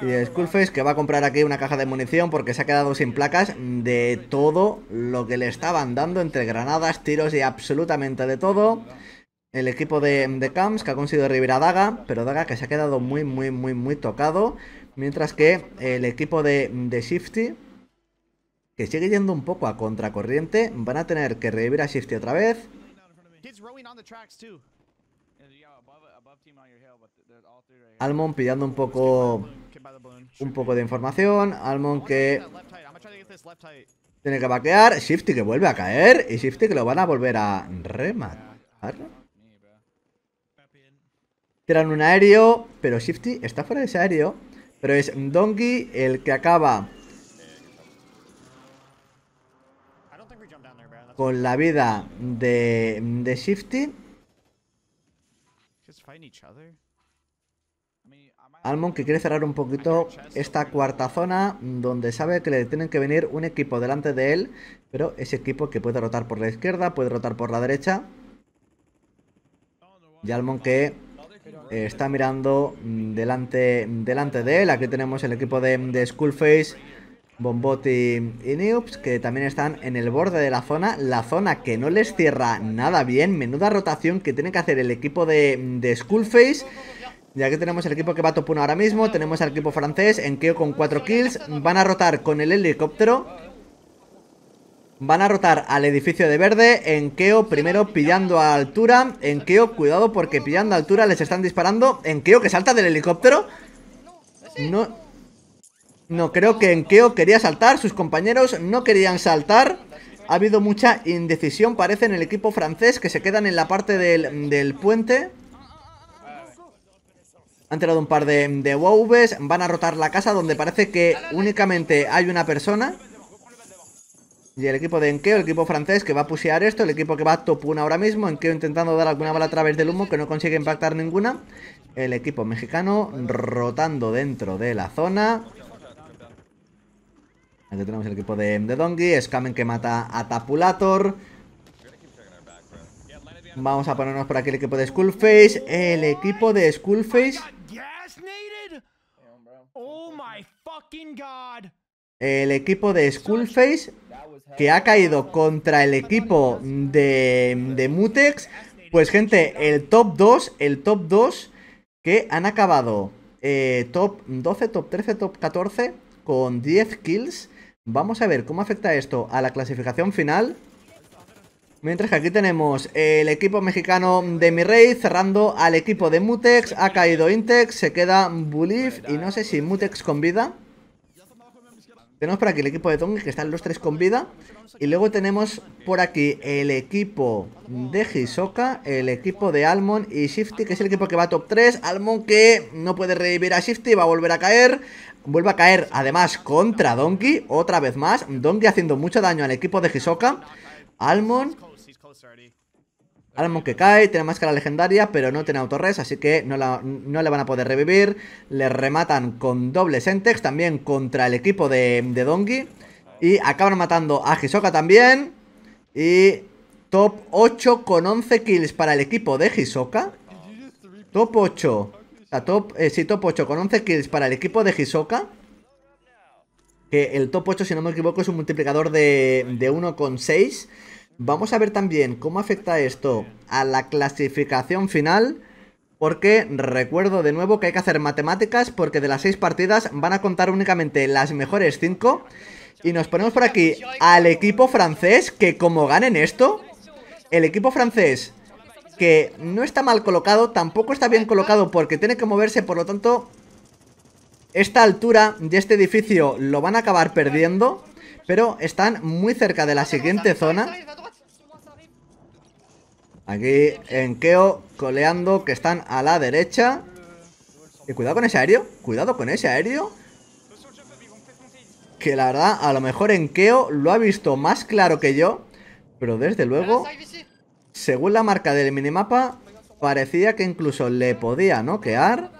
Y Skullface que va a comprar aquí una caja de munición porque se ha quedado sin placas de todo lo que le estaban dando entre granadas, tiros y absolutamente de todo. El equipo de, de Camps que ha conseguido revivir a Daga, pero Daga que se ha quedado muy, muy, muy, muy tocado. Mientras que el equipo de, de Shifty, que sigue yendo un poco a contracorriente, van a tener que revivir a Shifty otra vez. Kids rowing on the tracks too. Yeah, you got above, above team on your hill, but they're all three right here. Almond pillando un poco, un poco de información. Almond que tiene que vaquear. Shifty que vuelve a caer. Y Shifty que lo van a volver a rematar. Tiran un aéreo, pero Shifty está fuera de ese aéreo. Pero es Donkey el que acaba con la vida de, de Shifty. Almond que quiere cerrar un poquito esta cuarta zona donde sabe que le tienen que venir un equipo delante de él, pero ese equipo que puede rotar por la izquierda, puede rotar por la derecha. Y Almond que está mirando mm, delante, delante de él. Aquí tenemos el equipo de, de Skullface, Bombot y, y que también están en el borde de la zona. La zona que no les cierra nada bien. Menuda rotación que tiene que hacer el equipo de, de Skullface. Y aquí tenemos el equipo que va a top 1 ahora mismo. Tenemos al equipo francés, Enkeo con 4 kills. Van a rotar con el helicóptero. Van a rotar al edificio de verde. Enkeo primero pillando a altura. Enkeo, cuidado porque pillando a altura les están disparando. Enkeo que salta del helicóptero. No. No, creo que Enkeo quería saltar. Sus compañeros no querían saltar. Ha habido mucha indecisión, parece, en el equipo francés que se quedan en la parte del, del puente. Han tirado un par de, de WOWs. Van a rotar la casa donde parece que únicamente hay una persona. Y el equipo de Enkeo, el equipo francés que va a pusear esto. El equipo que va a top 1 ahora mismo. Enkeo intentando dar alguna bala a través del humo que no consigue impactar ninguna. El equipo mexicano rotando dentro de la zona. Aquí tenemos el equipo de, de Dongi. Scamen que mata a Tapulator. Vamos a ponernos por aquí el equipo de Skullface. El equipo de Skullface. Oh my fucking god. El equipo de Skullface. Que ha caído contra el equipo de, de Mutex. Pues gente, el top 2. El top 2. Que han acabado eh, top 12, top 13, top 14. Con 10 kills. Vamos a ver cómo afecta esto a la clasificación final. Mientras que aquí tenemos el equipo mexicano de mi rey cerrando al equipo de Mutex. Ha caído Intex, se queda Bulif y no sé si Mutex con vida. Tenemos por aquí el equipo de Tongi que están los tres con vida. Y luego tenemos por aquí el equipo de Hisoka, el equipo de Almond y Shifty, que es el equipo que va a top 3. Almond que no puede revivir a Shifty, va a volver a caer. Vuelve a caer además contra Donkey, otra vez más. Donkey haciendo mucho daño al equipo de Hisoka. Almond Almond que cae, tiene máscara legendaria, pero no tiene autorres, así que no, le van a poder revivir. Le rematan con doble Sentex, también contra el equipo de, de Dongi. Y acaban matando a Hisoka también. Y top 8 con 11 kills para el equipo de Hisoka. Top 8. O sea, top, eh, sí, top 8 con 11 kills para el equipo de Hisoka. Que el top 8, si no me equivoco, es un multiplicador de, de 1,6. Vamos a ver también cómo afecta esto a la clasificación final. Porque recuerdo de nuevo que hay que hacer matemáticas porque de las 6 partidas van a contar únicamente las mejores 5. Y nos ponemos por aquí al equipo francés que como ganen esto, el equipo francés que no está mal colocado, tampoco está bien colocado porque tiene que moverse, por lo tanto, esta altura de este edificio lo van a acabar perdiendo. Pero están muy cerca de la siguiente zona. Aquí en Keo coleando que están a la derecha. Y cuidado con ese aéreo. Cuidado con ese aéreo. Que la verdad, a lo mejor en Keo lo ha visto más claro que yo. Pero desde luego, según la marca del minimapa, parecía que incluso le podía noquear.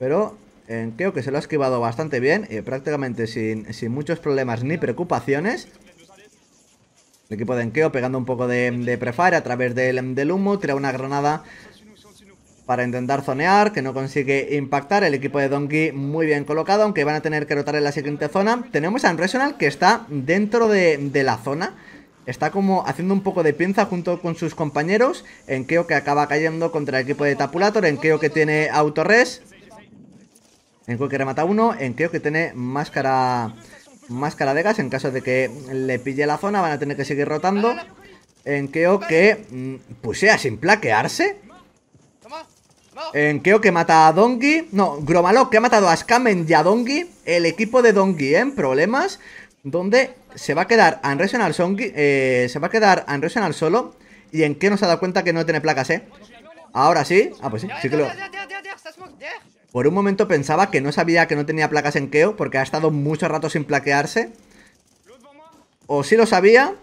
Pero en Keo que se lo ha esquivado bastante bien. Y prácticamente sin, sin muchos problemas ni preocupaciones. El equipo de Enkeo pegando un poco de, prefire a través del, humo. Tira una granada para intentar zonear, que no consigue impactar. El equipo de Donkey muy bien colocado, aunque van a tener que rotar en la siguiente zona. Tenemos a Unrational que está dentro de, de la zona. Está como haciendo un poco de pinza junto con sus compañeros. Enkeo que acaba cayendo contra el equipo de Tapulator. Enkeo que tiene autorres. Enkeo que remata uno. Enkeo que tiene máscara máscara de gas en caso de que le pille la zona. Van a tener que seguir rotando. En Keo que mm, pusea sin plaquearse. En Keo que mata a Dongi. No, Gromalok que ha matado a Skamen y a Dongi. El equipo de Dongi en problemas. Donde se va a quedar Unrational Songi. Eh, se va a quedar Unrational solo. Y en Keo no se ha dado cuenta que no tiene placas, eh. Ahora sí. Ah, pues sí, sí que lo... Por un momento pensaba que no sabía que no tenía placas en Keo porque ha estado mucho rato sin plaquearse. O sí lo sabía,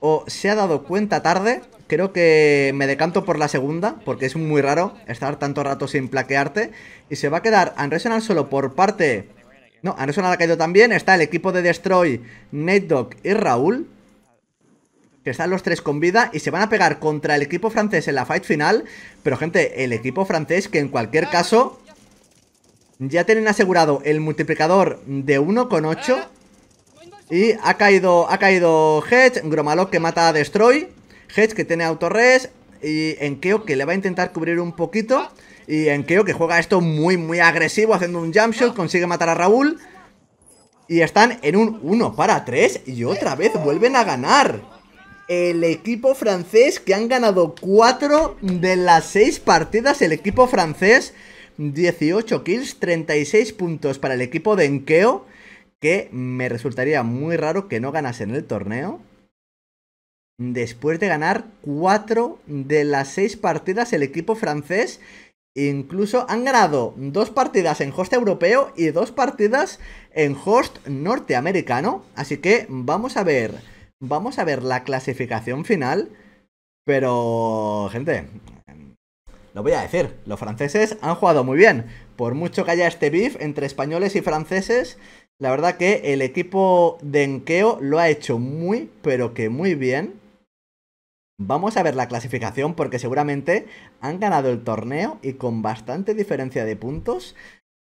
o se ha dado cuenta tarde. Creo que me decanto por la segunda, porque es muy raro estar tanto rato sin plaquearte. Y se va a quedar Unreasonal solo por parte... No, Unreasonal ha caído también. Está el equipo de Destroy, Nate Dogg y Raúl. Que están los tres con vida y se van a pegar contra el equipo francés en la fight final. Pero gente, el equipo francés que en cualquier caso ya tienen asegurado el multiplicador de 1,8 Y ha caído, ha caído Hedge, Gromalok que mata a Destroy. Hedge que tiene autorres. Y Enkeo que le va a intentar cubrir un poquito. Y Enkeo que juega esto muy muy agresivo Haciendo un jump shot, consigue matar a Raúl. Y están en un 1 para 3 Y otra vez vuelven a ganar. El equipo francés que han ganado 4 de las 6 partidas, el equipo francés 18 kills, 36 puntos para el equipo de Enkeo, que me resultaría muy raro que no ganasen el torneo. Después de ganar 4 de las 6 partidas el equipo francés, incluso han ganado 2 partidas en host europeo y 2 partidas en host norteamericano. Así que vamos a ver, vamos a ver la clasificación final. Pero, gente, lo voy a decir, los franceses han jugado muy bien. Por mucho que haya este beef entre españoles y franceses, la verdad que el equipo de Enkeo lo ha hecho muy, pero que muy bien. Vamos a ver la clasificación porque seguramente han ganado el torneo y con bastante diferencia de puntos.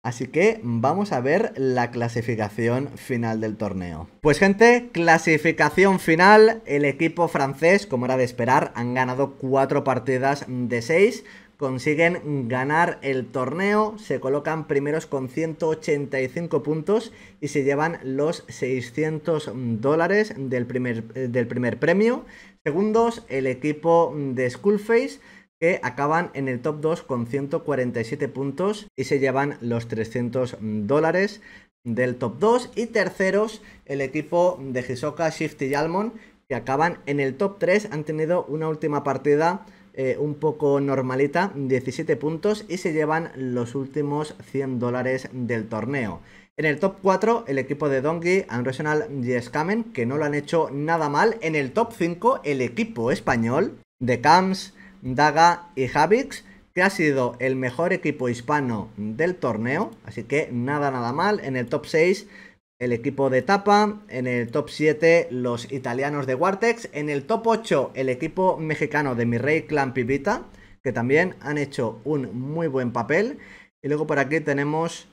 Así que vamos a ver la clasificación final del torneo. Pues gente, clasificación final. El equipo francés, como era de esperar, han ganado 4 partidas de 6 consiguen ganar el torneo, se colocan primeros con 185 puntos y se llevan los 600 dólares del primer, del primer premio. Segundos, el equipo de Skullface que acaban en el top 2 con 147 puntos y se llevan los 300 dólares del top 2 y terceros el equipo de Hisoka, Shift y Almond que acaban en el top 3 han tenido una última partida eh, un poco normalita, 17 puntos y se llevan los últimos 100 dólares del torneo. En el top 4, el equipo de Donkey, Unrational y Scamen, que no lo han hecho nada mal. En el top 5, el equipo español de Cams, Daga y Javix, que ha sido el mejor equipo hispano del torneo. Así que nada, nada mal. En el top 6, el equipo de Tapa, en el top 7 los italianos de Wartex, en el top 8 el equipo mexicano de Mi Rey Clan Pibita, que también han hecho un muy buen papel. Y luego por aquí tenemos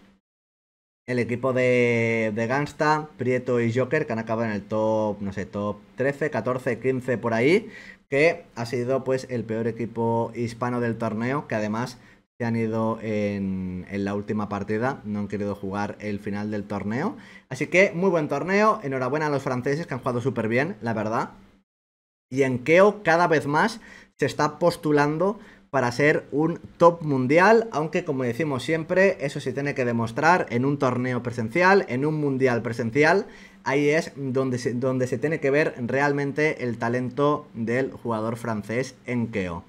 el equipo de, de Gangsta, Prieto y Joker, que han acabado en el top, no sé, top 13, 14, 15 por ahí, que ha sido pues el peor equipo hispano del torneo, que además se han ido en, la última partida, no han querido jugar el final del torneo. Así que muy buen torneo, enhorabuena a los franceses que han jugado súper bien, la verdad. Y en Keo cada vez más se está postulando para ser un top mundial, aunque como decimos siempre, eso se tiene que demostrar en un torneo presencial, en un mundial presencial, ahí es donde se, donde se tiene que ver realmente el talento del jugador francés en Keo.